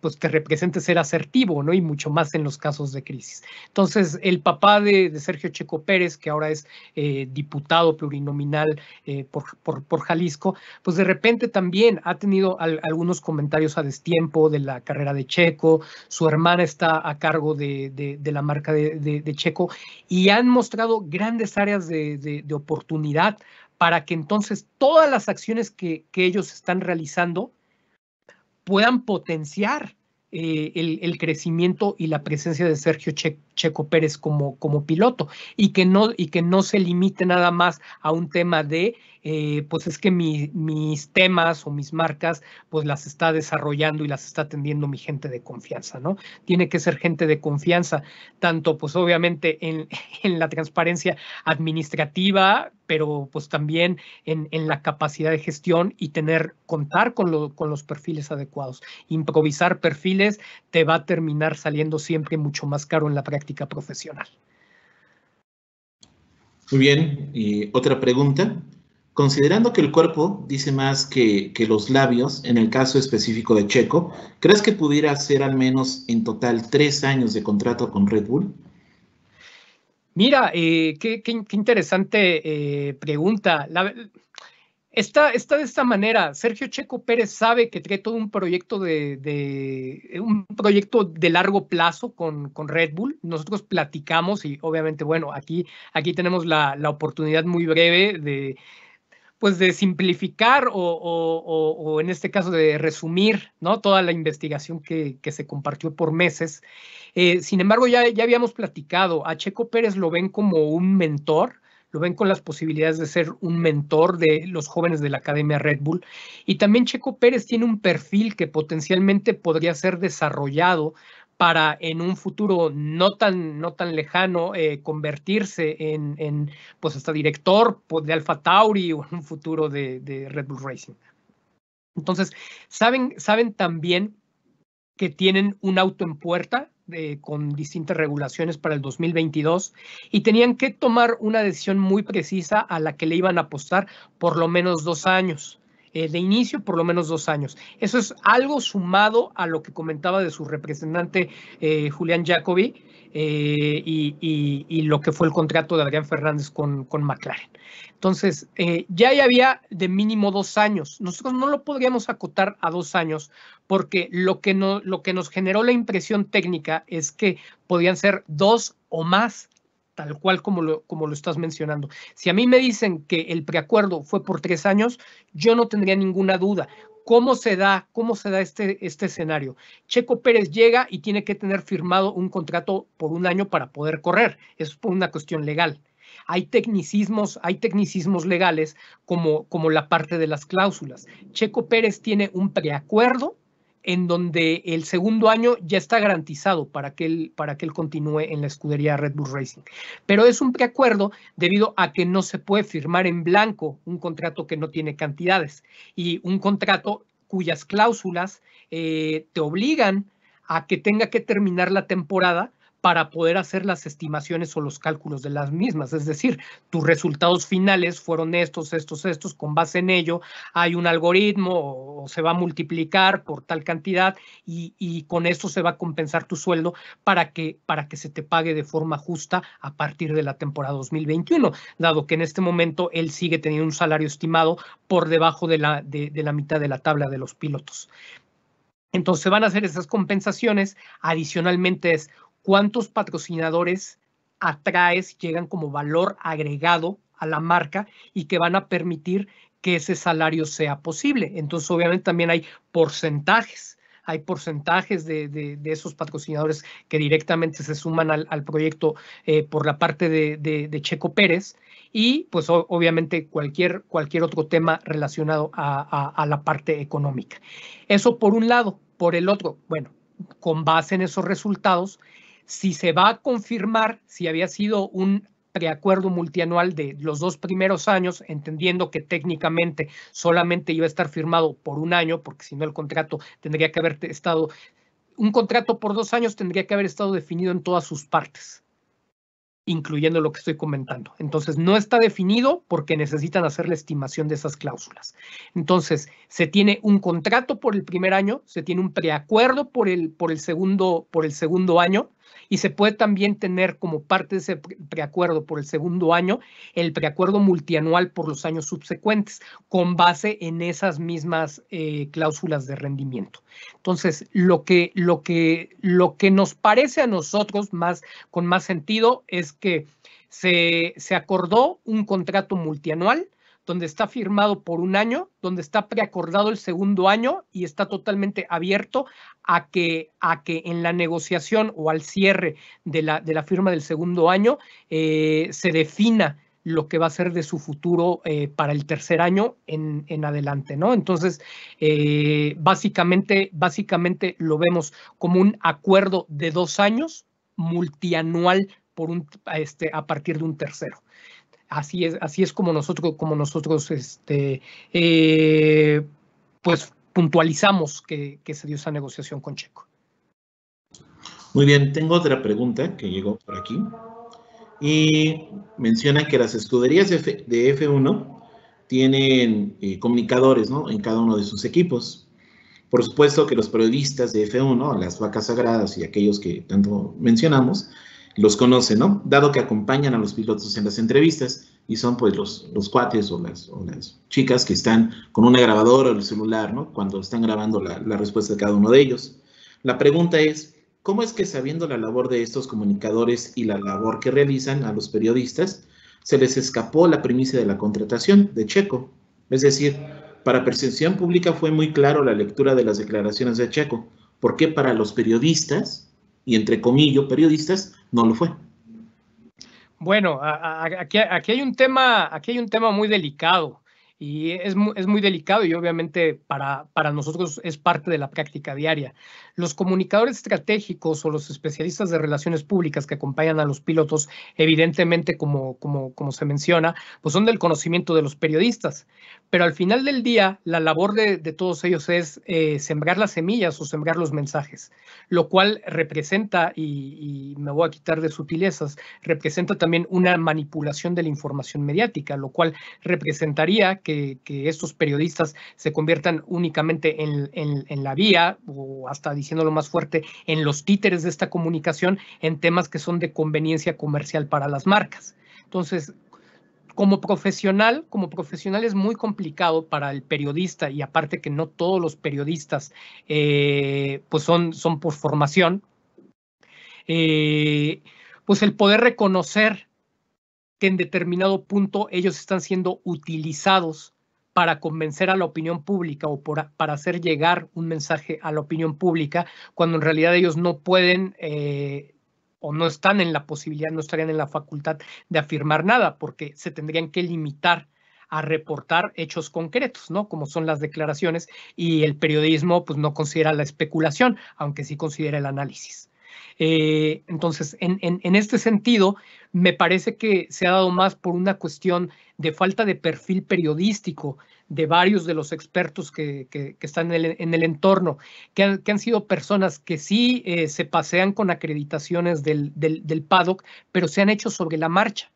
pues que represente ser asertivo, ¿no? Y mucho más en los casos de crisis. Entonces, el papá de, Sergio Checo Pérez, que ahora es eh, diputado plurinominal eh, por, Jalisco, pues de repente también ha tenido algunos comentarios a destiempo de la carrera de Checo, su hermana está a cargo de, la marca de, Checo y han mostrado grandes áreas de, oportunidad para que entonces todas las acciones que ellos están realizando puedan potenciar eh, el, crecimiento y la presencia de Sergio Checo Pérez como, como piloto y que, no, y que no se limite nada más a un tema de, eh, pues es que mis temas o mis marcas, pues las está desarrollando y las está atendiendo mi gente de confianza, ¿no? Tiene que ser gente de confianza, tanto pues obviamente en, en la transparencia administrativa, pero pues también en, en, la capacidad de gestión y tener, contar con, con los perfiles adecuados. Improvisar perfiles te va a terminar saliendo siempre mucho más caro en la práctica profesional. Muy bien, y otra pregunta. Considerando que el cuerpo dice más que, que, los labios, en el caso específico de Checo, ¿crees que pudiera ser al menos en total tres años de contrato con Red Bull? Mira, eh, qué, interesante eh, pregunta. Está, de esta manera. Sergio Checo Pérez sabe que trae todo un proyecto de, un proyecto de largo plazo con, Red Bull. Nosotros platicamos y obviamente, bueno, aquí, aquí tenemos la, la oportunidad muy breve de, pues de simplificar o, en este caso de resumir ¿no? toda la investigación que, se compartió por meses. Eh, sin embargo, ya, ya habíamos platicado, a Checo Pérez lo ven como un mentor, lo ven con las posibilidades de ser un mentor de los jóvenes de la Academia Red Bull. Y también Checo Pérez tiene un perfil que potencialmente podría ser desarrollado para en un futuro no tan, no tan lejano eh, convertirse en, en, pues hasta director pues, de Alfa Tauri o en un futuro de, de Red Bull Racing. Entonces, saben, saben también que tienen un auto en puerta eh, con distintas regulaciones para el 2022 y tenían que tomar una decisión muy precisa a la que le iban a apostar por lo menos dos años. Eh, de inicio por lo menos dos años. Eso es algo sumado a lo que comentaba de su representante eh, Julián Jacobi eh, y, lo que fue el contrato de Adrián Fernández con, con McLaren. Entonces, ya había de mínimo dos años. Nosotros no lo podríamos acotar a dos años porque lo que, no, lo que nos generó la impresión técnica es que podían ser dos o más tal cual como lo, como lo estás mencionando. Si a mí me dicen que el preacuerdo fue por tres años, yo no tendría ninguna duda. ¿Cómo se da, cómo se da este, este escenario? Checo Pérez llega y tiene que tener firmado un contrato por un año para poder correr. Eso es por una cuestión legal. Hay tecnicismos, hay tecnicismos legales como, como la parte de las cláusulas. Checo Pérez tiene un preacuerdo en donde el segundo año ya está garantizado para que él, para que él continúe en la escudería Red Bull Racing. Pero es un preacuerdo debido a que no se puede firmar en blanco un contrato que no tiene cantidades y un contrato cuyas cláusulas eh, te obligan a que tenga que terminar la temporada para poder hacer las estimaciones o los cálculos de las mismas. Es decir, tus resultados finales fueron estos, estos, estos, con base en ello hay un algoritmo o se va a multiplicar por tal cantidad y, con esto se va a compensar tu sueldo para que, para que se te pague de forma justa a partir de la temporada 2021, dado que en este momento él sigue teniendo un salario estimado por debajo de la, de, de la mitad de la tabla de los pilotos. Entonces van a hacer esas compensaciones. Adicionalmente es cuántos patrocinadores atraes, llegan como valor agregado a la marca y que van a permitir que ese salario sea posible. Entonces, obviamente también hay porcentajes, hay porcentajes de, esos patrocinadores que directamente se suman al, proyecto eh, por la parte de, Checo Pérez y pues obviamente cualquier, cualquier otro tema relacionado a la parte económica. Eso por un lado. Por el otro, bueno, con base en esos resultados, si se va a confirmar si había sido un preacuerdo multianual de los dos primeros años, entendiendo que técnicamente solamente iba a estar firmado por un año, porque si no el contrato tendría que haber estado, un contrato por dos años tendría que haber estado definido en todas sus partes, incluyendo lo que estoy comentando. Entonces, no está definido porque necesitan hacer la estimación de esas cláusulas. Entonces, se tiene un contrato por el primer año, se tiene un preacuerdo por el, por el, segundo, por el segundo año, y se puede también tener como parte de ese preacuerdo por el segundo año el preacuerdo multianual por los años subsecuentes, con base en esas mismas eh, cláusulas de rendimiento. Entonces, lo que, lo, que, lo que nos parece a nosotros más, con más sentido es que se, se acordó un contrato multianual donde está firmado por un año, donde está preacordado el segundo año y está totalmente abierto a que, a que en la negociación o al cierre de la, de la firma del segundo año eh, se defina lo que va a ser de su futuro eh, para el tercer año en, en adelante, ¿no? Entonces, eh, básicamente, básicamente lo vemos como un acuerdo de dos años multianual por un, este, a partir de un tercero. Así es, así es como nosotros, como nosotros este, eh, pues puntualizamos que, se dio esa negociación con Checo. Muy bien, tengo otra pregunta que llegó por aquí. Y menciona que las escuderías de, F, 1 tienen eh, comunicadores ¿no? en cada uno de sus equipos. Por supuesto que los periodistas de F1, las vacas sagradas y aquellos que tanto mencionamos, los conocen, ¿no? Dado que acompañan a los pilotos en las entrevistas y son pues los, los cuates o las, o las chicas que están con una grabadora o el celular, ¿no? Cuando están grabando la, la respuesta de cada uno de ellos. La pregunta es, ¿cómo es que sabiendo la labor de estos comunicadores y la labor que realizan a los periodistas, se les escapó la primicia de la contratación de Checo? Es decir, para percepción pública fue muy claro la lectura de las declaraciones de Checo. ¿Por qué para los periodistas y entre comillas periodistas, no lo fue. Bueno, aquí, aquí, hay un tema, aquí hay un tema muy delicado y es muy, es muy delicado y obviamente para, para nosotros es parte de la práctica diaria. Los comunicadores estratégicos o los especialistas de relaciones públicas que acompañan a los pilotos, evidentemente, como, como, como se menciona, pues son del conocimiento de los periodistas. Pero al final del día, la labor de, todos ellos es eh, sembrar las semillas o sembrar los mensajes, lo cual representa, y, me voy a quitar de sutilezas, representa también una manipulación de la información mediática, lo cual representaría que, estos periodistas se conviertan únicamente en, en la vía o hasta diciéndolo más fuerte, en los títeres de esta comunicación en temas que son de conveniencia comercial para las marcas. Entonces, como profesional, como profesional es muy complicado para el periodista y aparte que no todos los periodistas eh, pues son, son por formación, eh, pues el poder reconocer que en determinado punto ellos están siendo utilizados para convencer a la opinión pública o para hacer llegar un mensaje a la opinión pública, cuando en realidad ellos no pueden eh, o no están en la posibilidad, no estarían en la facultad de afirmar nada, porque se tendrían que limitar a reportar hechos concretos, ¿no? Como son las declaraciones y el periodismo, pues no considera la especulación, aunque sí considera el análisis. Eh, entonces, en, este sentido, me parece que se ha dado más por una cuestión de falta de perfil periodístico de varios de los expertos que, están en el, entorno, que han, sido personas que sí eh, se pasean con acreditaciones del, del, del paddock, pero se han hecho sobre la marcha,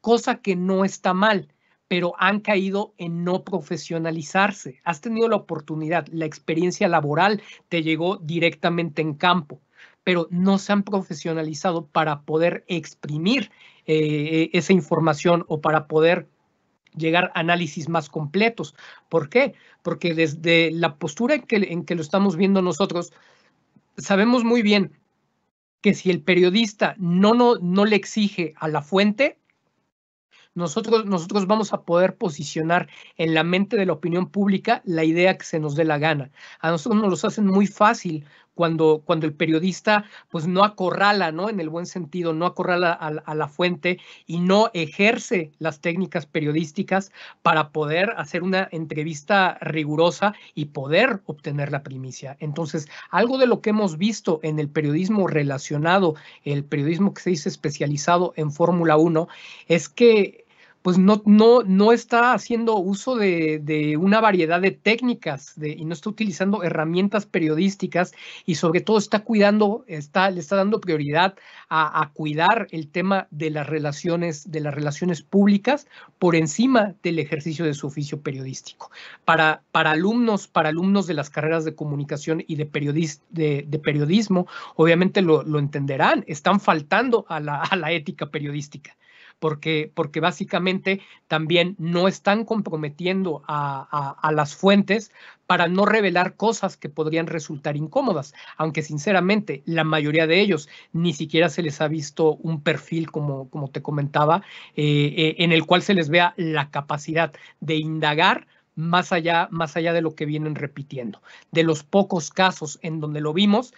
cosa que no está mal pero han caído en no profesionalizarse. Has tenido la oportunidad, la experiencia laboral te llegó directamente en campo pero no se han profesionalizado para poder exprimir eh, esa información o para poder llegar a análisis más completos. ¿Por qué? Porque desde la postura en que, en que lo estamos viendo nosotros, sabemos muy bien que si el periodista no, no, no le exige a la fuente, nosotros, nosotros vamos a poder posicionar en la mente de la opinión pública la idea que se nos dé la gana. A nosotros nos lo hacen muy fácil cuando, cuando el periodista pues no acorrala, ¿no? En el buen sentido, no acorrala a, la fuente y no ejerce las técnicas periodísticas para poder hacer una entrevista rigurosa y poder obtener la primicia. Entonces, algo de lo que hemos visto en el periodismo relacionado, el periodismo que se dice especializado en Fórmula 1, es que pues no, no, no está haciendo uso de, una variedad de técnicas de, y no está utilizando herramientas periodísticas y sobre todo está cuidando, está, le está dando prioridad a, cuidar el tema de las relaciones, de las relaciones públicas por encima del ejercicio de su oficio periodístico. Para, para alumnos, para alumnos de las carreras de comunicación y de, de, periodismo, obviamente lo, entenderán, están faltando a la, a la ética periodística porque, porque básicamente también no están comprometiendo a, a las fuentes para no revelar cosas que podrían resultar incómodas, aunque sinceramente la mayoría de ellos ni siquiera se les ha visto un perfil, como, como te comentaba, eh, eh, en el cual se les vea la capacidad de indagar más allá, más allá de lo que vienen repitiendo. De los pocos casos en donde lo vimos,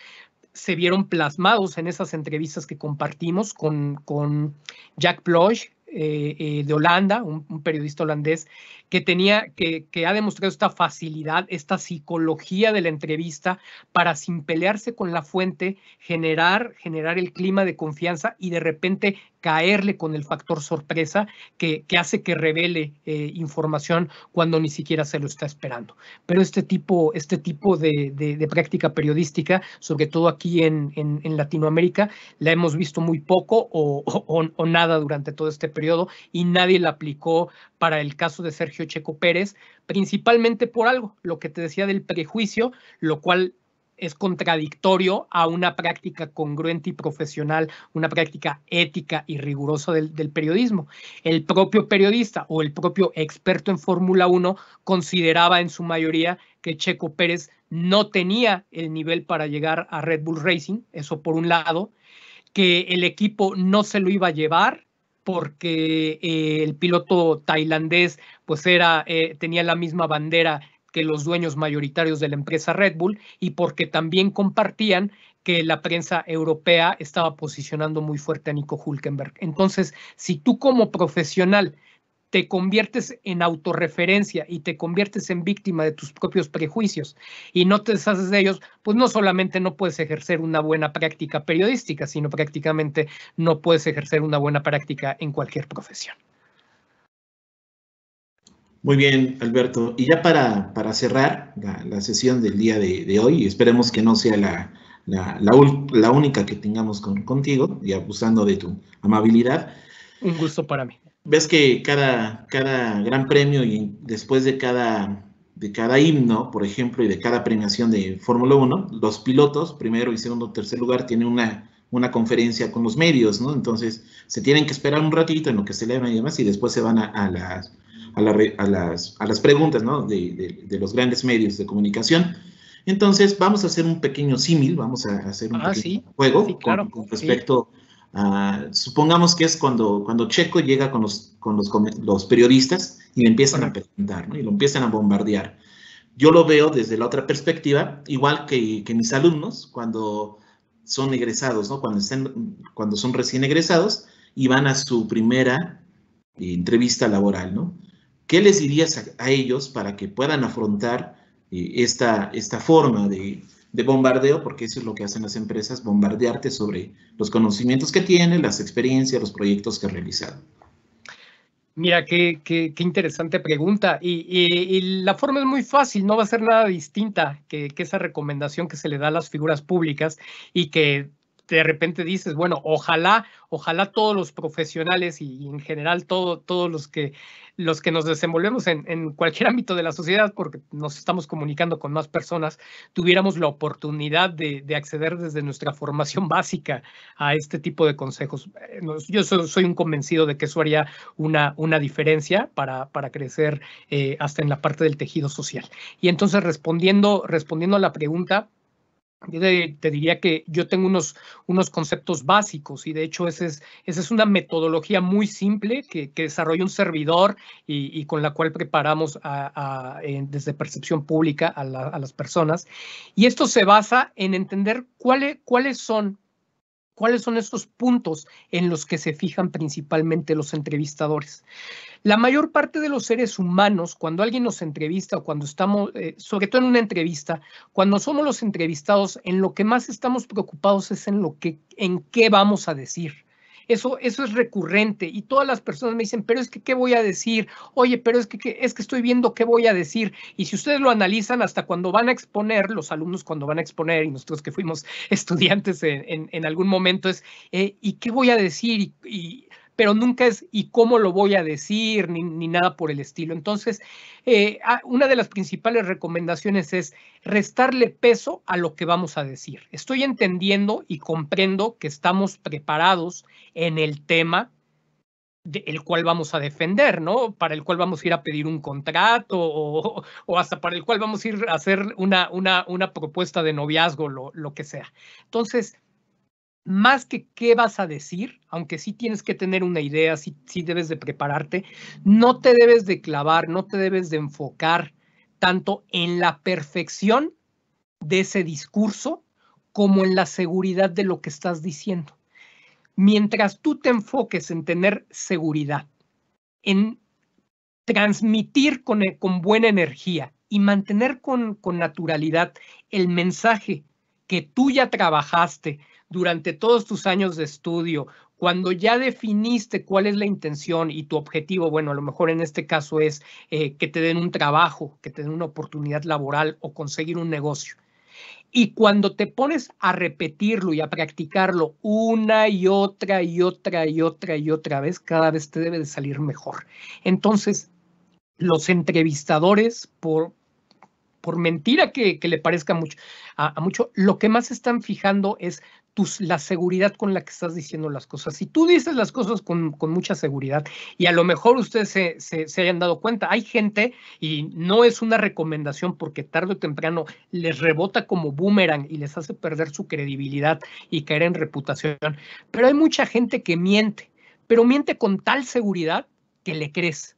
se vieron plasmados en esas entrevistas que compartimos con, con Jack Bloch, eh, de Holanda, un, periodista holandés, que tenía, que, que, ha demostrado esta facilidad, esta psicología de la entrevista para sin pelearse con la fuente, generar, generar el clima de confianza y de repente caerle con el factor sorpresa que, que hace que revele eh, información cuando ni siquiera se lo está esperando. Pero este tipo, este tipo de, de, práctica periodística, sobre todo aquí en, en, Latinoamérica, la hemos visto muy poco o, o, nada durante todo este periodo y nadie la aplicó para el caso de Sergio Checo Pérez, principalmente por algo, lo que te decía del prejuicio, lo cual es contradictorio a una práctica congruente y profesional, una práctica ética y rigurosa del, periodismo. El propio periodista o el propio experto en Fórmula 1 consideraba en su mayoría que Checo Pérez no tenía el nivel para llegar a Red Bull Racing, eso por un lado, que el equipo no se lo iba a llevar porque eh, el piloto tailandés pues era, eh, tenía la misma bandera que los dueños mayoritarios de la empresa Red Bull y porque también compartían que la prensa europea estaba posicionando muy fuerte a Nico Hulkenberg. Entonces, si tú como profesional te conviertes en autorreferencia y te conviertes en víctima de tus propios prejuicios y no te deshaces de ellos, pues no solamente no puedes ejercer una buena práctica periodística, sino prácticamente no puedes ejercer una buena práctica en cualquier profesión. Muy bien, Alberto. Y ya para, para cerrar la, sesión del día de, hoy, esperemos que no sea la, la, única que tengamos contigo y abusando de tu amabilidad. Un gusto para mí. Ves que cada, cada gran premio y después de cada, de cada himno, por ejemplo, y de cada premiación de Fórmula 1, los pilotos, primero y segundo, tercer lugar, tienen una, una conferencia con los medios, ¿no? Entonces, se tienen que esperar un ratito en lo que se celebran y demás, y después se van a, a las a, las, a las, preguntas ¿no? de, de, los grandes medios de comunicación. Entonces, vamos a hacer un pequeño símil, vamos a hacer un ah, juego con, respecto a, supongamos que es cuando, cuando Checo llega con los, con los, los periodistas y le empiezan a preguntar, ¿no? y lo empiezan a bombardear. Yo lo veo desde la otra perspectiva, igual que, que mis alumnos, cuando son egresados, ¿no? cuando, estén, cuando son recién egresados y van a su primera entrevista laboral, ¿no? ¿Qué les dirías a, ellos para que puedan afrontar eh, esta, esta forma de, bombardeo? Porque eso es lo que hacen las empresas, bombardearte sobre los conocimientos que tienen, las experiencias, los proyectos que han realizado. Mira, qué, qué, interesante pregunta. Y, la forma es muy fácil, no va a ser nada distinta que, esa recomendación que se le da a las figuras públicas y que de repente dices, bueno, ojalá, ojalá todos los profesionales y, en general todo, todos los que, los que nos desenvolvemos en, cualquier ámbito de la sociedad, porque nos estamos comunicando con más personas, tuviéramos la oportunidad de, acceder desde nuestra formación básica a este tipo de consejos. Eh, yo soy, un convencido de que eso haría una, diferencia para, para crecer eh, hasta en la parte del tejido social. Y entonces respondiendo, respondiendo a la pregunta, yo te, diría que yo tengo unos, unos conceptos básicos y de hecho esa es, esa es una metodología muy simple que, que desarrolla un servidor y, con la cual preparamos desde percepción pública a, las personas. Y esto se basa en entender cuáles, cuáles son cuáles son esos puntos en los que se fijan principalmente los entrevistadores. La mayor parte de los seres humanos, cuando alguien nos entrevista o cuando estamos, eh, sobre todo en una entrevista, cuando somos los entrevistados, en lo que más estamos preocupados es en lo que, en qué vamos a decir. Eso, eso es recurrente y todas las personas me dicen, pero es que, ¿qué voy a decir? Oye, pero es que, es que estoy viendo qué voy a decir. Y si ustedes lo analizan hasta cuando van a exponer, los alumnos cuando van a exponer y nosotros que fuimos estudiantes en, algún momento es, eh, ¿y qué voy a decir? y pero nunca es y cómo lo voy a decir, ni, nada por el estilo. Entonces, eh, una de las principales recomendaciones es restarle peso a lo que vamos a decir. Estoy entendiendo y comprendo que estamos preparados en el tema, el cual vamos a defender, ¿no? Para el cual vamos a ir a pedir un contrato o, hasta para el cual vamos a ir a hacer una, una, una propuesta de noviazgo, lo, lo que sea. Entonces, más que qué vas a decir, aunque sí tienes que tener una idea, sí, sí, debes de prepararte, no te debes de clavar, no te debes de enfocar tanto en la perfección de ese discurso como en la seguridad de lo que estás diciendo. Mientras tú te enfoques en tener seguridad, en transmitir con, con buena energía y mantener con, con naturalidad el mensaje que tú ya trabajaste, durante todos tus años de estudio, cuando ya definiste cuál es la intención y tu objetivo, bueno, a lo mejor en este caso es eh, que te den un trabajo, que te den una oportunidad laboral o conseguir un negocio. Y cuando te pones a repetirlo y a practicarlo una y otra y otra y otra y otra vez, cada vez te debe de salir mejor. Entonces, los entrevistadores, por, por mentira que, le parezca mucho, a, mucho, lo que más están fijando es la seguridad con la que estás diciendo las cosas. Si tú dices las cosas con, mucha seguridad y a lo mejor ustedes se, se, hayan dado cuenta, hay gente, y no es una recomendación porque tarde o temprano les rebota como boomerang y les hace perder su credibilidad y caer en reputación, pero hay mucha gente que miente, pero miente con tal seguridad que le crees.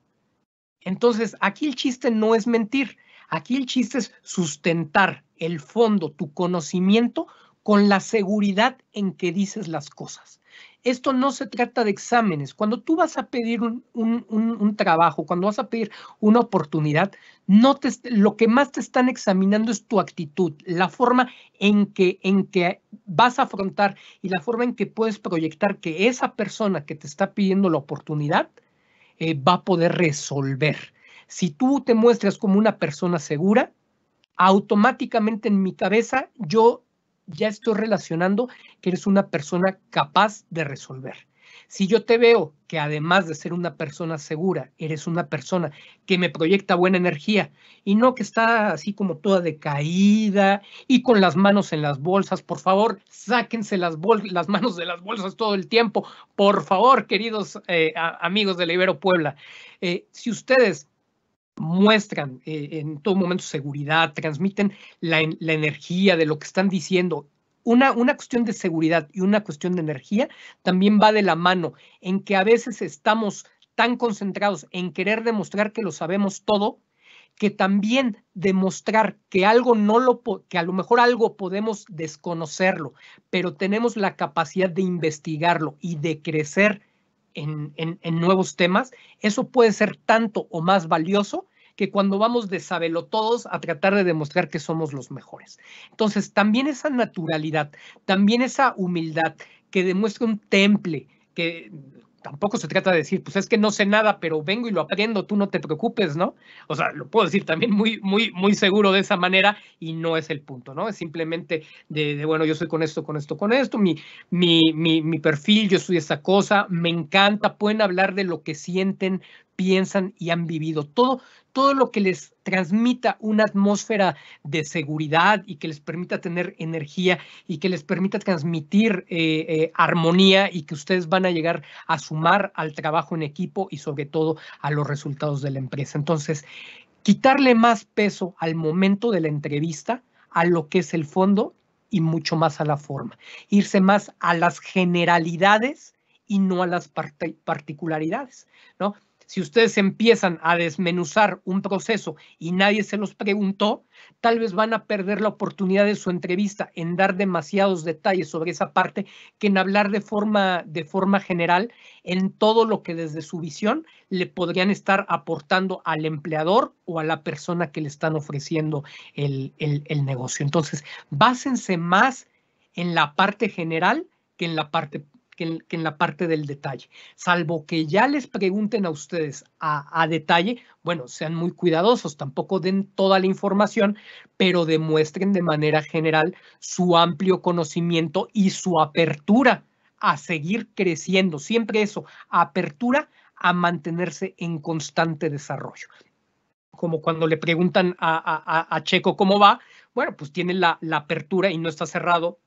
Entonces, aquí el chiste no es mentir, aquí el chiste es sustentar el fondo, tu conocimiento con la seguridad en que dices las cosas. Esto no se trata de exámenes. Cuando tú vas a pedir un, trabajo, cuando vas a pedir una oportunidad, no te, lo que más te están examinando es tu actitud, la forma en que, en que vas a afrontar y la forma en que puedes proyectar que esa persona que te está pidiendo la oportunidad eh, va a poder resolver. Si tú te muestras como una persona segura, automáticamente en mi cabeza yo ya estoy relacionando que eres una persona capaz de resolver. Si yo te veo que además de ser una persona segura, eres una persona que me proyecta buena energía y no que está así como toda decaída y con las manos en las bolsas, por favor, sáquense las, las manos de las bolsas todo el tiempo, por favor, queridos eh, amigos de la Ibero Puebla. Eh, si ustedes muestran eh, en todo momento seguridad, transmiten la, energía de lo que están diciendo. Una, una cuestión de seguridad y una cuestión de energía también va de la mano en que a veces estamos tan concentrados en querer demostrar que lo sabemos todo, que también demostrar que algo no lo, que a lo mejor algo podemos desconocerlo, pero tenemos la capacidad de investigarlo y de crecer en, en, nuevos temas, eso puede ser tanto o más valioso que cuando vamos de todos a tratar de demostrar que somos los mejores. Entonces, también esa naturalidad, también esa humildad que demuestra un temple, que tampoco se trata de decir, pues es que no sé nada, pero vengo y lo aprendo, tú no te preocupes, ¿no? O sea, lo puedo decir también muy, muy, muy seguro de esa manera y no es el punto, ¿no? Es simplemente de, bueno, yo soy con esto, con esto, con esto, mi, mi, mi, mi perfil, yo soy esta cosa, me encanta, pueden hablar de lo que sienten, piensan y han vivido. Todo, todo lo que les transmita una atmósfera de seguridad y que les permita tener energía y que les permita transmitir eh, eh, armonía y que ustedes van a llegar a sumar al trabajo en equipo y sobre todo a los resultados de la empresa. Entonces, quitarle más peso al momento de la entrevista, a lo que es el fondo y mucho más a la forma. Irse más a las generalidades y no a las particularidades, ¿no? Si ustedes empiezan a desmenuzar un proceso y nadie se los preguntó, tal vez van a perder la oportunidad de su entrevista en dar demasiados detalles sobre esa parte que en hablar de forma, de forma general en todo lo que desde su visión le podrían estar aportando al empleador o a la persona que le están ofreciendo el, el negocio. Entonces, básense más en la parte general que en la parte que en, la parte del detalle. Salvo que ya les pregunten a ustedes a, detalle, bueno, sean muy cuidadosos, tampoco den toda la información, pero demuestren de manera general su amplio conocimiento y su apertura a seguir creciendo. Siempre eso, apertura a mantenerse en constante desarrollo. Como cuando le preguntan a, Checo cómo va, bueno, pues tiene la, la apertura y no está cerrado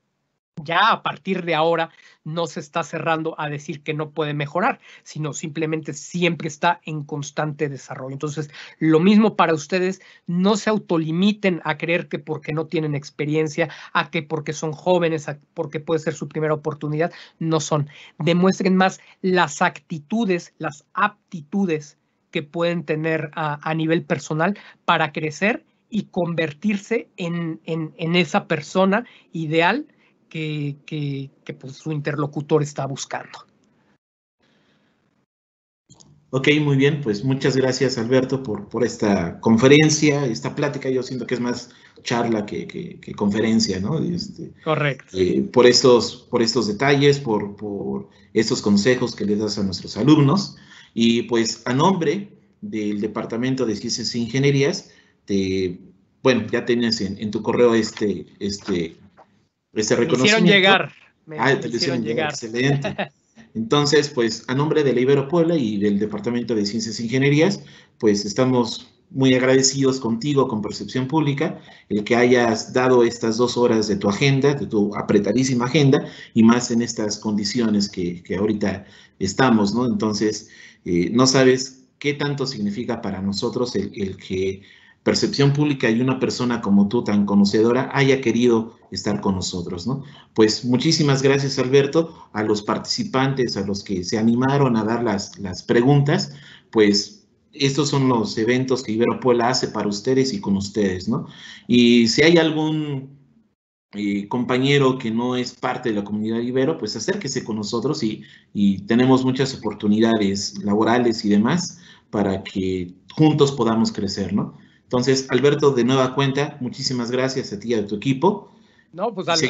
ya a partir de ahora no se está cerrando a decir que no puede mejorar, sino simplemente siempre está en constante desarrollo. Entonces, lo mismo para ustedes, no se autolimiten a creer que porque no tienen experiencia, a que porque son jóvenes, a porque puede ser su primera oportunidad, no son. Demuestren más las actitudes, las aptitudes que pueden tener a, nivel personal para crecer y convertirse en, en esa persona ideal que, pues, su interlocutor está buscando. Ok, muy bien, pues muchas gracias Alberto por, por esta conferencia, esta plática, yo siento que es más charla que, conferencia, ¿no? Este, Correcto. Eh, por, estos, por estos detalles, por, por estos consejos que le das a nuestros alumnos y pues a nombre del Departamento de Ciencias e Ingenierías, te, bueno, ya tienes en, en tu correo este, este ese reconocimiento. Me hicieron llegar. ah, te hicieron llegar. Excelente. Entonces, pues a nombre de la Ibero Puebla y del Departamento de Ciencias e Ingenierías, pues estamos muy agradecidos contigo, con Percepción Pública, el que hayas dado estas dos horas de tu agenda, de tu apretadísima agenda, y más en estas condiciones que, que ahorita estamos, ¿no? Entonces, eh, no sabes qué tanto significa para nosotros el, el que percepción pública y una persona como tú tan conocedora haya querido estar con nosotros, ¿no? Pues muchísimas gracias, Alberto, a los participantes, a los que se animaron a dar las, las preguntas, pues estos son los eventos que Ibero Puebla hace para ustedes y con ustedes, ¿no? Y si hay algún eh, compañero que no es parte de la comunidad Ibero, pues acérquese con nosotros y, y tenemos muchas oportunidades laborales y demás para que juntos podamos crecer, ¿no? Entonces, Alberto, de nueva cuenta, muchísimas gracias a ti y a tu equipo. No, pues al,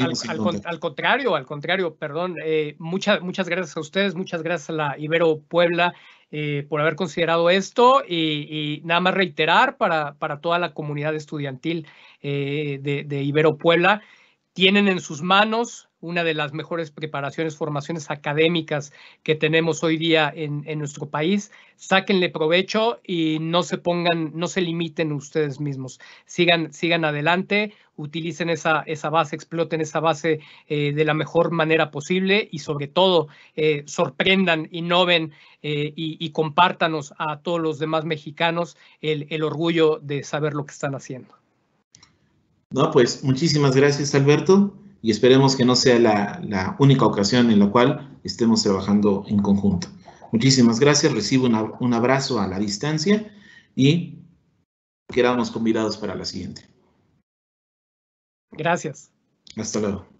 contrario, al contrario, perdón. Eh, muchas, muchas gracias a ustedes, muchas gracias a la Ibero Puebla eh, por haber considerado esto y, nada más reiterar para, para, toda la comunidad estudiantil eh, de, de Ibero Puebla, tienen en sus manos una de las mejores preparaciones, formaciones académicas que tenemos hoy día en, nuestro país. Sáquenle provecho y no se pongan, no se limiten ustedes mismos. Sigan, sigan adelante, utilicen esa, esa base, exploten esa base eh, de la mejor manera posible y sobre todo eh, sorprendan, innoven eh, y, y, compártanos a todos los demás mexicanos el, el orgullo de saber lo que están haciendo. No, pues muchísimas gracias, Alberto y esperemos que no sea la, única ocasión en la cual estemos trabajando en conjunto. Muchísimas gracias, recibo un abrazo a la distancia y quedamos convidados para la siguiente. Gracias. Hasta luego.